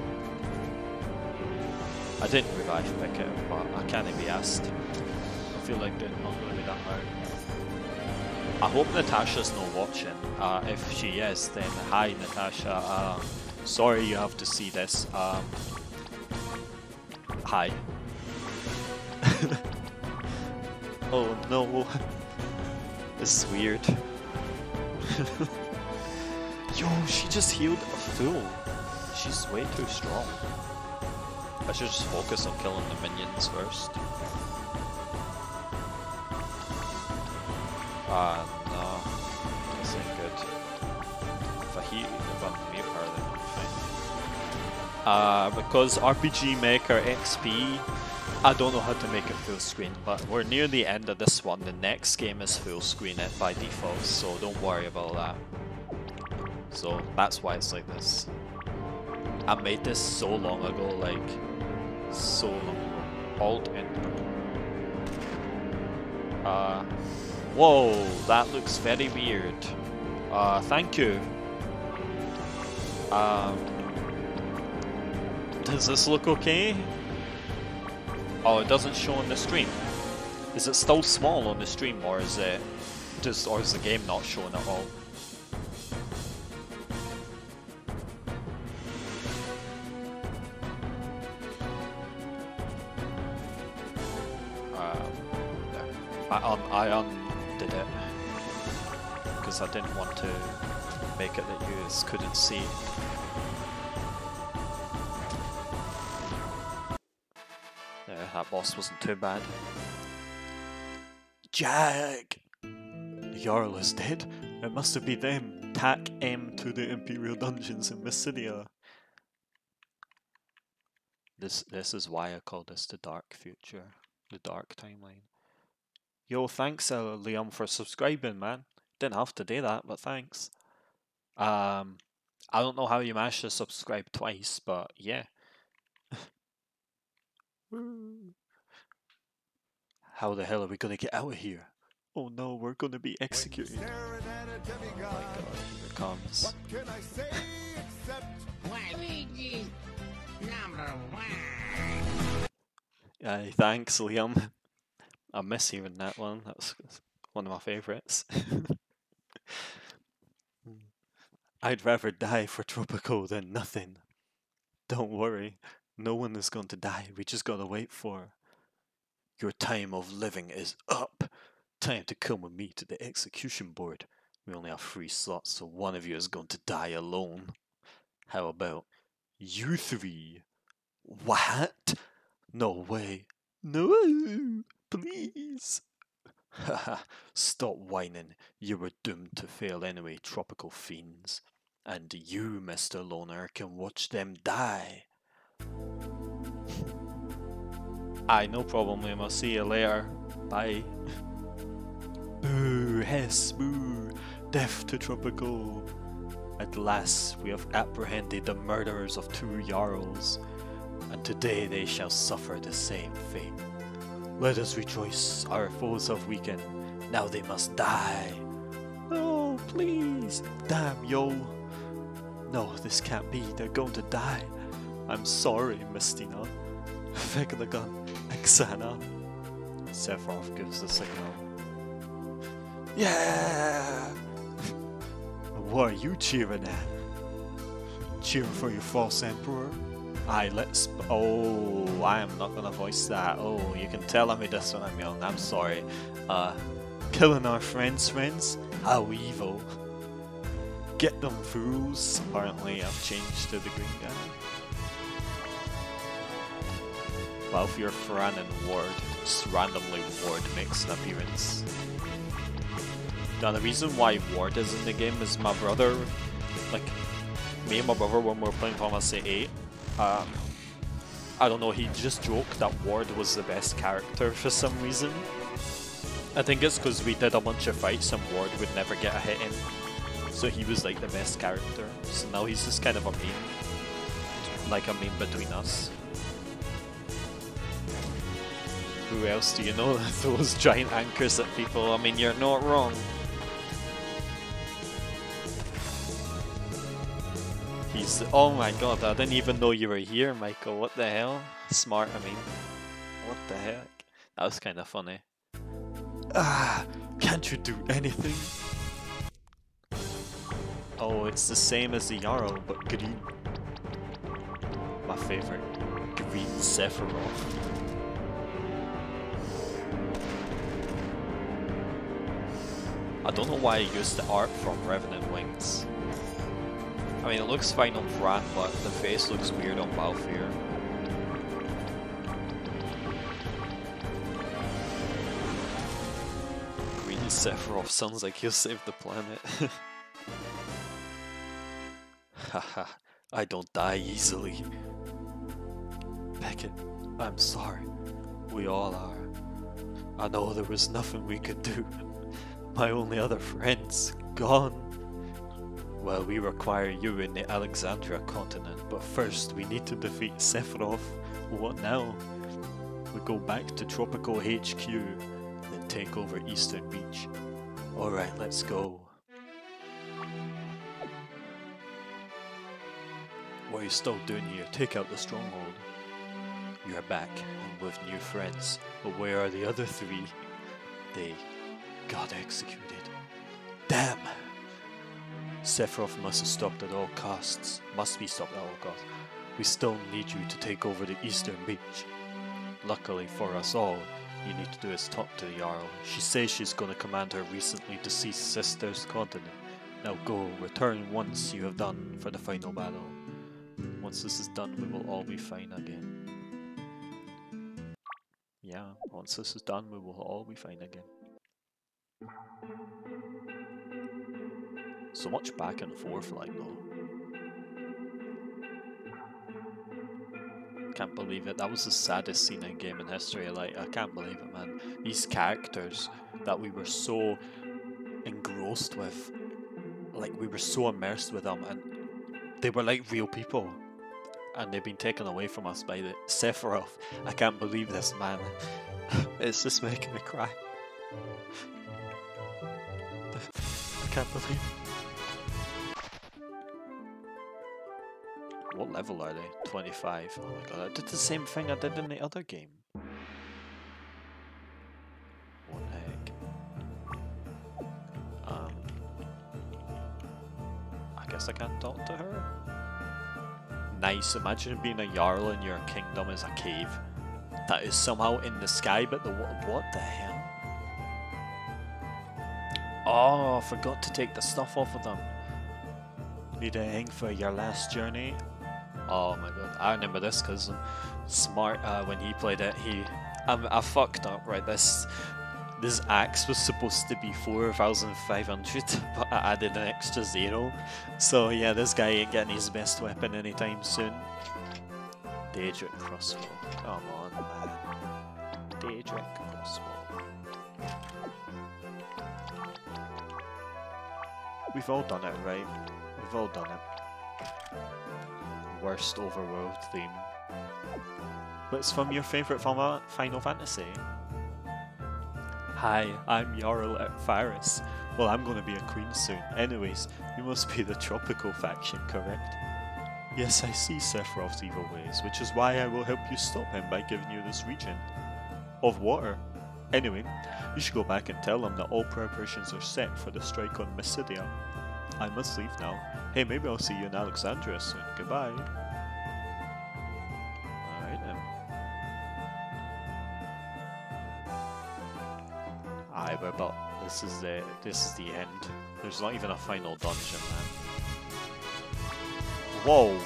I didn't revive Pickett, but I can't be asked. I feel like they're not going to be that hard. I hope Natasha's not watching. Uh, if she is, then hi Natasha. Uh, sorry you have to see this. Um, hi. oh no. This is weird. Yo, she just healed a fool. She's way too strong. I should just focus on killing the minions first. Ah, no. This ain't good. If I heal, if I'm Uh, because RPG Maker XP, I don't know how to make it full screen, but we're near the end of this one. The next game is full screen it by default, so don't worry about that. So that's why it's like this. I made this so long ago, like so long ago. Alt enter. Uh, whoa, that looks very weird. Uh, thank you. Um, does this look okay? Oh, it doesn't show on the stream. Is it still small on the stream, or is it just, or is the game not showing at all? Um, no. I un I undid it because I didn't want to make it that you couldn't see. Boss wasn't too bad. Jack! The Jarl is dead. It must have been them. Tack M to the Imperial Dungeons in Mysidia. This this is why I call this the dark future, the dark timeline. Yo, thanks uh, Liam for subscribing, man. Didn't have to do that, but thanks. Um, I don't know how you managed to subscribe twice, but yeah. How the hell are we gonna get out of here? Oh no, we're gonna be executed. Oh my god, here it comes. Waluigi, number one. Aye, thanks, Liam. I miss hearing that one. That's one of my favourites. I'd rather die for Tropico than nothing. Don't worry, no one is going to die. We just gotta wait for. Your time of living is up. Time to come with me to the execution board. We only have three slots, so one of you is going to die alone. How about you three? What? No way. No, please. Haha, stop whining. You were doomed to fail anyway, Tropico fiends. And you, Mr. Loner, can watch them die. Aye, no problem, Liam. I'll see you later. Bye. Boo, Hess, boo. Death to Tropico. At last, we have apprehended the murderers of two Jarls, and today they shall suffer the same fate. Let us rejoice. Our foes have weakened. Now they must die. No, please. Damn, yo. No, this can't be. They're going to die. I'm sorry, Mistina. Veglagun, Axana. Sephiroth gives the signal. Yeah! what are you cheering at? Cheering for your false emperor? Aye, let's. Oh, I am not gonna voice that. Oh, you can tell I made this when I'm young. I'm sorry. Uh, Killing our friends' friends? How evil. Get them fools. apparently I've changed to the green guy. Balthier, Fran, and Ward. Just randomly Ward makes an appearance. Now the reason why Ward is in the game is my brother, like, me and my brother when we were playing Final Fantasy 8, um, I don't know, he just joked that Ward was the best character for some reason. I think it's because we did a bunch of fights and Ward would never get a hit in. So he was like the best character. So now he's just kind of a meme. Like a meme between us. Who else do you know throws giant anchors at people? I mean, you're not wrong. He's. Oh my god, I didn't even know you were here, Michael. What the hell? Smart, I mean. What the heck? That was kind of funny. Ah, can't you do anything? Oh, it's the same as the Jarl, but green. My favorite. Green Sephiroth. I don't know why I used the art from Revenant Wings. I mean, it looks fine on Fran, but the face looks weird on Balthier. Green Sephiroth sounds like he'll save the planet. Haha, I don't die easily. Beckett, I'm sorry. We all are. I know there was nothing we could do. My only other friends gone. Well, we require you in the Alexandria continent, but first we need to defeat Sephiroth. What now? We go back to Tropico HQ, then take over Eastern Beach. Alright, let's go. What are you still doing here? Take out the stronghold. You're back, and with new friends. But where are the other three? They got executed. Damn! Sephiroth must have stopped at all costs. Must be stopped at all costs. We still need you to take over the eastern beach. Luckily for us all, you need to do is talk to the Jarl. She says she's going to command her recently deceased sister's continent. Now go, return once you have done for the final battle. Once this is done, we will all be fine again. Yeah, once this is done, we will all be fine again. So much back and forth, like, though. Can't believe it. That was the saddest scene in gaming history. Like, I can't believe it, man. These characters that we were so engrossed with, like, we were so immersed with them, and they were like real people. And they've been taken away from us by the Sephiroth. I can't believe this, man. it's just making me cry. What level are they? 25. Oh my god, I did the same thing I did in the other game. What heck? Um, I guess I can't talk to her? Nice, imagine being a Jarl and your kingdom is a cave. That is somehow in the sky, but the what the hell? Oh, I forgot to take the stuff off of them. Need anything for your last journey? Oh my god, I remember this because Smart, uh, when he played it, he. Um, I fucked up, right? This this axe was supposed to be 4,500, but I added an extra zero. So yeah, this guy ain't getting his best weapon anytime soon. Daedric crossbow. Come on, man. Daedric crossbow. We've all done it, right? We've all done it. Worst overworld theme. What's from your favourite Final Final Fantasy? Hi, I'm Jarl at Faris. Well, I'm gonna be a queen soon. Anyways, you must be the Tropico faction, correct? Yes, I see Sephiroth's evil ways, which is why I will help you stop him by giving you this region of water. Anyway, you should go back and tell them that all preparations are set for the strike on Mysidia. I must leave now. Hey, maybe I'll see you in Alexandria soon. Goodbye. Alright then. Aye, we're about. This is the this is the end. There's not even a final dungeon, man. Whoa!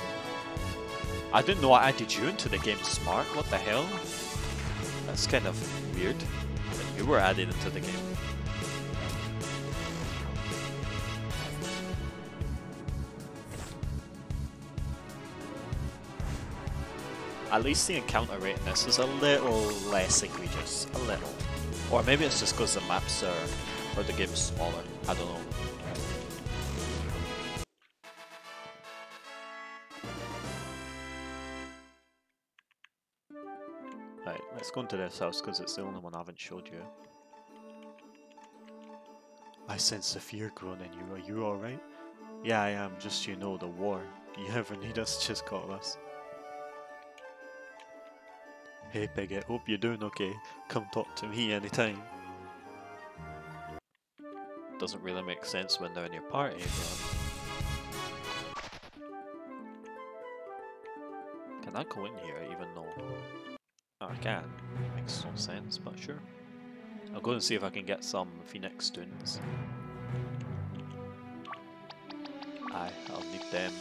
I didn't know I added you into the game, Smart. What the hell? That's kind of weird. You were added into the game. At least the encounter rate in this is a little less egregious. A little. Or maybe it's just because the maps are, or the game's smaller. I don't know. Right, let's go into this house because it's the only one I haven't showed you. I sense the fear growing in you. Are you alright? Yeah, I am. Just you know, the war. You ever need us, just call us. Hey Pickett, hope you're doing okay. Come talk to me anytime. Doesn't really make sense when they're in your party, but... Can I go in here even though... Oh, I can. Makes no sense, but sure. I'll go and see if I can get some Phoenix Stones. Aye, I'll need them.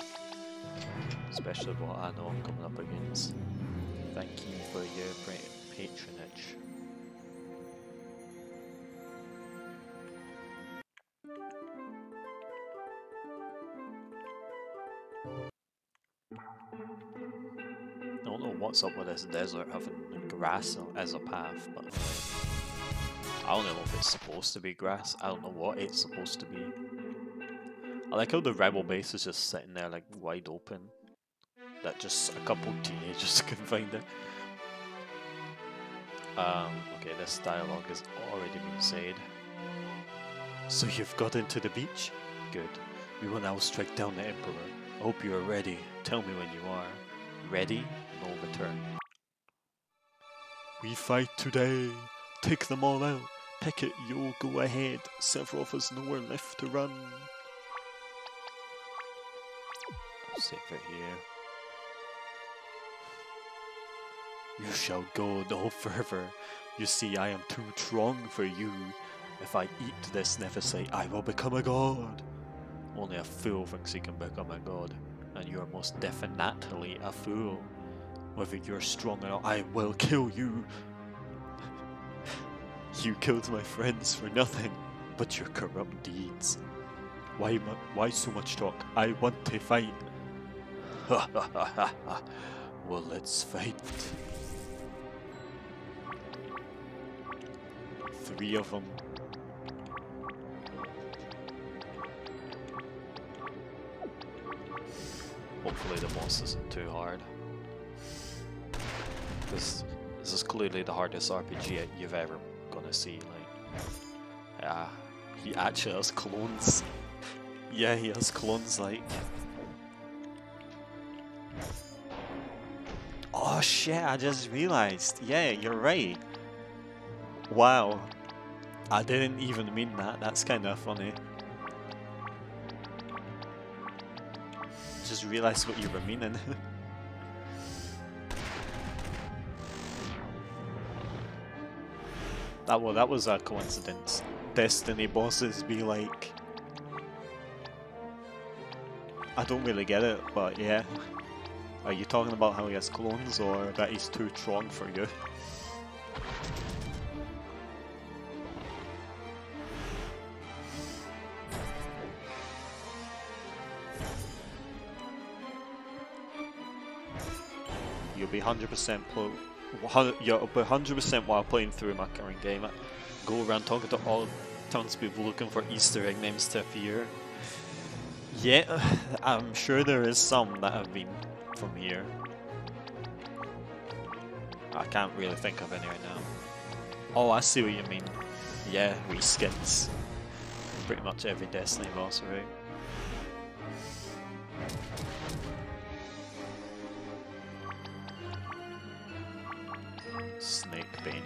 Especially what I know I'm coming up against. Thank you for your patronage. What's up with this desert having grass as a path, but I don't know if it's supposed to be grass. I don't know what it's supposed to be. I like how the rebel base is just sitting there like wide open that just a couple teenagers can find it. Um, okay, this dialogue has already been said. So you've got into the beach? Good. We will now strike down the Emperor. I hope you are ready. Tell me when you are. Ready? No return. We fight today. Take them all out. Pickett, you'll go ahead. Several of us nowhere left to run. Save it here. You shall go no further. You see, I am too strong for you. If I eat this Nethicite, I will become a god. Only a fool thinks he can become a god, and you are most definitely a fool. Whether you're strong or not, I will kill you. you killed my friends for nothing, but your corrupt deeds. Why, why so much talk? I want to fight. well, let's fight. Three of them. Hopefully the boss isn't too hard. Because this is clearly the hardest RPG you've ever gonna see, like... Yeah, he actually has clones. Yeah, he has clones, like... Oh shit, I just realized. Yeah, you're right. Wow. I didn't even mean that, that's kinda funny. Just realized what you were meaning. that well, that was a coincidence. Destiny bosses be like I don't really get it, but yeah. Are you talking about how he has clones or that he's too strong for you? You'll be 100% pro. hun- You'll be 100% while playing through my current game. Go around talking to all townspeople looking for Easter egg names to appear. Yeah, I'm sure there is some that have been from here. I can't really think of any right now. Oh, I see what you mean. Yeah, we skins. Pretty much every Destiny boss, right? Snake Bane.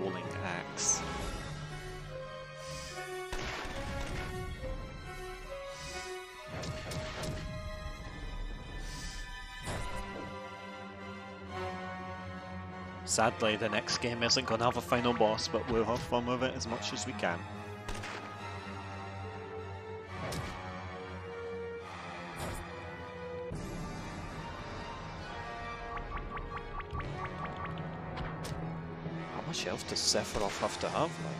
Rolling Axe. Sadly, the next game isn't going to have a final boss, but we'll have fun with it as much as we can. Does Sephiroth have to have, like?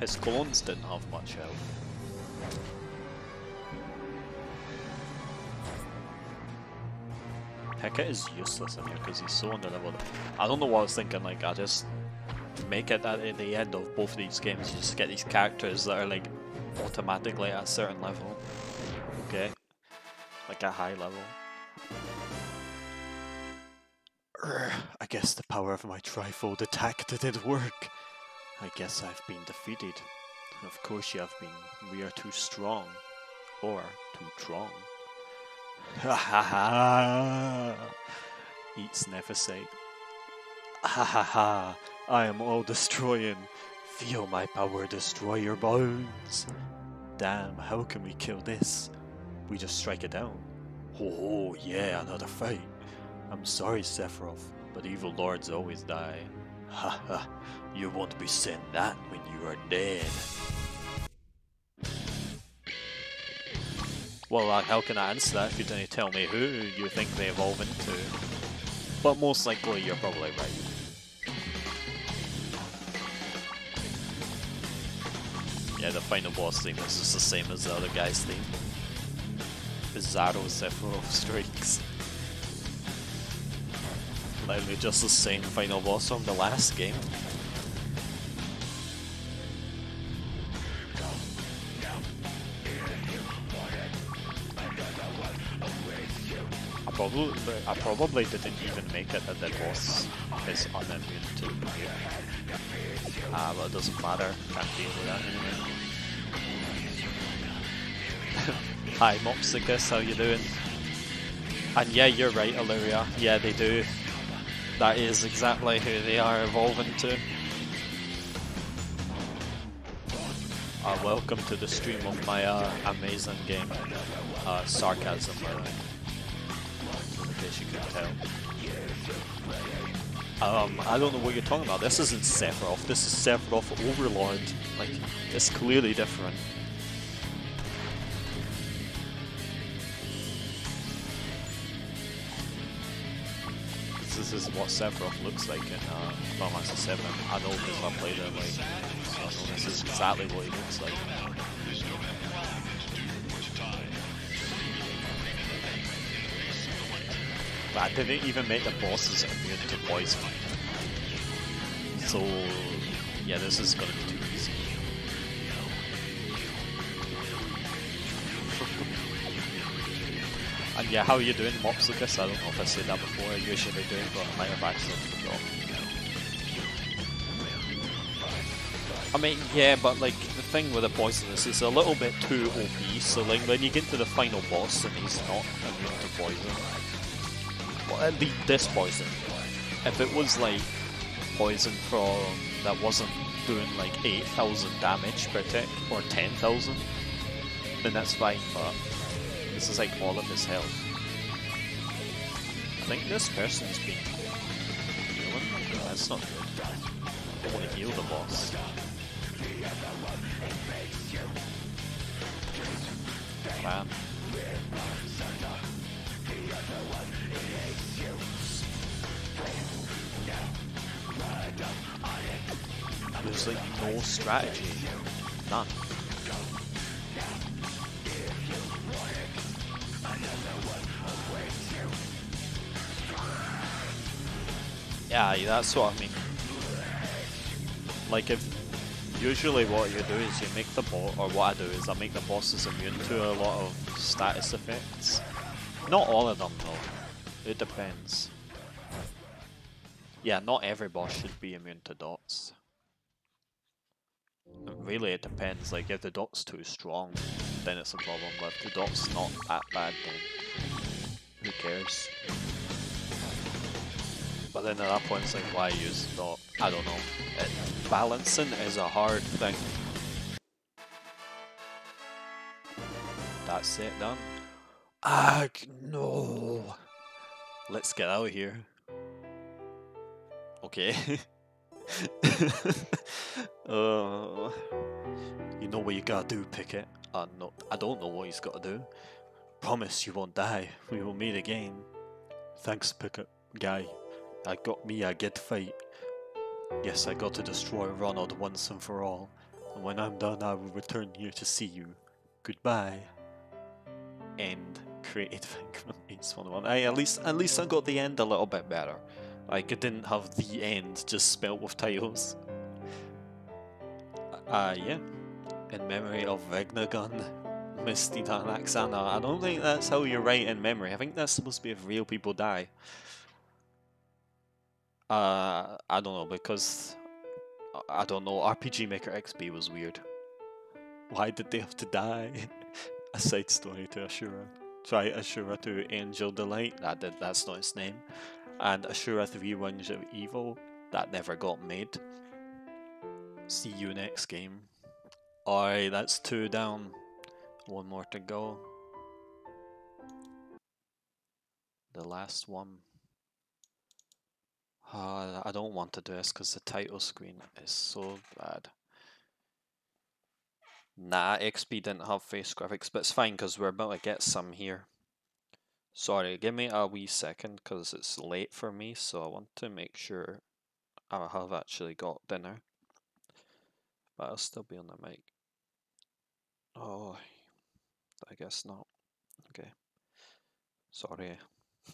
His clones didn't have much health. Heka is useless in here because he's so underleveled. I don't know what I was thinking, like, I just make it at the end of both of these games, you just get these characters that are like automatically at a certain level. Okay? Like a high level. I guess the power of my trifold attack didn't work. I guess I've been defeated. Of course you have been. We are too strong. Or too strong. Ha ha ha! Eats Nethicite. Ha ha ha! I am all destroying. Feel my power destroy your bones. Damn, how can we kill this? We just strike it down. Oh, yeah, another fight. I'm sorry, Sephiroth, but evil lords always die. Ha ha, you won't be saying that when you are dead. Well, uh, how can I answer that if you don't tell me who you think they evolve into? But most likely, you're probably right. Yeah, the final boss theme is just the same as the other guy's theme. Bizarro Sephiroth strikes. Literally just the same final boss from the last game. I probably, I probably didn't even make it that the boss is unimmune to. Ah, but it doesn't matter. Can't deal with that anyway. Hi, Mopsicus, how you doing? And yeah, you're right, Illyria. Yeah, they do. That is exactly who they are evolving to. Uh, welcome to the stream of my uh, amazing game. Uh, sarcasm, by the way. In case you couldn't tell. Um, I don't know what you're talking about. This isn't Sephiroth. This is Sephiroth Overlord. Like, it's clearly different. This is what Sephiroth looks like in uh, Final Fantasy 7. I know because I played it, like, I know this is exactly what he looks like. But I didn't even make the bosses immune to poison. So, yeah, this is gonna be yeah, how are you doing, Mops Lucas? I don't know if I said that before, I usually do, but I might have actually forgot. I mean, yeah, but like the thing with the poisonous is a little bit too OP. So like when you get to the final boss and he's not immune to poison, well, at least this poison. If it was like poison from that wasn't doing like eight thousand damage per tick or ten thousand, then that's fine. But this is like all of his health. I think this person's been healing. That's not good. I don't want to heal the boss. Man. There's like no strategy. None. Yeah, that's what I mean. Like if usually what you do is you make the boss, or what I do is I make the bosses immune to a lot of status effects. Not all of them though. It depends. Yeah, not every boss should be immune to dots. Really, it depends. Like if the dot's too strong, then it's a problem. But if the dot's not that bad, then who cares? But then at that point, it's like, why use dot? I don't know. It, balancing is a hard thing. That's it done. Ah, no. Let's get out of here. Okay. uh, you know what you gotta do, Pickett. Uh, no, I don't know what he's gotta do. Promise you won't die. We will meet again. Thanks, Pickett, guy. I got me a good fight. Yes, I got to destroy Ronald once and for all. And when I'm done, I will return here to see you. Goodbye. End. Created Ace One. I at least at least I got the end a little bit better. Like it didn't have the end just spelt with titles. Uh yeah. In memory of Vegnagun, Misty Danaxana. I don't think that's how you write in memory. I think that's supposed to be if real people die. Uh, I don't know because I don't know. RPG Maker XP was weird. Why did they have to die? a side story to Ashura. Try Ashura to Angel Delight. That that's not his name. And Ashura 3 Wings of Evil. That never got made. See you next game. Alright, that's two down. One more to go. The last one. Uh, I don't want to do this because the title screen is so bad. Nah, XP didn't have face graphics, but it's fine because we're about to get some here. Sorry, give me a wee second because it's late for me, so I want to make sure I have actually got dinner. But I'll still be on the mic. Oh, I guess not. Okay. Sorry.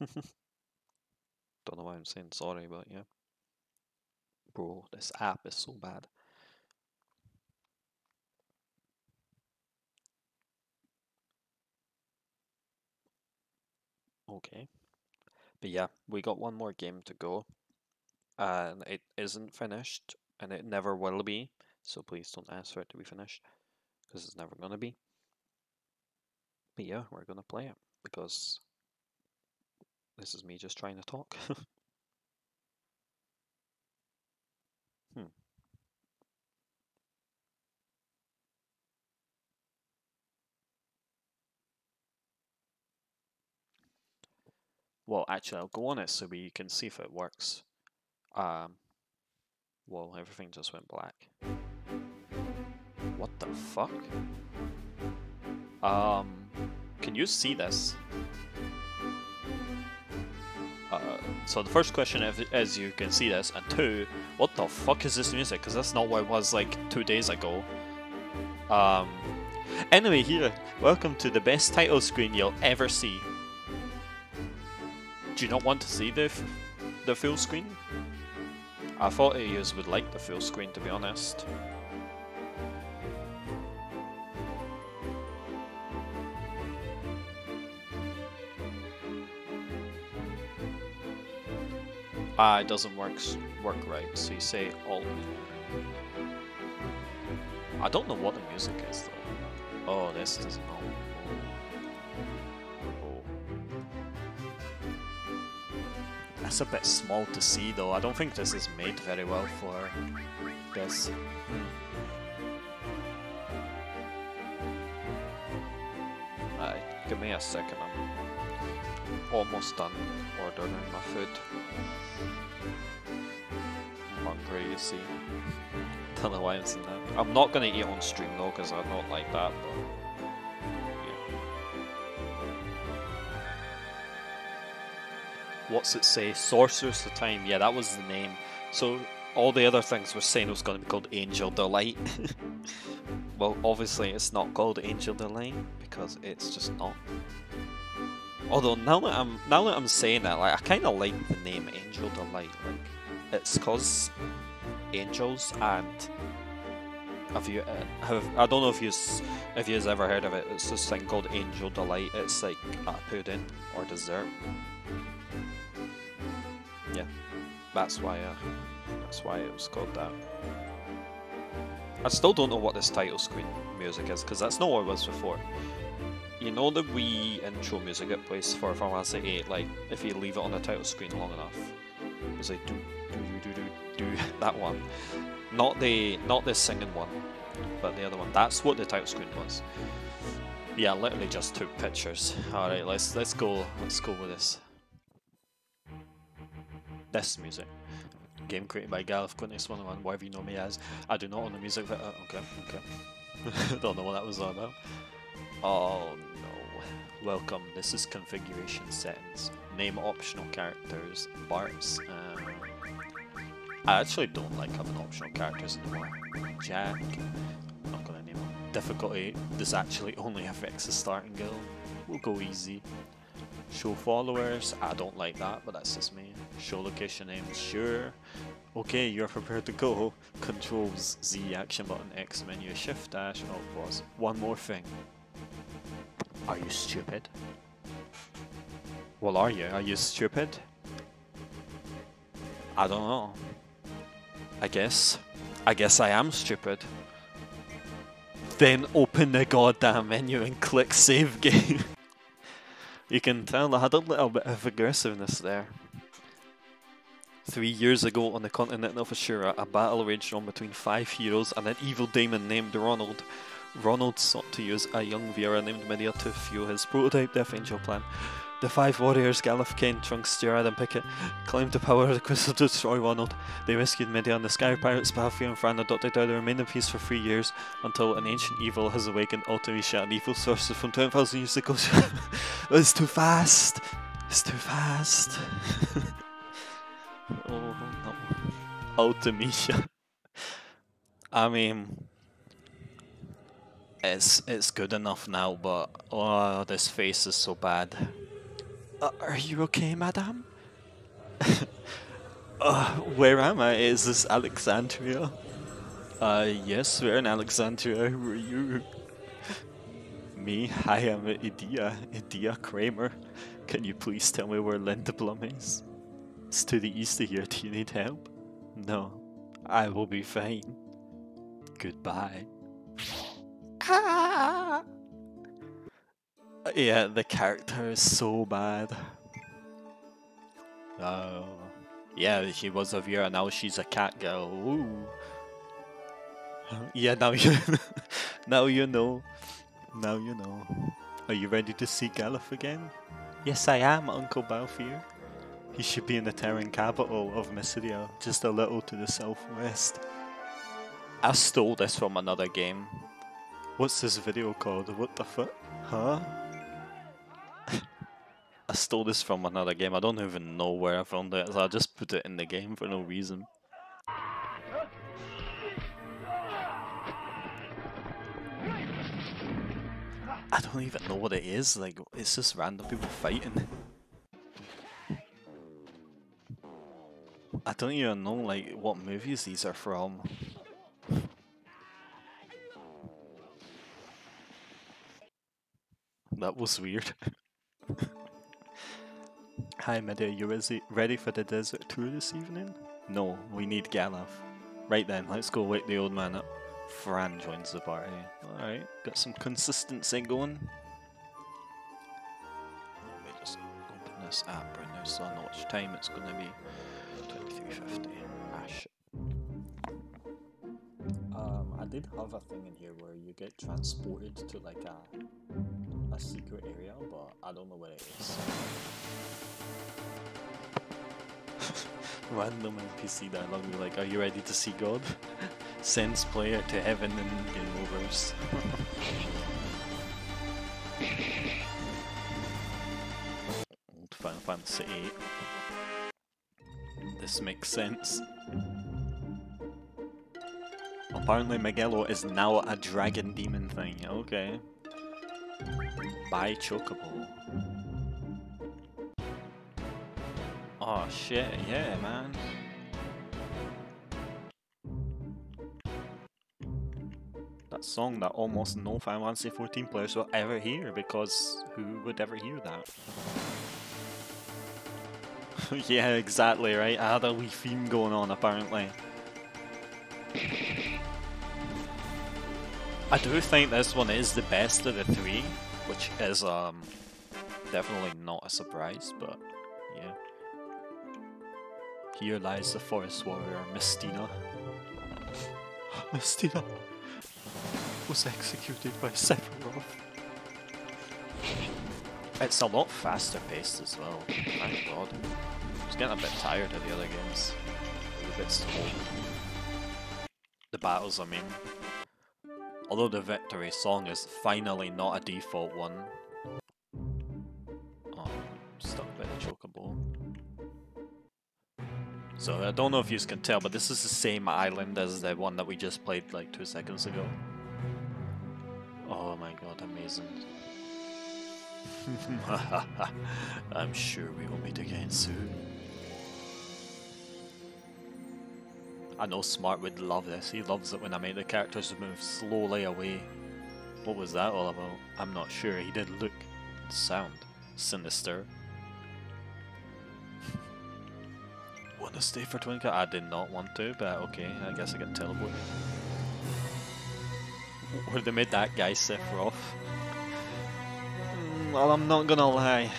Don't know why I'm saying sorry, but yeah. Bro, this app is so bad. Okay. But yeah, we got one more game to go. And it isn't finished, and it never will be. So please don't ask for it to be finished, because it's never gonna be. But yeah, we're gonna play it, because this is me just trying to talk. well, actually, I'll go on it so we can see if it works. Um, well, everything just went black. What the fuck? Um, can you see this? Uh, so the first question is, you can see this, and two, what the fuck is this music? Because that's not what it was like two days ago. Um, anyway, here, welcome to the best title screen you'll ever see. Do you not want to see the the full screen? I thought you would like the full screen, to be honest. Ah, it doesn't work work right. So you say alt. I don't know what the music is though. Oh, this doesn't know. That's a bit small to see though. I don't think this is made very well for this. Alright, give me a second. I'm almost done ordering my food. I'm hungry, you see. Don't know why I'm saying that. I'm not gonna eat on stream though, because I'm not like that, but What's it say? Sorceress of Time. Yeah, that was the name. So all the other things were saying it was going to be called Angel Delight. well, obviously it's not called Angel Delight because it's just not. Although now that I'm now that I'm saying that, like I kind of like the name Angel Delight. Like it's cause angels and have you uh, have I don't know if you if you've ever heard of it. It's this thing called Angel Delight. It's like a pudding or dessert. Yeah, that's why. Uh, that's why it was called that. I still don't know what this title screen music is because that's not what it was before. You know the wee intro music it plays for Final Fantasy 8, like if you leave it on the title screen long enough. It was like do do do do do that one. Not the not the singing one, but the other one. That's what the title screen was. Yeah, literally just took pictures. Alright, let's let's go let's go with this. This music. Game created by Galuf Quintus 101, whatever you know me as. I do not own the music for uh, okay, okay. Don't know what that was all about. Oh no. Welcome, this is configuration settings. Name optional characters, Bart's. Um, I actually don't like having optional characters anymore. Jack, I'm not gonna name him. Difficulty, this actually only affects the starting guild. We'll go easy. Show followers, I don't like that, but that's just me. Show location names, sure. Okay, you're prepared to go. Controls Z action button, X menu, shift dash, oh pause. One more thing. Are you stupid? Well, are you? Are you stupid? I don't know. I guess. I guess I am stupid. Then open the goddamn menu and click save game. You can tell I had a little bit of aggressiveness there. Three years ago on the continent of Ashura, a battle raged on between five heroes and an evil demon named Ronald. Ronald sought to use a young Viera named Media to fuel his prototype Death Angel plan. The five warriors, Galuf, Kain, Trunks, Gerard, and Pickett, claimed the power of the crystal to destroy Ronald. They rescued Media and the Sky Pirates, Balthier and Fran adopted there to remain in peace for three years until an ancient evil has awakened Ultimecia, an evil sorcerer from 10,000 years ago. it's too fast! It's too fast! oh no. Ultimecia. I mean, it's it's good enough now, but oh, this face is so bad. Uh, are you okay, madame? uh, where am I? Is this Alexandria? Uh, yes, we're in Alexandria. Who are you? Me? I am Edea, Edea Kramer. Can you please tell me where Lindblum is? It's to the east of here. Do you need help? No. I will be fine. Goodbye. Ah! Yeah, the character is so bad. Oh. Yeah, she was a Viera, now she's a cat girl. Ooh. Yeah, now you now you know. Now you know. Are you ready to see Galuf again? Yes, I am Uncle Balfour. He should be in the Terran capital of Mysidia, just a little to the southwest. I stole this from another game. What's this video called? What the fuck? Huh? I stole this from another game. I don't even know where I found it, so I just put it in the game for no reason. I don't even know what it is. Like, it's just random people fighting. I don't even know like what movies these are from. That was weird. Hi Media, you ready for the desert tour this evening? No, we need Galuf. Right then, let's go wake the old man up. Fran joins the party. Alright, got some consistency going. Let me just open this app right now so I know which time it's gonna be. 2350. Ah did have a thing in here where you get transported to like a a secret area, but I don't know where it is. Random NPC dialogue be like, are you ready to see God? Sends player to heaven and game overs. Final Fantasy 8. This makes sense. Apparently Megalo is now a dragon demon thing, okay. Buy Chocobo. Oh shit, yeah man. That song that almost no Final Fantasy 14 players will ever hear because who would ever hear that? yeah, exactly, right? I had a wee theme going on apparently. I do think this one is the best of the three, which is um definitely not a surprise, but yeah. Here lies the forest warrior, Mistina. Mistina was executed by Sephiroth. It's a lot faster paced as well, thank god. I was getting a bit tired of the other games. A bit slow. The battles, I mean. Although the victory song is finally not a default one. Oh, stuck by the chocobo. So I don't know if you can tell, but this is the same island as the one that we just played like two seconds ago. Oh my god, amazing. I'm sure we will meet again soon. I know Smart would love this. He loves it when I make the characters move slowly away. What was that all about? I'm not sure. He did look and sound sinister. Wanna stay for Twinkle? I did not want to, but okay, I guess I get teleported. Would they made that guy Sephiroth? Mm, Well, I'm not gonna lie.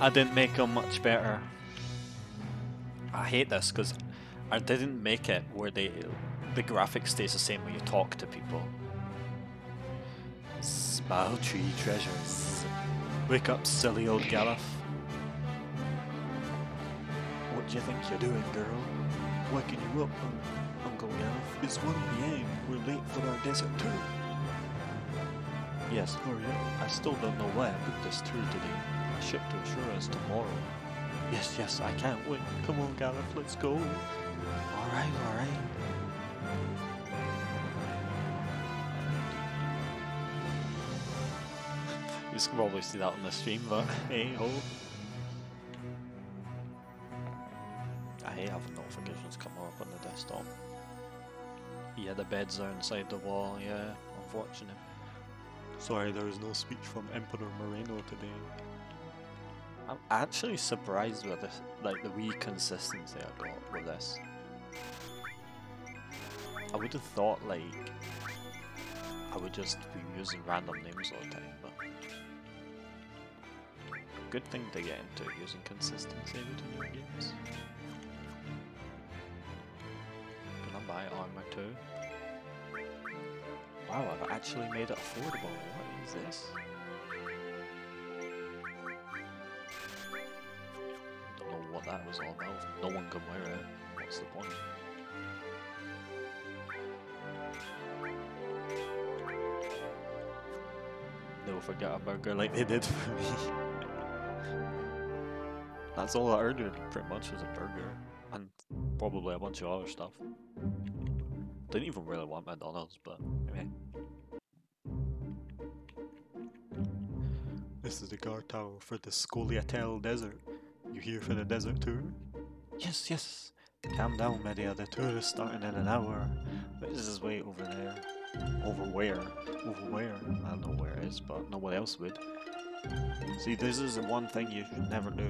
I didn't make him much better. I hate this because I didn't make it where they the graphics stays the same when you talk to people. Spell tree treasures. Wake up, silly old Galuf. What do you think you're doing, girl? Waking you up, un- Uncle Gareth. It's 1 p.m. We're late for our desert tour. Yes, oh, hurry up. I still don't know why I booked this tour today. My ship to Asura's tomorrow. Yes, yes, I can't wait. Come on, Gareth, let's go. Alright, alright. You can probably see that on the stream, but hey ho. I hate having notifications come up on the desktop. Yeah, the beds are inside the wall, yeah, unfortunate. Sorry, there was no speech from Emperor Moreno today. I'm actually surprised with this, like the wee consistency I got with this. I would have thought like I would just be using random names all the time, but good thing to get into using consistency between your games. Can I buy armor too? Wow, I've actually made it affordable. What is this? Don't know what that was all about. No one can wear it. What's the point? They'll forget a burger like they did for me. That's all I ordered, pretty much, was a burger. And probably a bunch of other stuff. Didn't even really want McDonald's, but anyway. This is the guard tower for the Scoliatel Desert. You here for the desert tour? Yes, yes. Calm down, Media. The tour is starting in an hour. This is way over there. Over where? Over where? I don't know where it is, but no one else would. See, this is the one thing you should never do.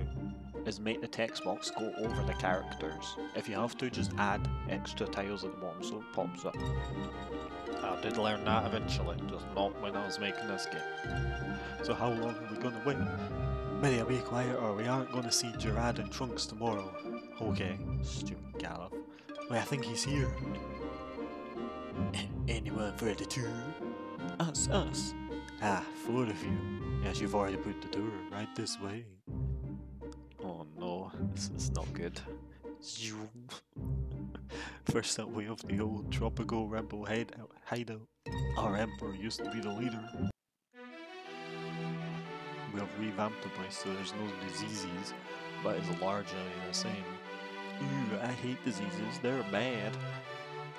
Is make the text box go over the characters. If you have to, just add extra tiles at the bottom so it pops up. I did learn that eventually, just not when I was making this game. So how long are we gonna wait? Maybe a week or we aren't gonna see Gerard and Trunks tomorrow. Okay, stupid Gallop. Wait, I think he's here. Anyone for the tour? Us, us. Ah, four of you. Yes, you've already put the tour right this way. Oh no, this is not good. First up, we have the old Tropico rebel hideout. hideout. Our emperor used to be the leader. We have revamped the place so there's no diseases, but it's largely the same. Ew, I hate diseases, they're bad.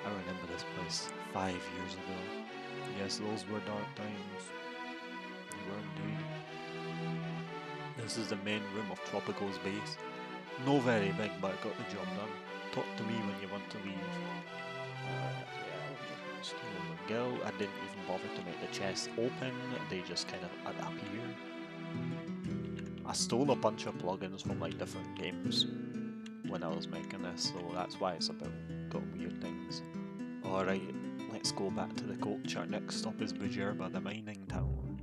I remember this place five years ago. Yes, those were dark times. They were indeed. This is the main room of Tropico's base. No very big, but got the job done. Talk to me when you want to leave. Uh, yeah, girl. I didn't even bother to make the chest open. They just kind of appear. I stole a bunch of plugins from like different games when I was making this, so that's why it's about got weird things. Alright, let's go back to the. Our next stop is Bhujerba, the mining town.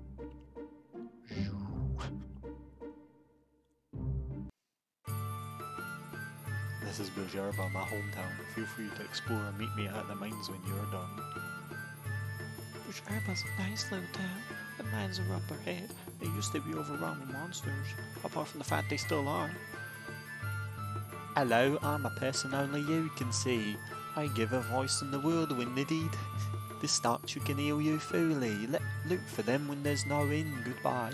This is Bhujerba, my hometown. Feel free to explore and meet me at the mines when you're done. Bhujerba's a nice little town. The mines are up ahead. They used to be overrun with monsters, apart from the fact they still are. Hello, I'm a person only you can see. I give a voice in the world when needed. The statue can heal you fully. Let look for them when there's no end. Goodbye.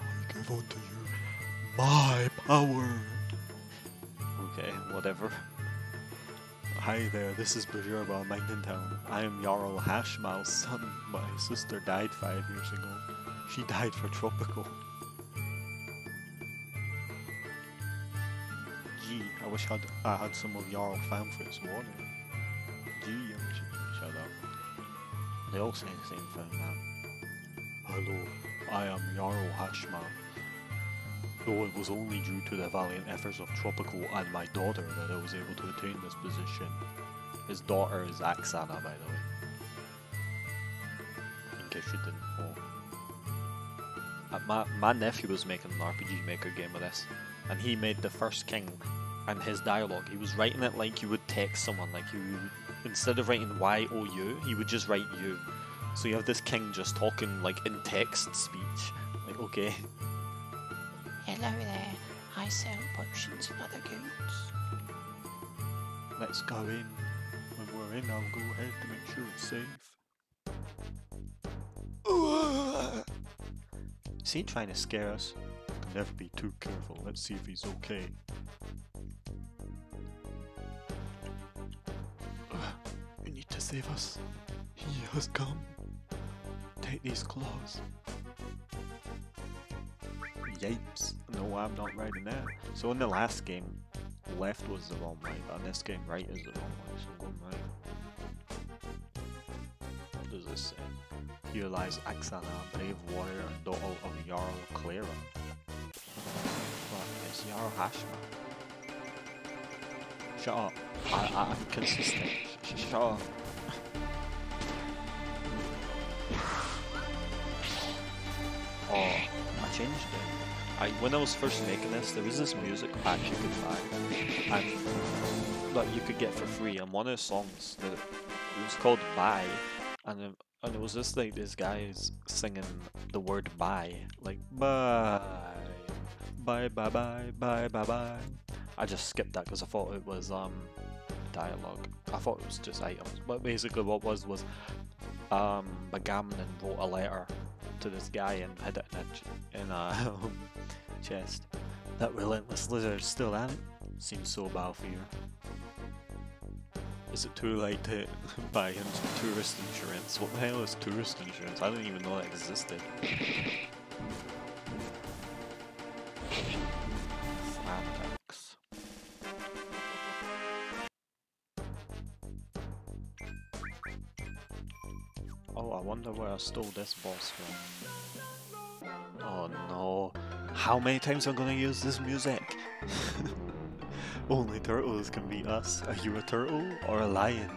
I give unto you my power. Okay, whatever. Hi there, this is Mining Town. I am Jarl Hashmal's son. My sister died five years ago. She died for Tropico. I wish I'd, I had some of Jarl Famfrit's water. Gee, I wish shut up. They all say the same thing, man. Hello, I am Jarl Hashmal. Though it was only due to the valiant efforts of Tropico and my daughter that I was able to attain this position. His daughter is Axana, by the way. In case you didn't know. Uh, my, my nephew was making an RPG Maker game with this, and he made the first king, and his dialogue, he was writing it like you would text someone, like you would, instead of writing Y-O-U, he would just write you. So you have this king just talking like in text speech. Like, okay. Hello there. I sell potions and other goods. Let's go in. When we're in, I'll go ahead to make sure it's safe. Is he trying to scare us? Can never be too careful. Let's see if he's okay. Save us. He has come. Take these claws. Yipes. No, I'm not writing that. So in the last game, left was the wrong way, but in this game, right is the wrong way, so I'm going right. What does this say? Here lies Axana, brave warrior and daughter of Jarl Clara. What? It's Jarl Hashma. Shut up. I, I, I'm consistent. Shut up. Oh, I changed it. I when I was first making this, there was this music pack you could buy, and that you could get for free. And one of the songs that it was called "Bye," and it, and it was just like this guy is singing the word "bye," like "bye," bye bye bye bye bye bye. I just skipped that because I thought it was um dialogue. I thought it was just items, but basically what was was um Bagamnan wrote a letter to this guy and hid it in a, in a chest. That relentless lizard's still at it. Seems so you. Is it too late to buy him some tourist insurance? What the hell is tourist insurance? I didn't even know that existed. I wonder where I stole this boss from. Oh no. How many times am I gonna use this music? Only turtles can beat us. Are you a turtle or a lion?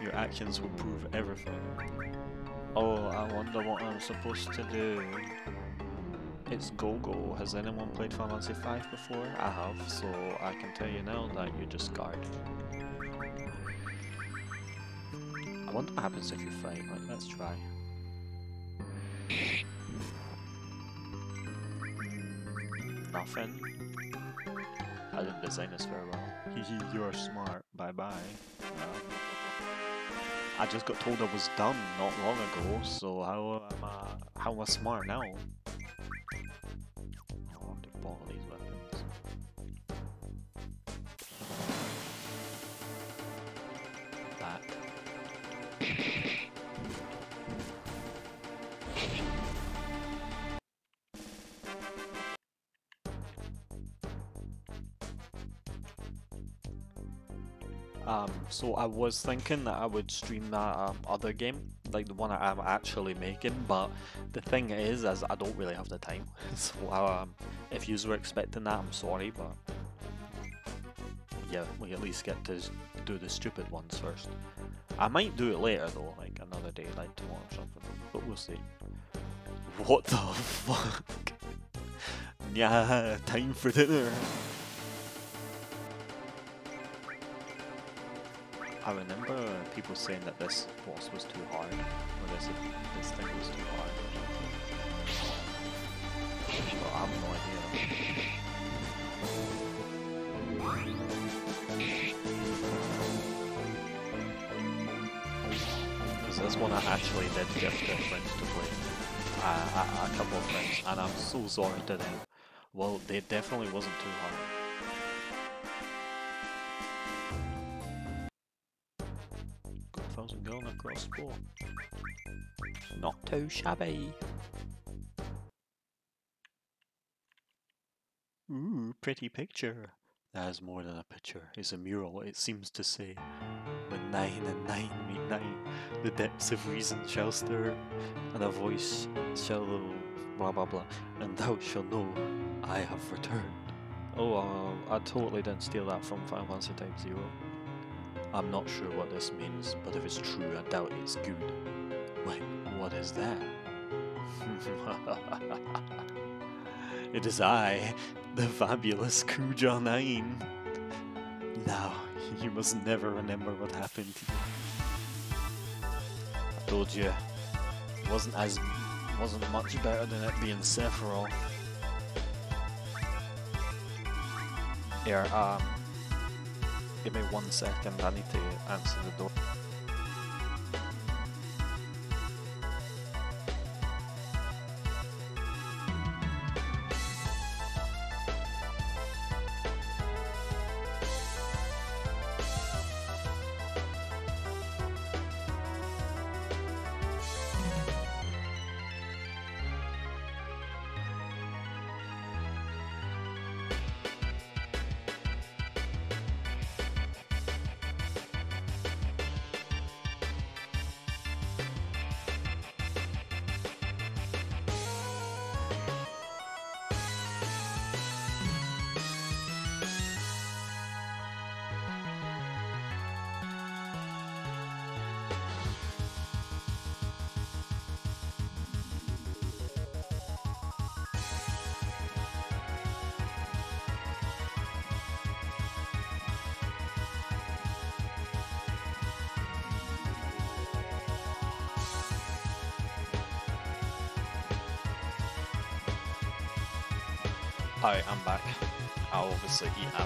Your actions will prove everything. Oh, I wonder what I'm supposed to do. It's Gogo. Has anyone played Final Fantasy V before? I have, so I can tell you now that you're discarded. Wonder what happens if you fight. Like, let's try. Nothing. I didn't design this very well. You are smart. Bye bye. Um, I just got told I was dumb not long ago, so how am I, how am I smart now? I want to bottle these weapons. Um, so I was thinking that I would stream that um, other game, like the one I'm actually making, but the thing is, is I don't really have the time. so um, if you were expecting that, I'm sorry, but yeah, we at least get to do the stupid ones first. I might do it later though, like another day, like tomorrow or something, but we'll see. What the fuck? yeah, time for dinner. I remember people saying that this boss was too hard, or this this thing was too hard. But I have no idea. Because this one I actually did gift to friends to play, uh, a, a couple of friends, and I'm so sorry to them. Well, they definitely wasn't too hard. A thousand gold and a crossbow. Not too shabby. Ooh, pretty picture. That is more than a picture. It's a mural. It seems to say, "When nine and nine meet nine, the depths of reason shall stir, and a voice shall blah blah blah, and thou shalt know I have returned." Oh, uh, I totally didn't steal that from Final Fantasy Type Zero. I'm not sure what this means, but if it's true, I doubt it's good. Wait, what is that? it is I, the fabulous Kuja 9. Now, you must never remember what happened to you. I told you, it wasn't as wasn't much better than it being Sephiroth. Here, um, Give me one second, I need to answer the door.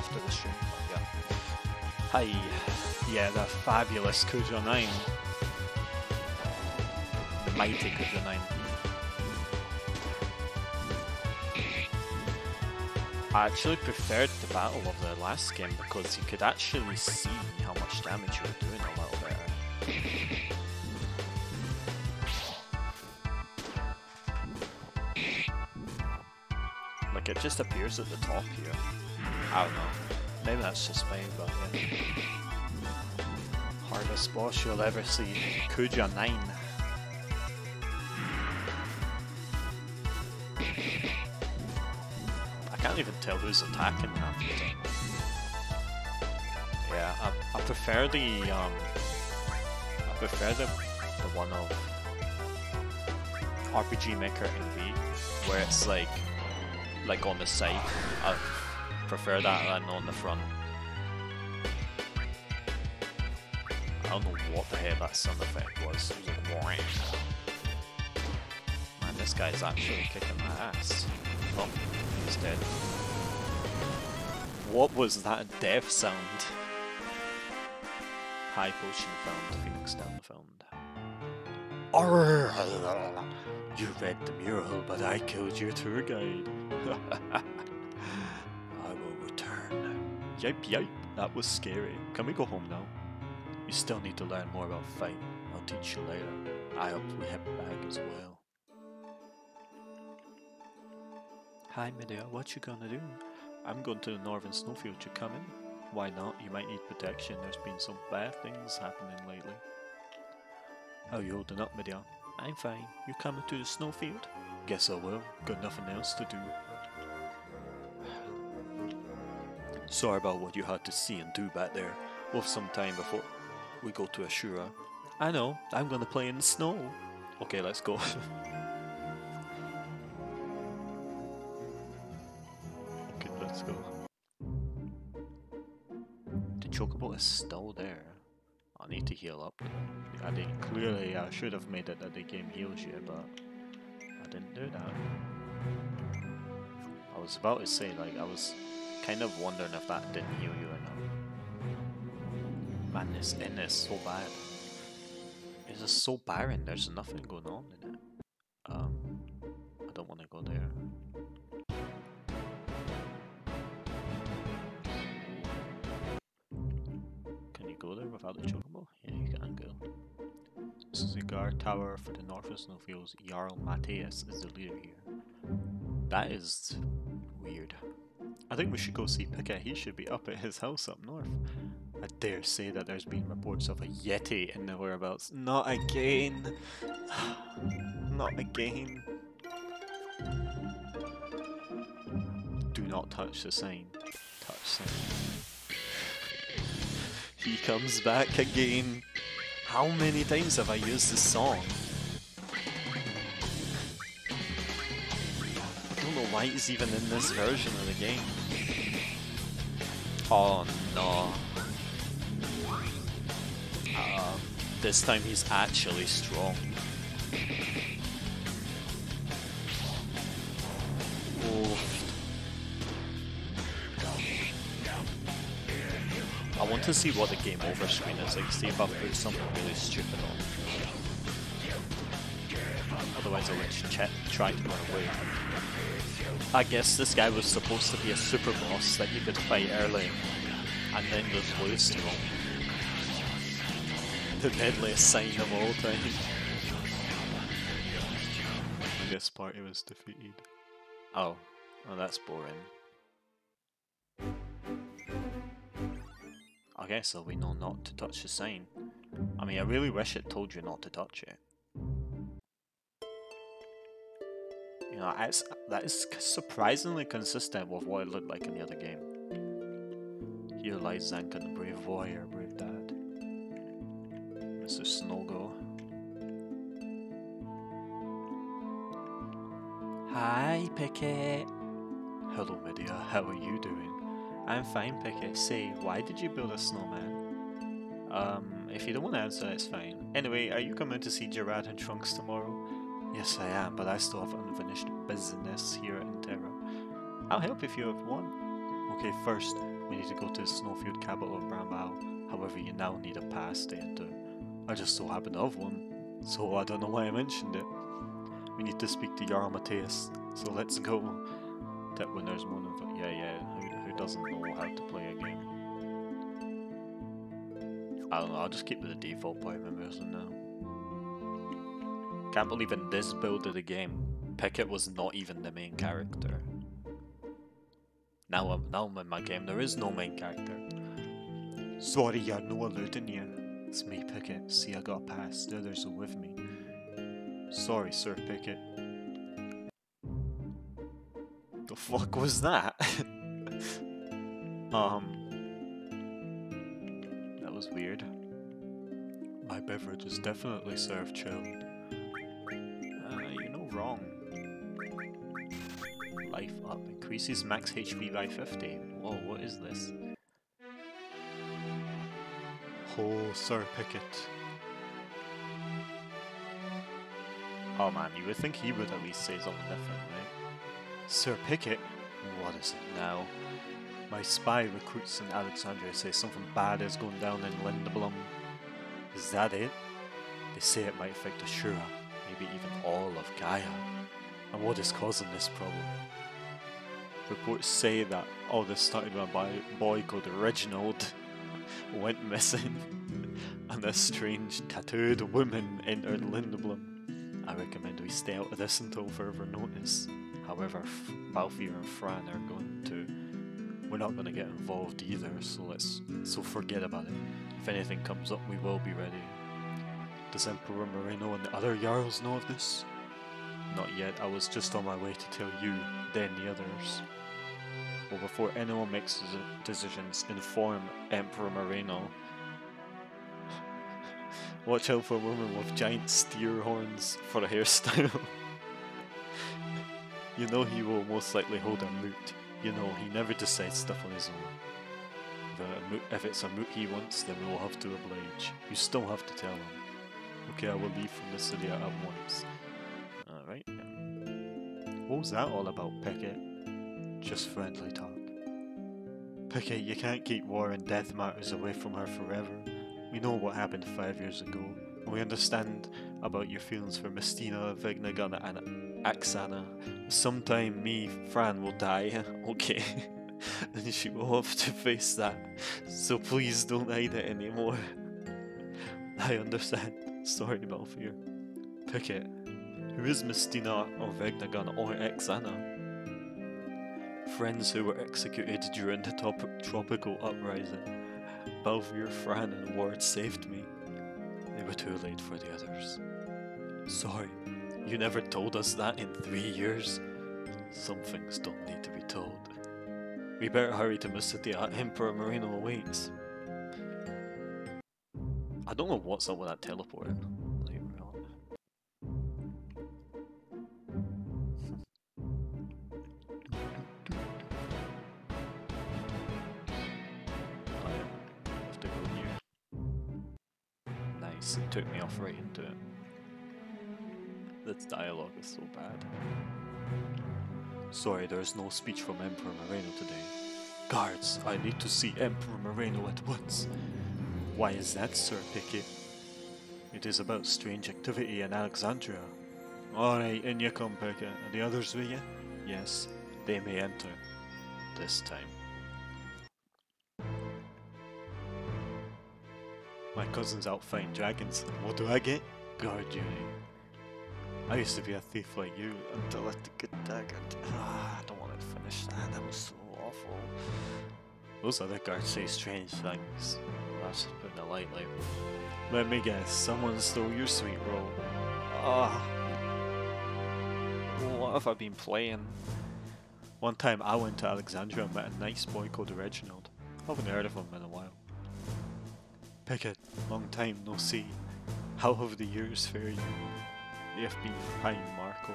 After the stream, yeah. Hi. Yeah, the fabulous Kuja 9. The mighty Kuja 9. I actually preferred the battle of the last game because you could actually see how much damage you were doing a little better. Like it just appears at the top here. I don't know. Maybe that's just me, but yeah. Hardest boss you'll ever see. Kuja 9. I can't even tell who's attacking half the time. Yeah, I, I prefer the um I prefer the the one of RPG Maker MV where it's like like on the side. Prefer that than on the front. I don't know what the hell that sound effect was. It was like. Man, this guy's actually kicking my ass. Oh, he's dead. What was that death sound? High potion found, Phoenix down found. Arr, you read the mural, but I killed your tour guide. Yipe yipe, that was scary. Can we go home now? You still need to learn more about fighting. I'll teach you later. I helped with hip bag as well. Hi Medea, what you gonna do? I'm going to the northern snowfield, you coming? Why not? You might need protection, there's been some bad things happening lately. How you holding up, Medea? I'm fine. You coming to the snowfield? Guess I will. Got nothing else to do. Sorry about what you had to see and do back there. We'll have some time before we go to Ashura. I know, I'm gonna play in the snow. Okay, let's go. okay, let's go. The chocobo is still there. I need to heal up. I didn't clearly I should have made it that the game heals you, but I didn't do that. I was about to say like I was kind of wondering if that didn't heal you or not. Man, this inn is so bad. It's just so barren, there's nothing going on in it. Um, I don't want to go there. Can you go there without the chocobo? Yeah, you can go. This is the guard tower for the Northern Snowfields. Jarl Matthias is the leader here. That is weird. I think we should go see Pika. He should be up at his house up north. I dare say that there's been reports of a Yeti in the whereabouts. Not again! Not again! Do not touch the sign. Touch sign. He comes back again. How many times have I used this song? I don't know why he's even in this version of the game. Oh no. Uh, this time he's actually strong. I want to see what the game over screen is like, see if I put something really stupid on. Otherwise I would ch try to run away. I guess this guy was supposed to be a super boss that you could fight early and then just lose to him. The deadliest sign of all time. I guess party was defeated. Oh, well that's boring. Okay, so we know not to touch the sign. I mean, I really wish it told you not to touch it. You know, that is surprisingly consistent with what it looked like in the other game. Here lies Zanka, the brave warrior, brave dad. Mr. Snowgo. Hi, Pickett. Hello, Medea. How are you doing? I'm fine, Pickett. Say, why did you build a snowman? Um, if you don't want to answer, it's fine. Anyway, are you coming to see Gerard and Trunks tomorrow? Yes, I am, but I still have unfinished business here in Terra. I'll help if you have one. Okay, first, we need to go to the snowfield capital of Bramble. However, you now need a pass to enter. I just so happen to have one, so I don't know why I mentioned it. We need to speak to Jarl Mateus, so let's go. That there's one of yeah, yeah, who, who doesn't know how to play a game? I don't know, I'll just keep with the default party members now. I can't believe in this build of the game, Pickett was not even the main character. Now, I'm, now in my game, there is no main character. Sorry, you're no eluding you. It's me, Pickett. See, I got a pass. The others are with me. Sorry, Sir Pickett. The fuck was that? um. That was weird. My beverage is definitely served chilled. Wrong. Life up. Increases max HP by 50. Whoa, what is this? Oh, Sir Pickett. Oh man, you would think he would at least say something different, right? Sir Pickett? What is it now? My spy recruits in Alexandria say something bad is going down in Lindblum. Is that it? They say it might affect Ashura, maybe even all of Gaia. And what is causing this problem? Reports say that all this started when a boy called Reginald went missing, and a strange tattooed woman entered Lindblum. I recommend we stay out of this until further notice. However, Balthier and Fran are going to. We're not going to get involved either, so let's so forget about it. If anything comes up, we will be ready. Does Emperor Moreno and the other Jarls know of this? Not yet. I was just on my way to tell you, then the others. Well, before anyone makes deci- decisions, inform Emperor Moreno. Watch out for a woman with giant steer horns for a hairstyle. you know he will most likely hold a moot. You know, he never decides stuff on his own. Moot, if it's a moot he wants, then we will have to oblige. You still have to tell him. Okay, I will leave the city at once. Alright. What was that all about, Pickett? Just friendly talk. Pickett, you can't keep war and death matters away from her forever. We know what happened five years ago, and we understand about your feelings for Mistina, Vignagana, and Axana. Sometime me, Fran, will die, okay? and she will have to face that, so please don't hide it anymore. I understand. Sorry, Balthier. Pickett, who is Mistina or Vegnagun or Axana? Friends who were executed during the top- tropical uprising. Balthier, Fran, and Ward saved me. They were too late for the others. Sorry, you never told us that in three years. Some things don't need to be told. We better hurry to Mysidia. Emperor Marino awaits. I don't know what's up with that teleport. Not even real. Yeah. Have to go here. Nice, it took me off right into it. This dialogue is so bad. Sorry, there is no speech from Emperor Moreno today. Guards, I need to see Emperor Moreno at once. Why is that, Sir Pickett? It is about strange activity in Alexandria. Alright, in you come, Pickett. Are the others with you? Yes, they may enter. This time. My cousin's out fighting dragons. What do I get? Guard duty. I used to be a thief like you until I took a dagger. Ah, I don't want to finish that. That was so awful. Those other guards say strange things. That's just putting a light. Let me guess, someone stole your sweet roll. Ah. What have I been playing? One time I went to Alexandria and met a nice boy called Reginald. Haven't heard of him in a while. Pickett, long time no see. How have the years fared you? They have been fine, Marco.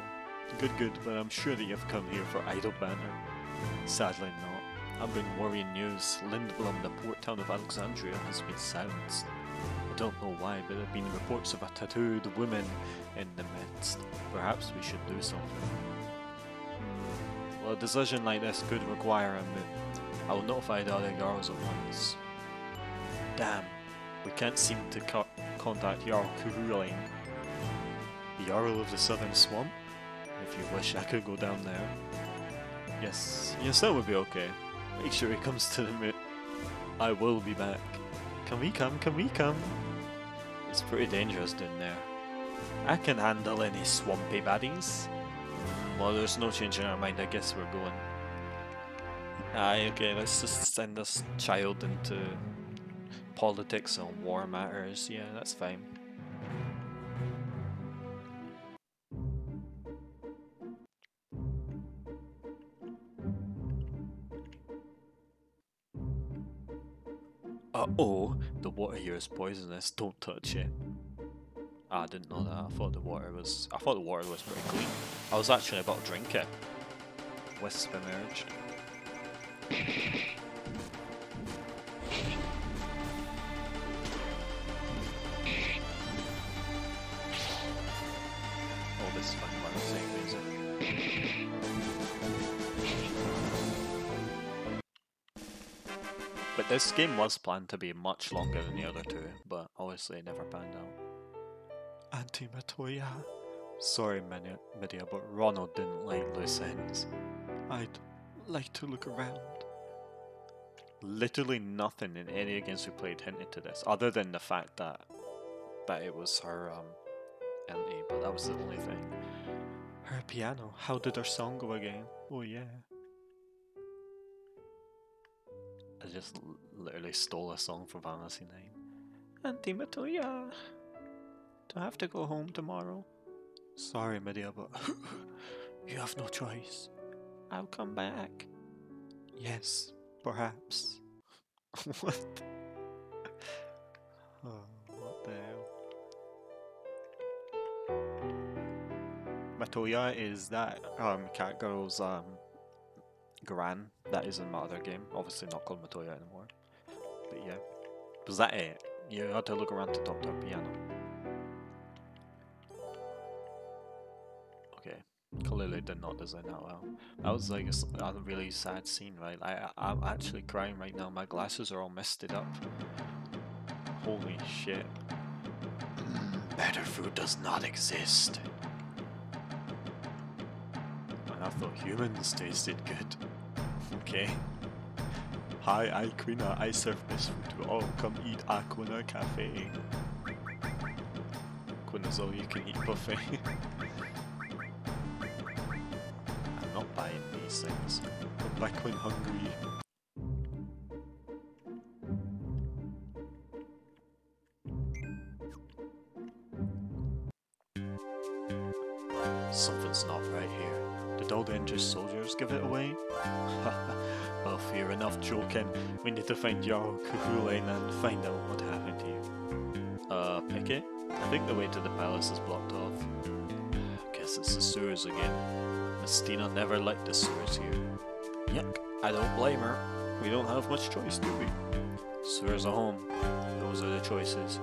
Good, good, but I'm sure that you've come here for Idle Banner. Sadly not. I've been worrying news. Lindblum, the port town of Alexandria, has been silenced. I don't know why, but there have been reports of a tattooed woman in the midst. Perhaps we should do something. Well, a decision like this could require a move. I will notify the other Jarls at once. Damn, we can't seem to co- contact Jarl Kuhulain. The Jarl of the Southern Swamp? If you wish, I could go down there. Yes, yes, that would be okay. Make sure he comes to the moot. I will be back. Can we come? Can we come? It's pretty dangerous down there. I can handle any swampy baddies. Well, there's no change in our mind. I guess we're going. Aye, okay, let's just send this child into politics and war matters. Yeah, that's fine. Uh oh, the water here is poisonous. Don't touch it. Ah, I didn't know that. I thought the water was. I thought the water was pretty clean. I was actually about to drink it. Wisp emerged. Oh, this is fucking But this game was planned to be much longer than the other two, but obviously it never panned out. Auntie Matoya. Sorry, Midia, but Ronald didn't like loose ends. I'd like to look around. Literally nothing in any games we played hinted to this, other than the fact that that it was her um auntie, but that was the only thing. Her piano. How did her song go again? Oh yeah. I just literally stole a song from Fantasy 9. Auntie Matoya. Do I have to go home tomorrow? Sorry, Medea, but you have no choice. I'll come back. Yes, perhaps. what? Oh, what the hell? Matoya is that um cat girl's um Gran that is in my other game. Obviously not called Matoya anymore. But yeah. Was that it? You had to look around to talk to her piano. Okay. Clearly did not design that well. That was like a really sad scene, right? I, I'm actually crying right now. My glasses are all misted up. Holy shit. Mm, better food does not exist. I thought humans tasted good. Okay. Hi, I Quina. I serve this food to all. Come eat Aquina Cafe. Quina's all you can eat buffet. I'm not buying these things. Come back when hungry. Need to find Jarl Kuhulain and find out what happened to you. Uh, Pickett? I think the way to the palace is blocked off. Guess it's the sewers again. Mistina never liked the sewers here. Yuck, I don't blame her. We don't have much choice, do we? Sewers are home. Those are the choices.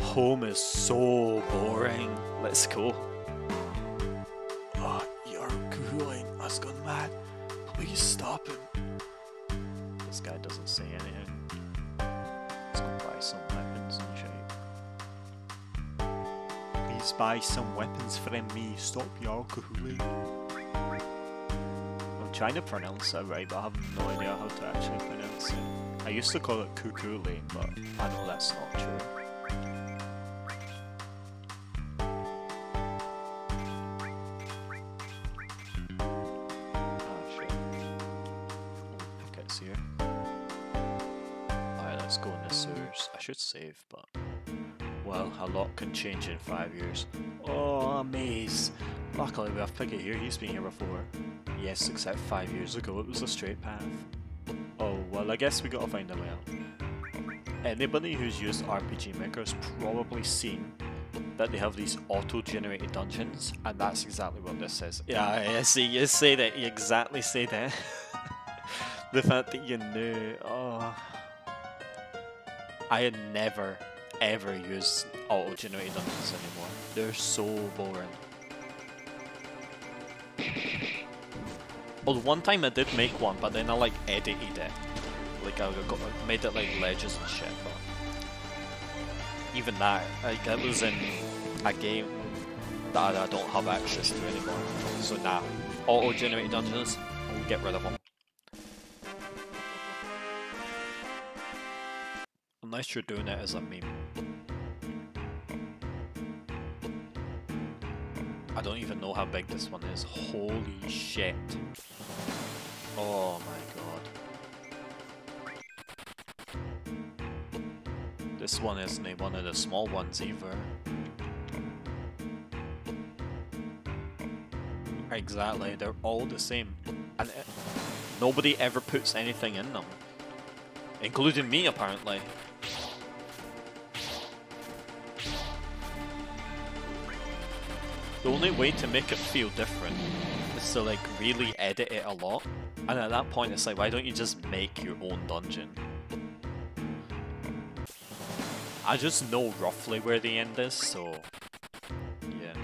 Home is so boring. Let's go. Buy some weapons from me. Stop your Kahuli. I'm trying to pronounce it right, but I have no idea how to actually pronounce it. I used to call it Kukuli, but I know that's not true. Ah, should save, but. A lot can change in five years. Oh, maze! Luckily, we have Pickett here. He's been here before. Yes, except five years ago it was a straight path. Oh, well, I guess we gotta find a way out. Anybody who's used RPG Maker's probably seen that they have these auto-generated dungeons, and that's exactly what this is. Yeah, yeah see, you say that, you exactly say that. the fact that you knew, oh... I had never, ever used auto-generated dungeons anymore. They're so boring. Well, one time I did make one, but then I like edited it. Like I got, made it like ledges and shit. But even that, like it was in a game that I don't have access to anymore. So nah, auto-generated dungeons, get rid of them. Unless you're doing it as a meme. I don't even know how big this one is. Holy shit. Oh my god. This one isn't one of the small ones either. Exactly, they're all the same. And it, nobody ever puts anything in them. Including me, apparently. The only way to make it feel different is to like really edit it a lot. And at that point it's like, why don't you just make your own dungeon? I just know roughly where the end is, so yeah.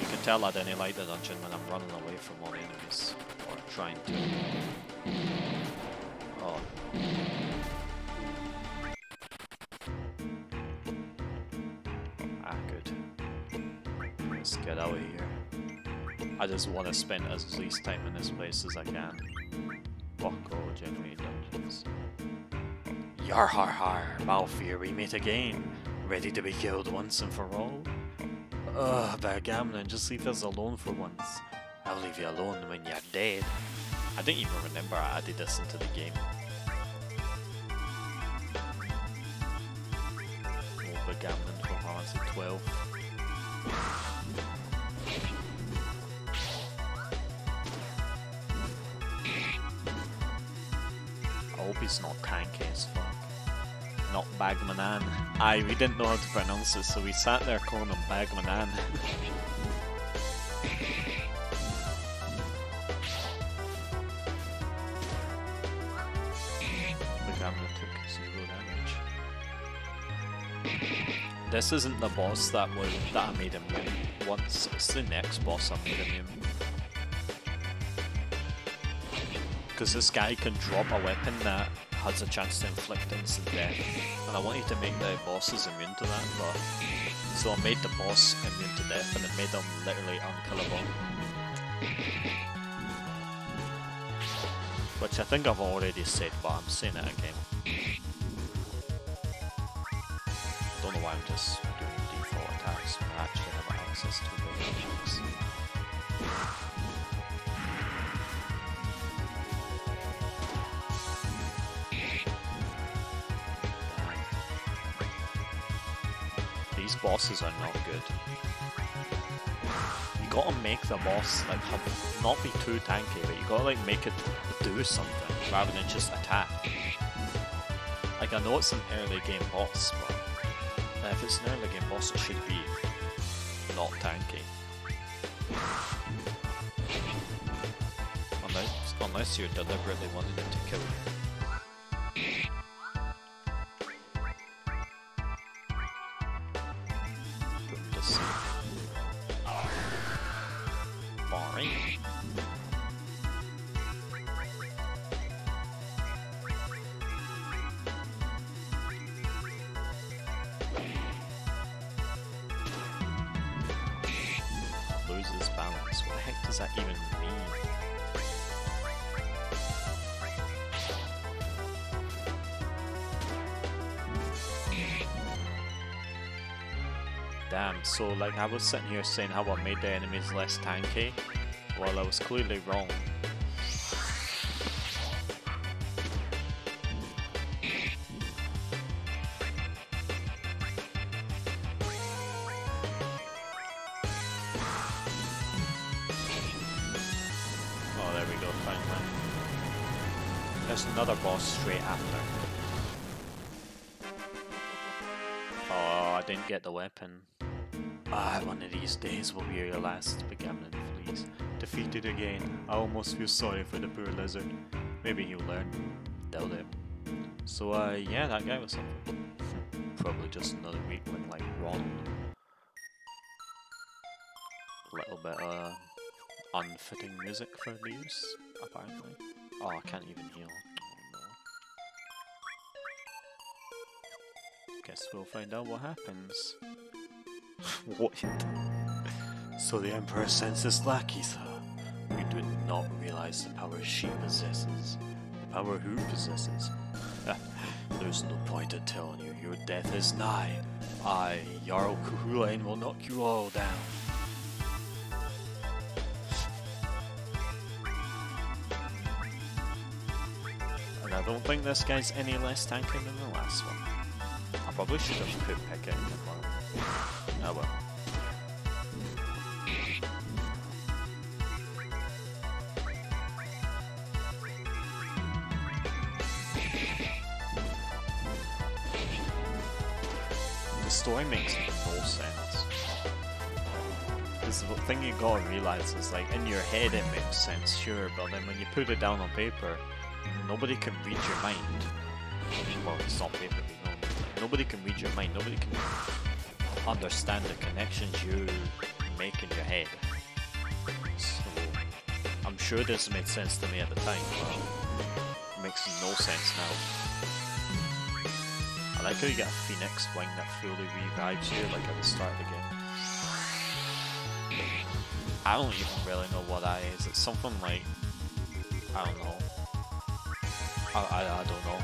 You can tell I didn't like the dungeon when I'm running away from all enemies. Or trying to. Oh. Get out of here. I just want to spend as least time in this place as I can. Fuck all generated dungeons. Yar har har, Malfear, we meet again. Ready to be killed once and for all? Ugh, Backgammon, just leave us alone for once. I'll leave you alone when you're dead. I didn't even remember I added this into the game. Old Backgammon from Final Fantasy 12. Hope he's not tanky as fuck. Not Bagmanan. Aye, we didn't know how to pronounce it, so we sat there calling him Bagmanan. This isn't the boss that was that I made immune once. It's the next boss I made immune. Because this guy can drop a weapon that has a chance to inflict instant death. And I wanted to make the bosses immune to that, but... So I made the boss immune to death and it made them literally unkillable. Which I think I've already said, but I'm saying it again. Don't know why I'm just doing default attacks when I actually have access to the attacks. These bosses are not good. You gotta make the boss like have, not be too tanky, but you gotta like make it do something rather than just attack. Like I know it's an early game boss, but uh, if it's an early game boss, it should be not tanky. Unless, unless you're deliberately wanting to kill you. Damn, so like I was sitting here saying how I made the enemies less tanky, well I was clearly wrong. Oh, there we go, finally. There's another boss straight after. Didn't get the weapon. Ah, one of these days will be your last Begammon fleas. Defeated again. I almost feel sorry for the poor lizard. Maybe he'll learn. Doubt it. So, uh, yeah, that guy was something. Probably just another weakling like Ron. A little bit of unfitting music for the use, apparently. Oh, I can't even heal. Guess we'll find out what happens. what? So the Emperor sends his lackeys, huh? We did not realize the power she possesses. The power who possesses? There's no point in telling you, your death is nigh. I, Jarl Kuhulain, will knock you all down. And I don't think this guy's any less tanky than the last one. I probably should have put Pickett in the one. Oh well. The story makes no sense. The thing you gotta realize is like in your head it makes sense, sure, but then when you put it down on paper, nobody can read your mind. Well, it's not paper, nobody can read your mind. Nobody can understand the connections you make in your head. So, I'm sure this made sense to me at the time, but it makes no sense now. I like how you get a phoenix wing that fully revives you, like at the start of the game. I don't even really know what that is. It's something like I don't know. I, I, I don't know.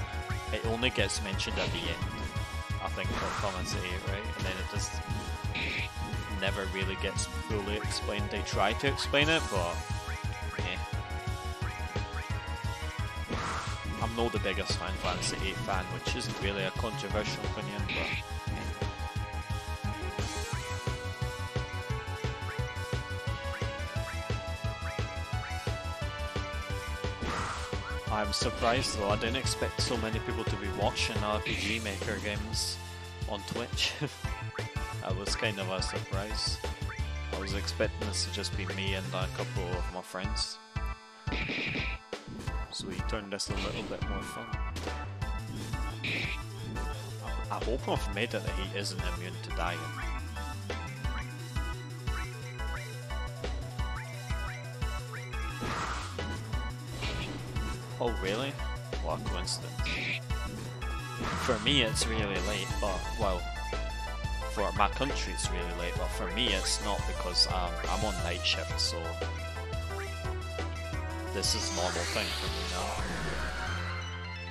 It only gets mentioned at the end. I think for Comments 8, right? And then it just never really gets fully explained. They try to explain it, but eh. I'm not the biggest Final Fantasy 8 fan, which isn't really a controversial opinion, but I'm surprised though, I didn't expect so many people to be watching RPG Maker games on Twitch. that was kind of a surprise. I was expecting this to just be me and a couple of my friends. So we turned this a little bit more fun. I hope I've made it that he isn't immune to dying. Oh really? What coincidence. For me it's really late, but well, for my country it's really late, but for me it's not because um, I'm on night shift, so this is normal thing for me now.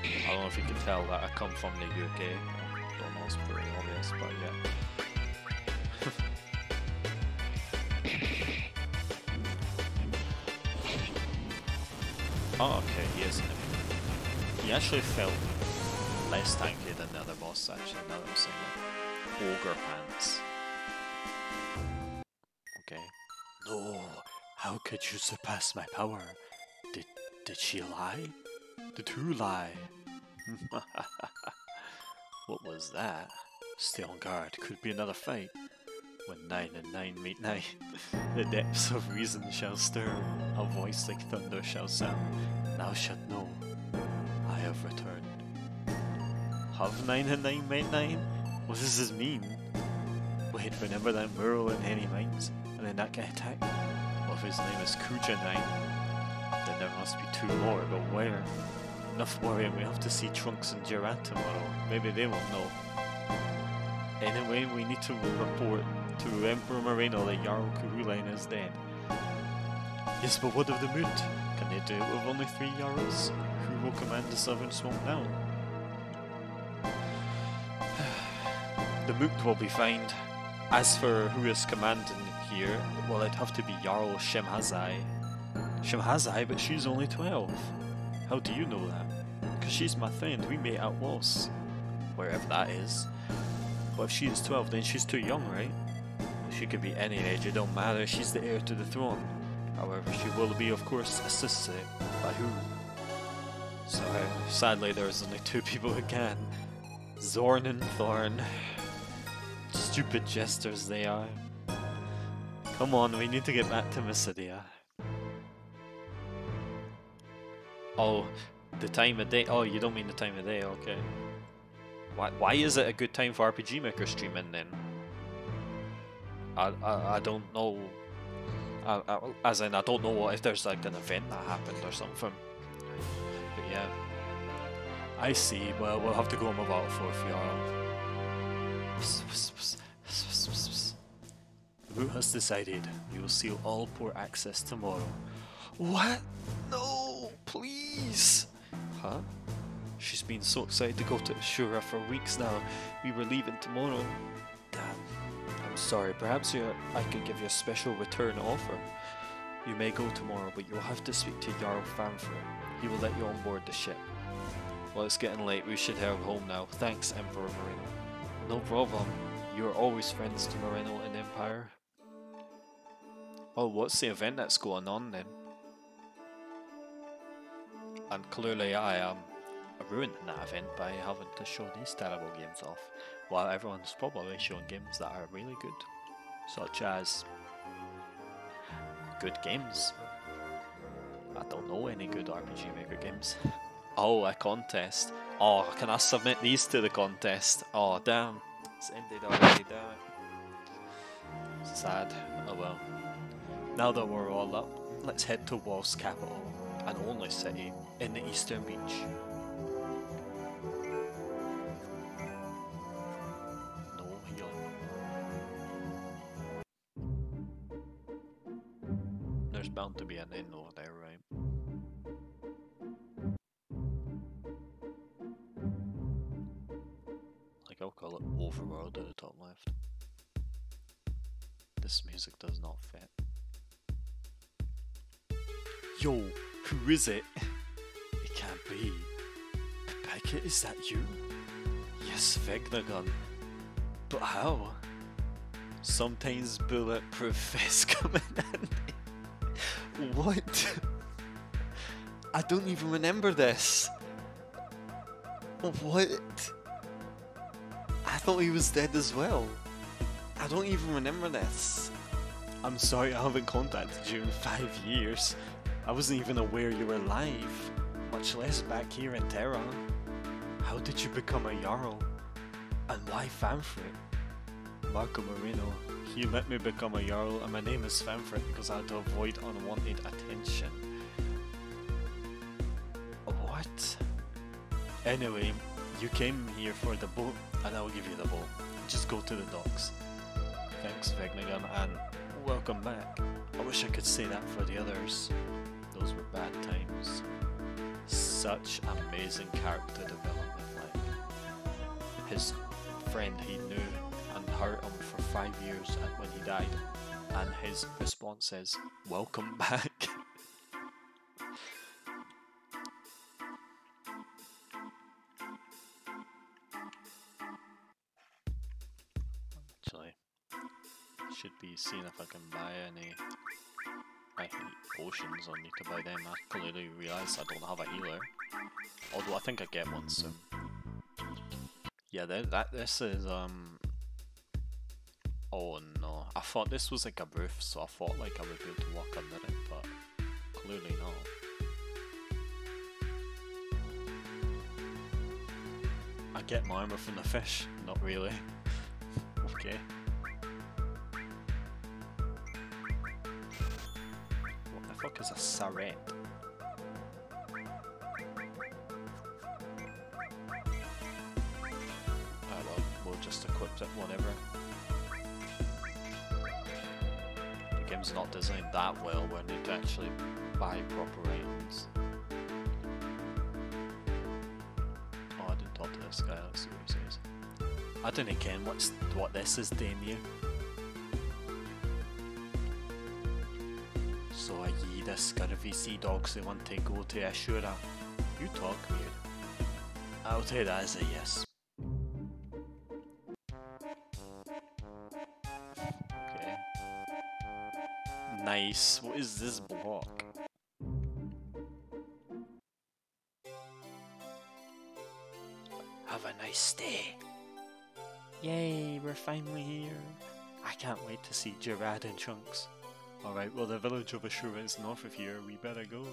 I don't know if you can tell that I come from the UK. Don't know, it's pretty obvious, but yeah. Oh, okay, he is. He actually felt less tanky than the other boss, actually, now that I'm saying it. Ogre Pants. Okay. No, how could you surpass my power? Did did she lie? Did who lie? what was that? Stay on guard, could be another fight. When nine and nine meet nine, the depths of reason shall stir, a voice like thunder shall sound. Thou shalt know, I have returned. Have nine and nine met nine? What does this mean? Wait, remember that Murrow in Any Mines? And then that guy attacked? Well, if his name is Kuja Nine, then there must be two more, but where? Enough worrying, we have to see Trunks and Gerard tomorrow. Maybe they will know. Anyway, we need to report to Emperor Moreno that Jarl Kuhulain is dead. Yes, but what of the Moot? Can they do it with only three Jarls? Who will command the Southern Swamp now? the Moot will be fined. As for who is commanding here, well, it'd have to be Jarl Shemhazai. Shemhazai, but she's only 12. How do you know that? Because she's my friend, we met at Los. Wherever that is. But if she is 12, then she's too young, right? She could be any age, it don't matter, she's the heir to the throne. However, she will be, of course, assisted by who? So, uh, sadly, there's only two people who can. Zorn and Thorn. Stupid jesters they are. Come on, we need to get back to Mysidia. Oh, the time of day. Oh, you don't mean the time of day, okay. Why, why is it a good time for RPG Maker streaming then? I, I, I don't know. I, I, as in, I don't know what if there's like an event that happened or something. But yeah. I see. Well, we'll have to go on without for The route has decided we will seal all port access tomorrow. What? No, please. Huh? She's been so excited to go to Ashura for weeks now. We were leaving tomorrow. Damn. Sorry. Perhaps you, I could give you a special return offer. You may go tomorrow, but you'll have to speak to Jarl Fanford. He will let you on board the ship. Well, it's getting late. We should head home now. Thanks, Emperor Moreno. No problem. You're always friends to Moreno and Empire. Oh, what's the event that's going on then? And clearly I am ruining that event by having to show these terrible games off, while everyone's probably showing games that are really good, such as good games. I don't know any good RPG Maker games. Oh, a contest. Oh, can I submit these to the contest? Oh, damn. It's ended already, damn. Sad. Oh well. Now that we're all up, let's head to Wal's capital, and only city in the Eastern Beach. Bound to be an inn over there, right? Like I'll call it Overworld at the top left. This music does not fit. Yo, who is it? It can't be. Pickett, is that you? Yes, Vegnagun. But how? Sometimes bulletproof vests come in. What? I don't even remember this. What? I thought he was dead as well. I don't even remember this. I'm sorry I haven't contacted you in five years. I wasn't even aware you were alive, much less back here in Terra. How did you become a Jarl? And why Fanfrit? Marco Marino. He let me become a Jarl and my name is Fanfrit because I had to avoid unwanted attention. What? Anyway, you came here for the boat and I'll give you the boat. Just go to the docks. Thanks, Vegnagun, and welcome back. I wish I could say that for the others. Those were bad times. Such amazing character development, like his friend he knew hurt him for five years and when he died. And his response is, Welcome back. Actually, should be seeing if I can buy any I hate potions on need to buy them. I clearly realise I don't have a healer. Although I think I get one soon. Yeah, that, that this is um. Oh no! I thought this was like a roof, so I thought like I would be able to walk under it, but clearly not. I get my armor from the fish. Not really. okay. What the fuck is a saret? Ah well, we'll just equip it, whatever. Game's not designed that well need to actually buy proper items. Oh, I didn't talk to this guy, let's see what he says. I don't ken what's what this is you. So I ye the scurvy sea dogs who want to go to Ashura? You talk weird. I'll take that as a yes. Nice. What is this block? Have a nice day. Yay, we're finally here. I can't wait to see Gerard and Chunks. Alright, well the village of Ashura is north of here, we better go.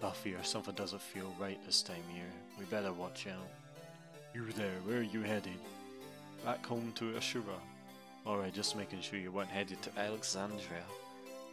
Buffy or something doesn't feel right this time here. We better watch out. You there, where are you headed? Back home to Ashura. Alright, just making sure you weren't headed to Alexandria.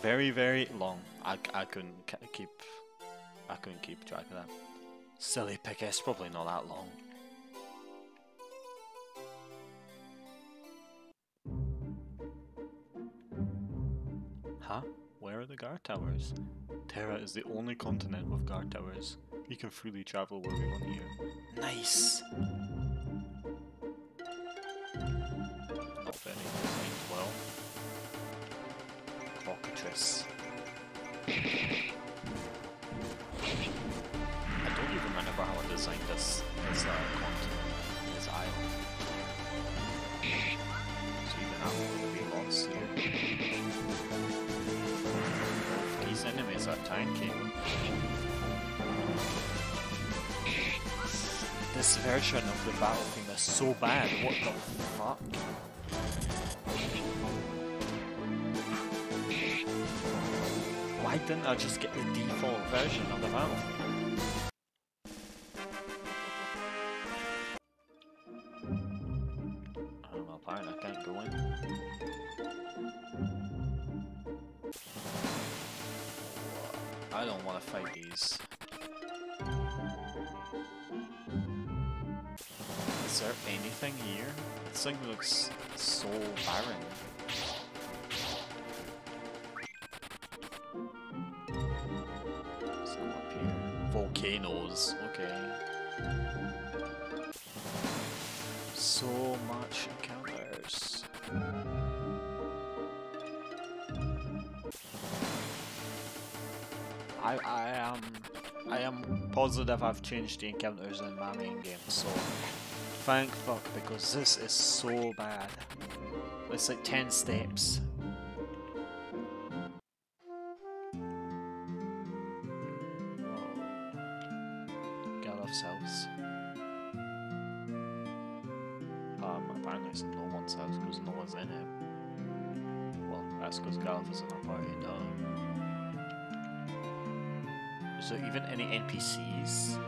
very, very, long. I, I couldn't keep I couldn't keep track of that. Silly pick, it's probably not that long. Huh? Where are the guard towers? Terra is the only continent with guard towers. We can freely travel where we want here. Nice! Not very well. I don't even remember how I designed this, this uh, continent, this island. So even have to be lots here. These enemies are tanky. This version of the battle theme is so bad, what the fuck? didn't I just get the default version of the map i don't want to fight these Is there anything here? This thing looks so barren. I I am I am positive I've changed the encounters in my main game, so thank fuck because this is so bad. It's like ten steps. Whoa. Galuf's house. Um, apparently it's no one's house because no one's in it. Well, that's because Galuf is in a party, duh. There even any NPCs?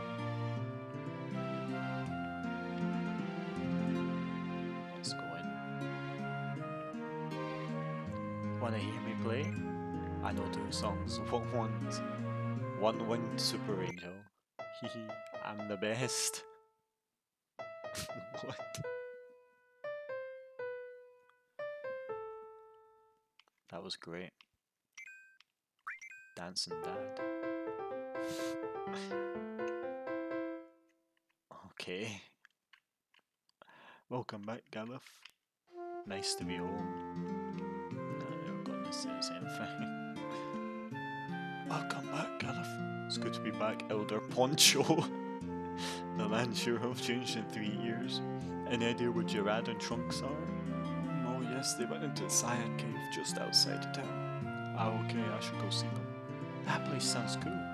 Let's go in. Wanna hear me play? I know two songs. What ones? One Winged Super Angel. Hehe, I'm the best. what? That was great. Dancing Dad. Okay. Welcome back, Galuf. Nice to be home. No, never to say the same thing. Welcome back, Galuf. It's good to be back, Elder Poncho. the land sure have changed in three years. Any idea where Gerard and Trunks are? Oh yes, they went into the Cyan Cave just outside town. Ah, okay, I should go see them. That place sounds cool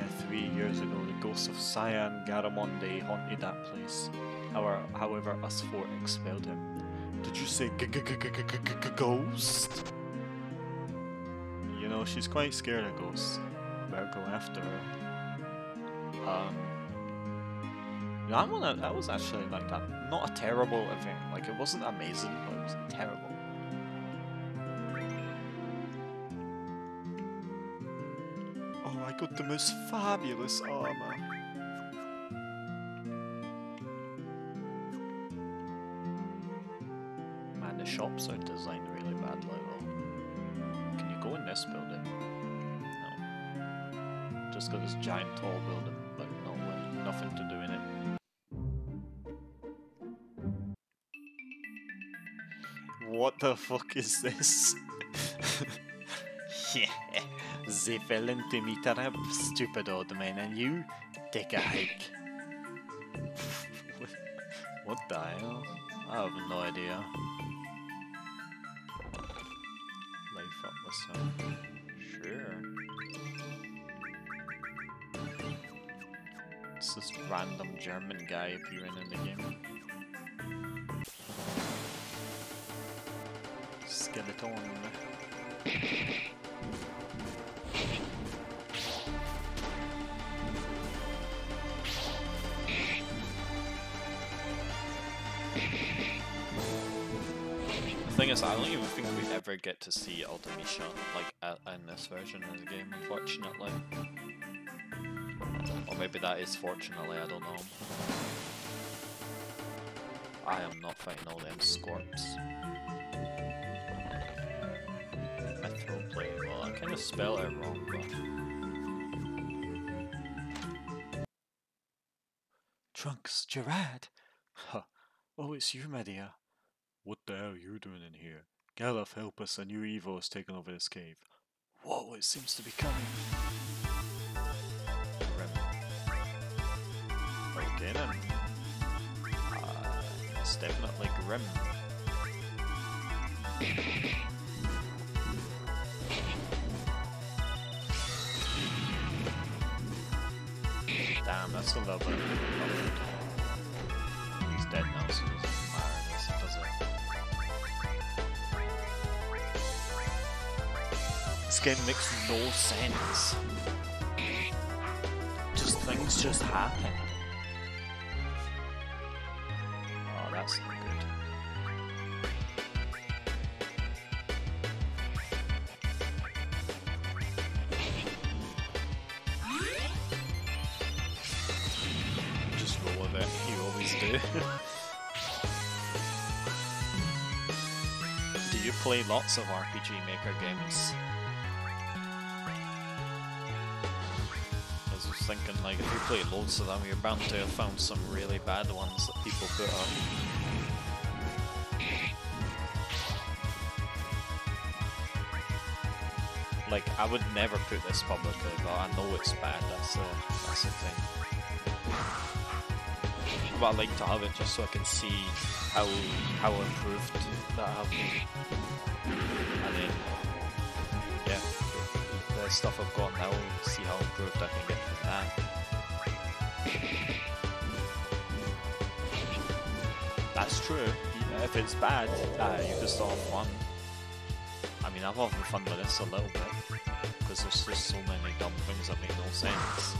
yeah, three years ago, the ghosts of Siam Garamonde haunted that place. Our, however, us four expelled him. Did you say g g g g g g ghost? You know, she's quite scared of ghosts. Better go after her. Um, that one, that was actually like that. Not a terrible event. Like it wasn't amazing, but it was terrible. Got the most fabulous armor. Man, the shops are designed really badly though. Can you go in this building? No. Just got this giant tall building, but no way. Nothing to do in it. What the fuck is this? They fell into me trap, stupid old man, and you take a hike. what the hell? I have no idea. Life up this one. Sure. It's this random German guy appearing in the game. Skeleton. Thing is, I don't even think we ever get to see Ultimecia like in this version of the game, unfortunately. Or maybe that is fortunately, I don't know. I am not fighting all them scorps. Metroplay, well, I kind of spell it wrong, but. Trunks, Gerard! Huh. Oh, it's you, my dear. What the hell are you doing in here? Galuf, help us, a new evil has taken over this cave. Whoa, it seems to be coming. Grim. Okay then. Uh, it's definitely Grim. Damn, that's a little bit. He's dead now, so This game makes no sense. Just things just happen. Oh, that's not good. Just roll with it, you always do. do you play lots of RPG Maker games? Like, if you play loads of them, you're bound to have found some really bad ones that people put up. Like, I would never put this publicly, but I know it's bad, that's the, that's the thing. But I like to have it just so I can see how how improved that I've been. And then, yeah, the stuff I've got now, see how improved I can get from that. That's true. If it's bad, uh, you can still have fun. I mean, I'm having fun with this a little bit because there's just so many dumb things that make no sense.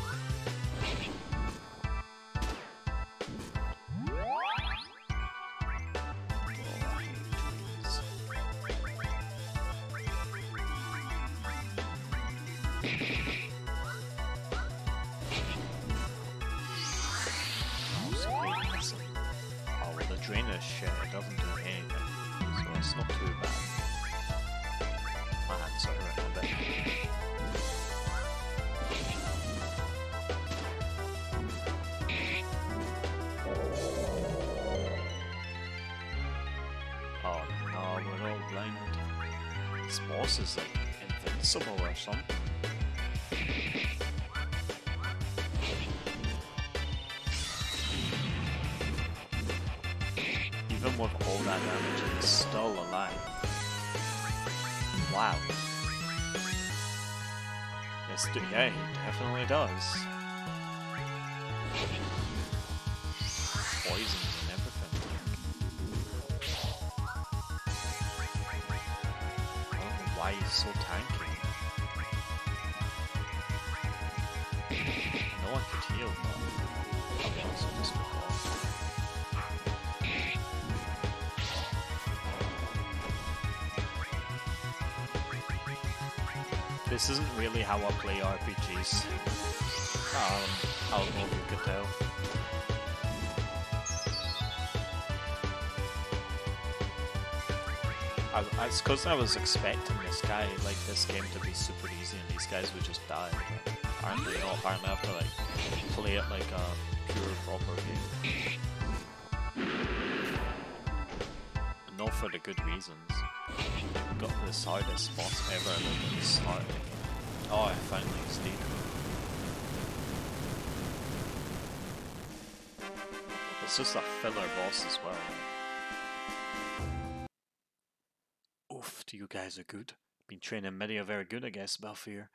Play RPGs. Um, know if you could tell. I, I, because I was expecting this guy, like this game to be super easy and these guys would just die. But apparently not, apparently I have to like play it like a pure proper game. Not for the good reasons. Got this hardest boss ever like at the Oh, I finally stayed. It's just a filler boss as well. Oof, you guys are good. Been training Midia very good, I guess, Balfour.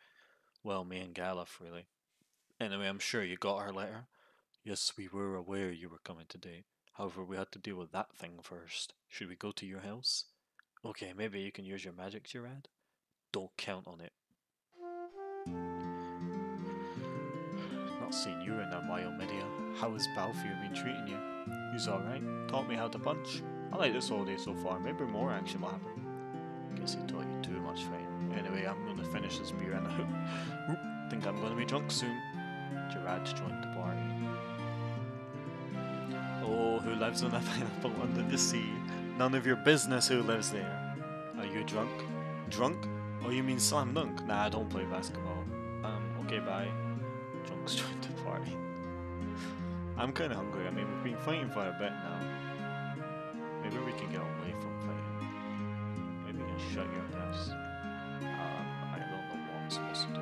Well, me and Galuf, really. Anyway, I'm sure you got our letter. Yes, we were aware you were coming today. However, we had to deal with that thing first. Should we go to your house? Okay, maybe you can use your magic, Gerard. Don't count on it. Not seen you in a while, Midia. How has Balfour been treating you? He's alright. Taught me how to punch. I like this holiday so far. Maybe more action will happen. Guess he taught you too much fighting. Anyway, I'm gonna finish this beer and Oop, think I'm gonna be drunk soon. Gerard joined the party. Oh, who lives on a pineapple under the sea? None of your business who lives there. Are you drunk? Drunk? Oh, you mean slam dunk? Nah, I don't play basketball. Um, okay, bye. Drunk's joined the party. I'm kinda hungry. I mean, we've been fighting for a bit now. Maybe we can get away from fighting. Maybe we can shut your mouth. Um, I don't know what I'm supposed to do.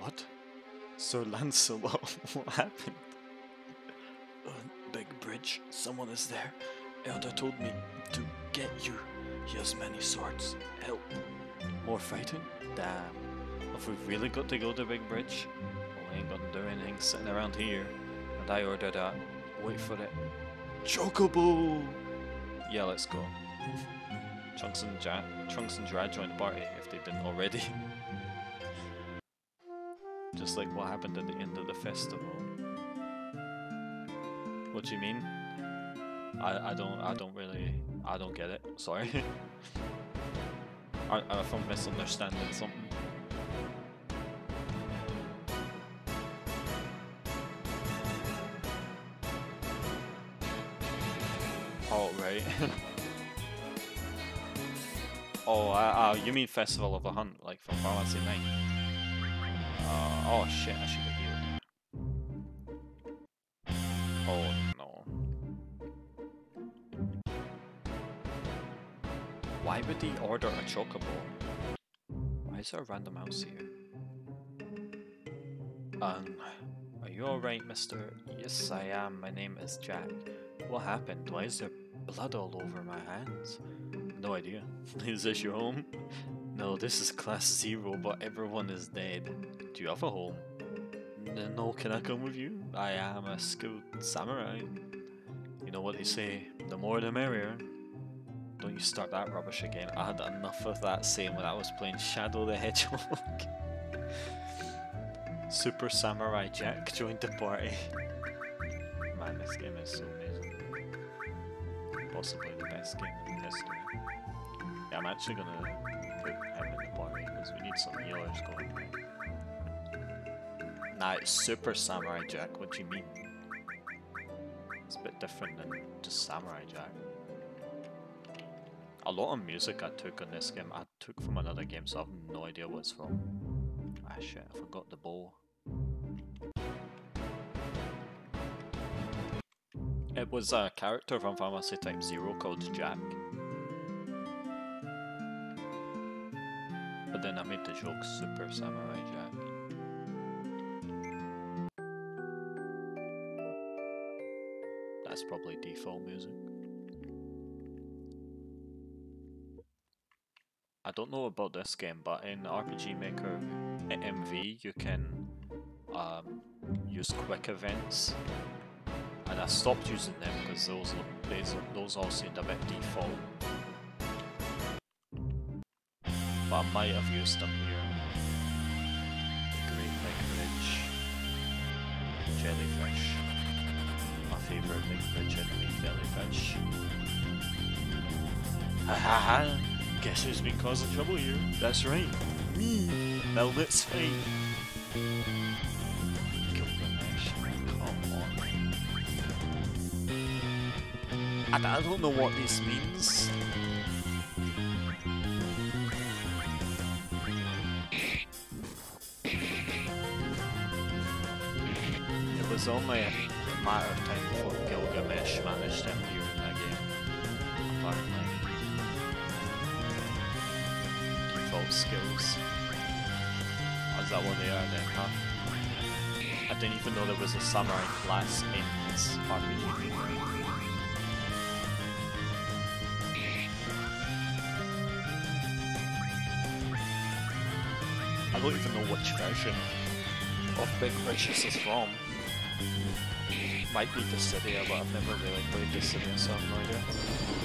What? Sir Lancelot, what happened? Uh, big bridge, someone is there. Elder told me to get you. He has many swords. Help. More fighting? Damn. Have we really got to go to Big Bridge? Well, we ain't gonna do anything sitting around here. And I ordered a. Wait for it. Chocobo! Yeah, let's go. Trunks and ja- Trunks and Drad joined the party if they didn't already. Just like what happened at the end of the festival. What do you mean? I, I don't I don't really I don't get it. Sorry. I, if I'm misunderstanding something. Uh, you mean Festival of the Hunt, like from Fantasy Night? Uh, oh shit, I should have healed. Oh no. Why would he order a chocobo? Why is there a random house here? Um, are you alright, mister? Yes, I am. My name is Jack. What happened? Why is there blood all over my hands? No idea. is this your home? No, this is class zero, but everyone is dead. Do you have a home? No, can I come with you? I am a skilled samurai. You know what they say, the more the merrier. Don't you start that rubbish again. I had enough of that saying when I was playing Shadow the Hedgehog. Super Samurai Jack joined the party. Man, this game is so amazing. Possibly the best game in history. I'm actually gonna put him in the party because we need some healers going. Nah, it's Super Samurai Jack. What do you mean? It's a bit different than just Samurai Jack. A lot of music I took on this game I took from another game, so I have no idea what's from. Ah shit, I forgot the bow. It was a character from Fantasy Type Zero called Jack. Then I made the joke Super Samurai Jack. That's probably default music. I don't know about this game, but in RPG Maker MV you can um, use quick events, and I stopped using them because those those those all seemed a bit default. I might have used them here. The Big Bridge, jellyfish. My favourite big bridge enemy, jellyfish. Ha ha ha! Guess who's been causing trouble here? That's right, me, Velvet's Fate. I don't know what this means. was only a matter of time before Gilgamesh managed to appear in that game, apparently. Default skills. Is that what they are then, huh? I didn't even know there was a samurai class in this RPG. I don't even know which version of Big Precious is from. Might be Dissidia, but I've never really played Dissidia, so I have no idea.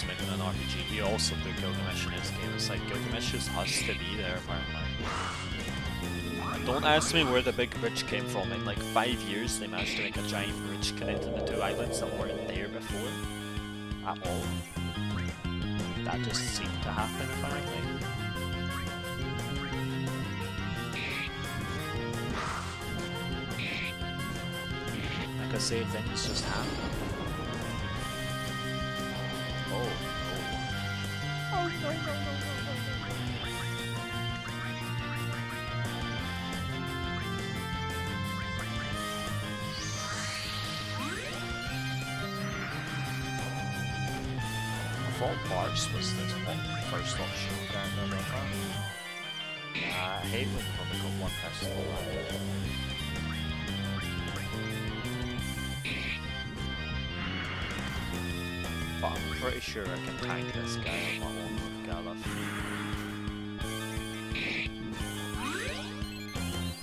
Was making an RPG, he also put Gilgamesh in his game. It's like, Gilgamesh just has to be there, apparently. Don't ask me where the big bridge came from. In like five years, they managed to make a giant bridge connecting the two islands that weren't there before. At all. That just seemed to happen, apparently. Like I say, things just happen. Bars was the first option. Only got one person. But I'm pretty sure I can tank this guy on my own with.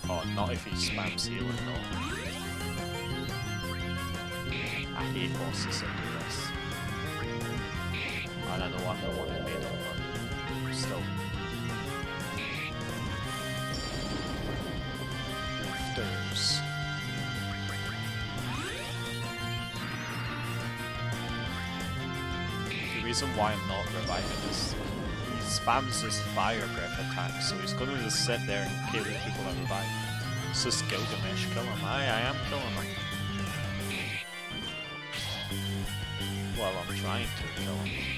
Oh, not if he spams healing though. I hate bosses that I'm the one who made them, but still. Lifters. The reason why I'm not reviving is he spams his fire breath attack, so he's gonna just sit there and kill the people that revive. It's just Gilgamesh kill him. I, I am killing him. Well, I'm trying to kill him.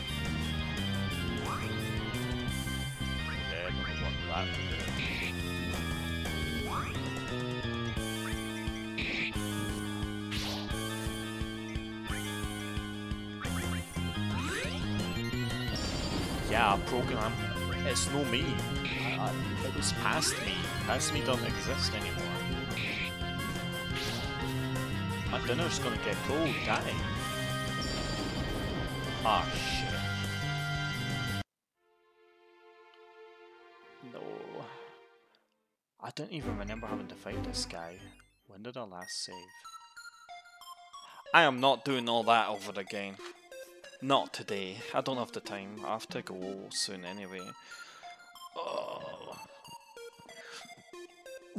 Yeah, program. It's no me. I, it was past me. Past me don't exist anymore. My dinner's gonna get cold, die. Ah, shit. No. I don't even remember having to fight this guy. When did I last save? I am not doing all that over again. Not today. I don't have the time. I have to go soon anyway. Oh.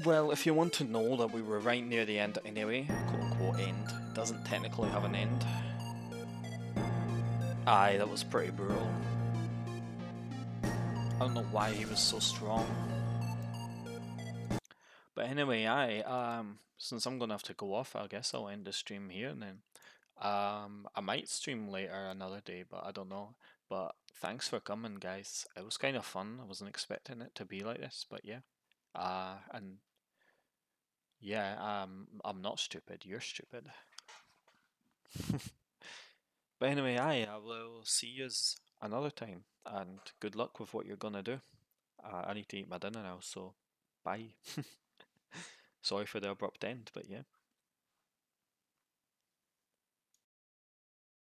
Well, if you want to know that we were right near the end anyway, quote unquote end, doesn't technically have an end. Aye, that was pretty brutal. I don't know why he was so strong. But anyway, aye, um, since I'm gonna have to go off, I guess I'll end the stream here and then. Um, I might stream later another day, but I don't know. But thanks for coming, guys. It was kind of fun. I wasn't expecting it to be like this, but yeah. Uh, and yeah, um, I'm not stupid. You're stupid. but anyway, aye, I will see you another time, and good luck with what you're gonna do. Uh, I need to eat my dinner now, so bye. Sorry for the abrupt end, but yeah.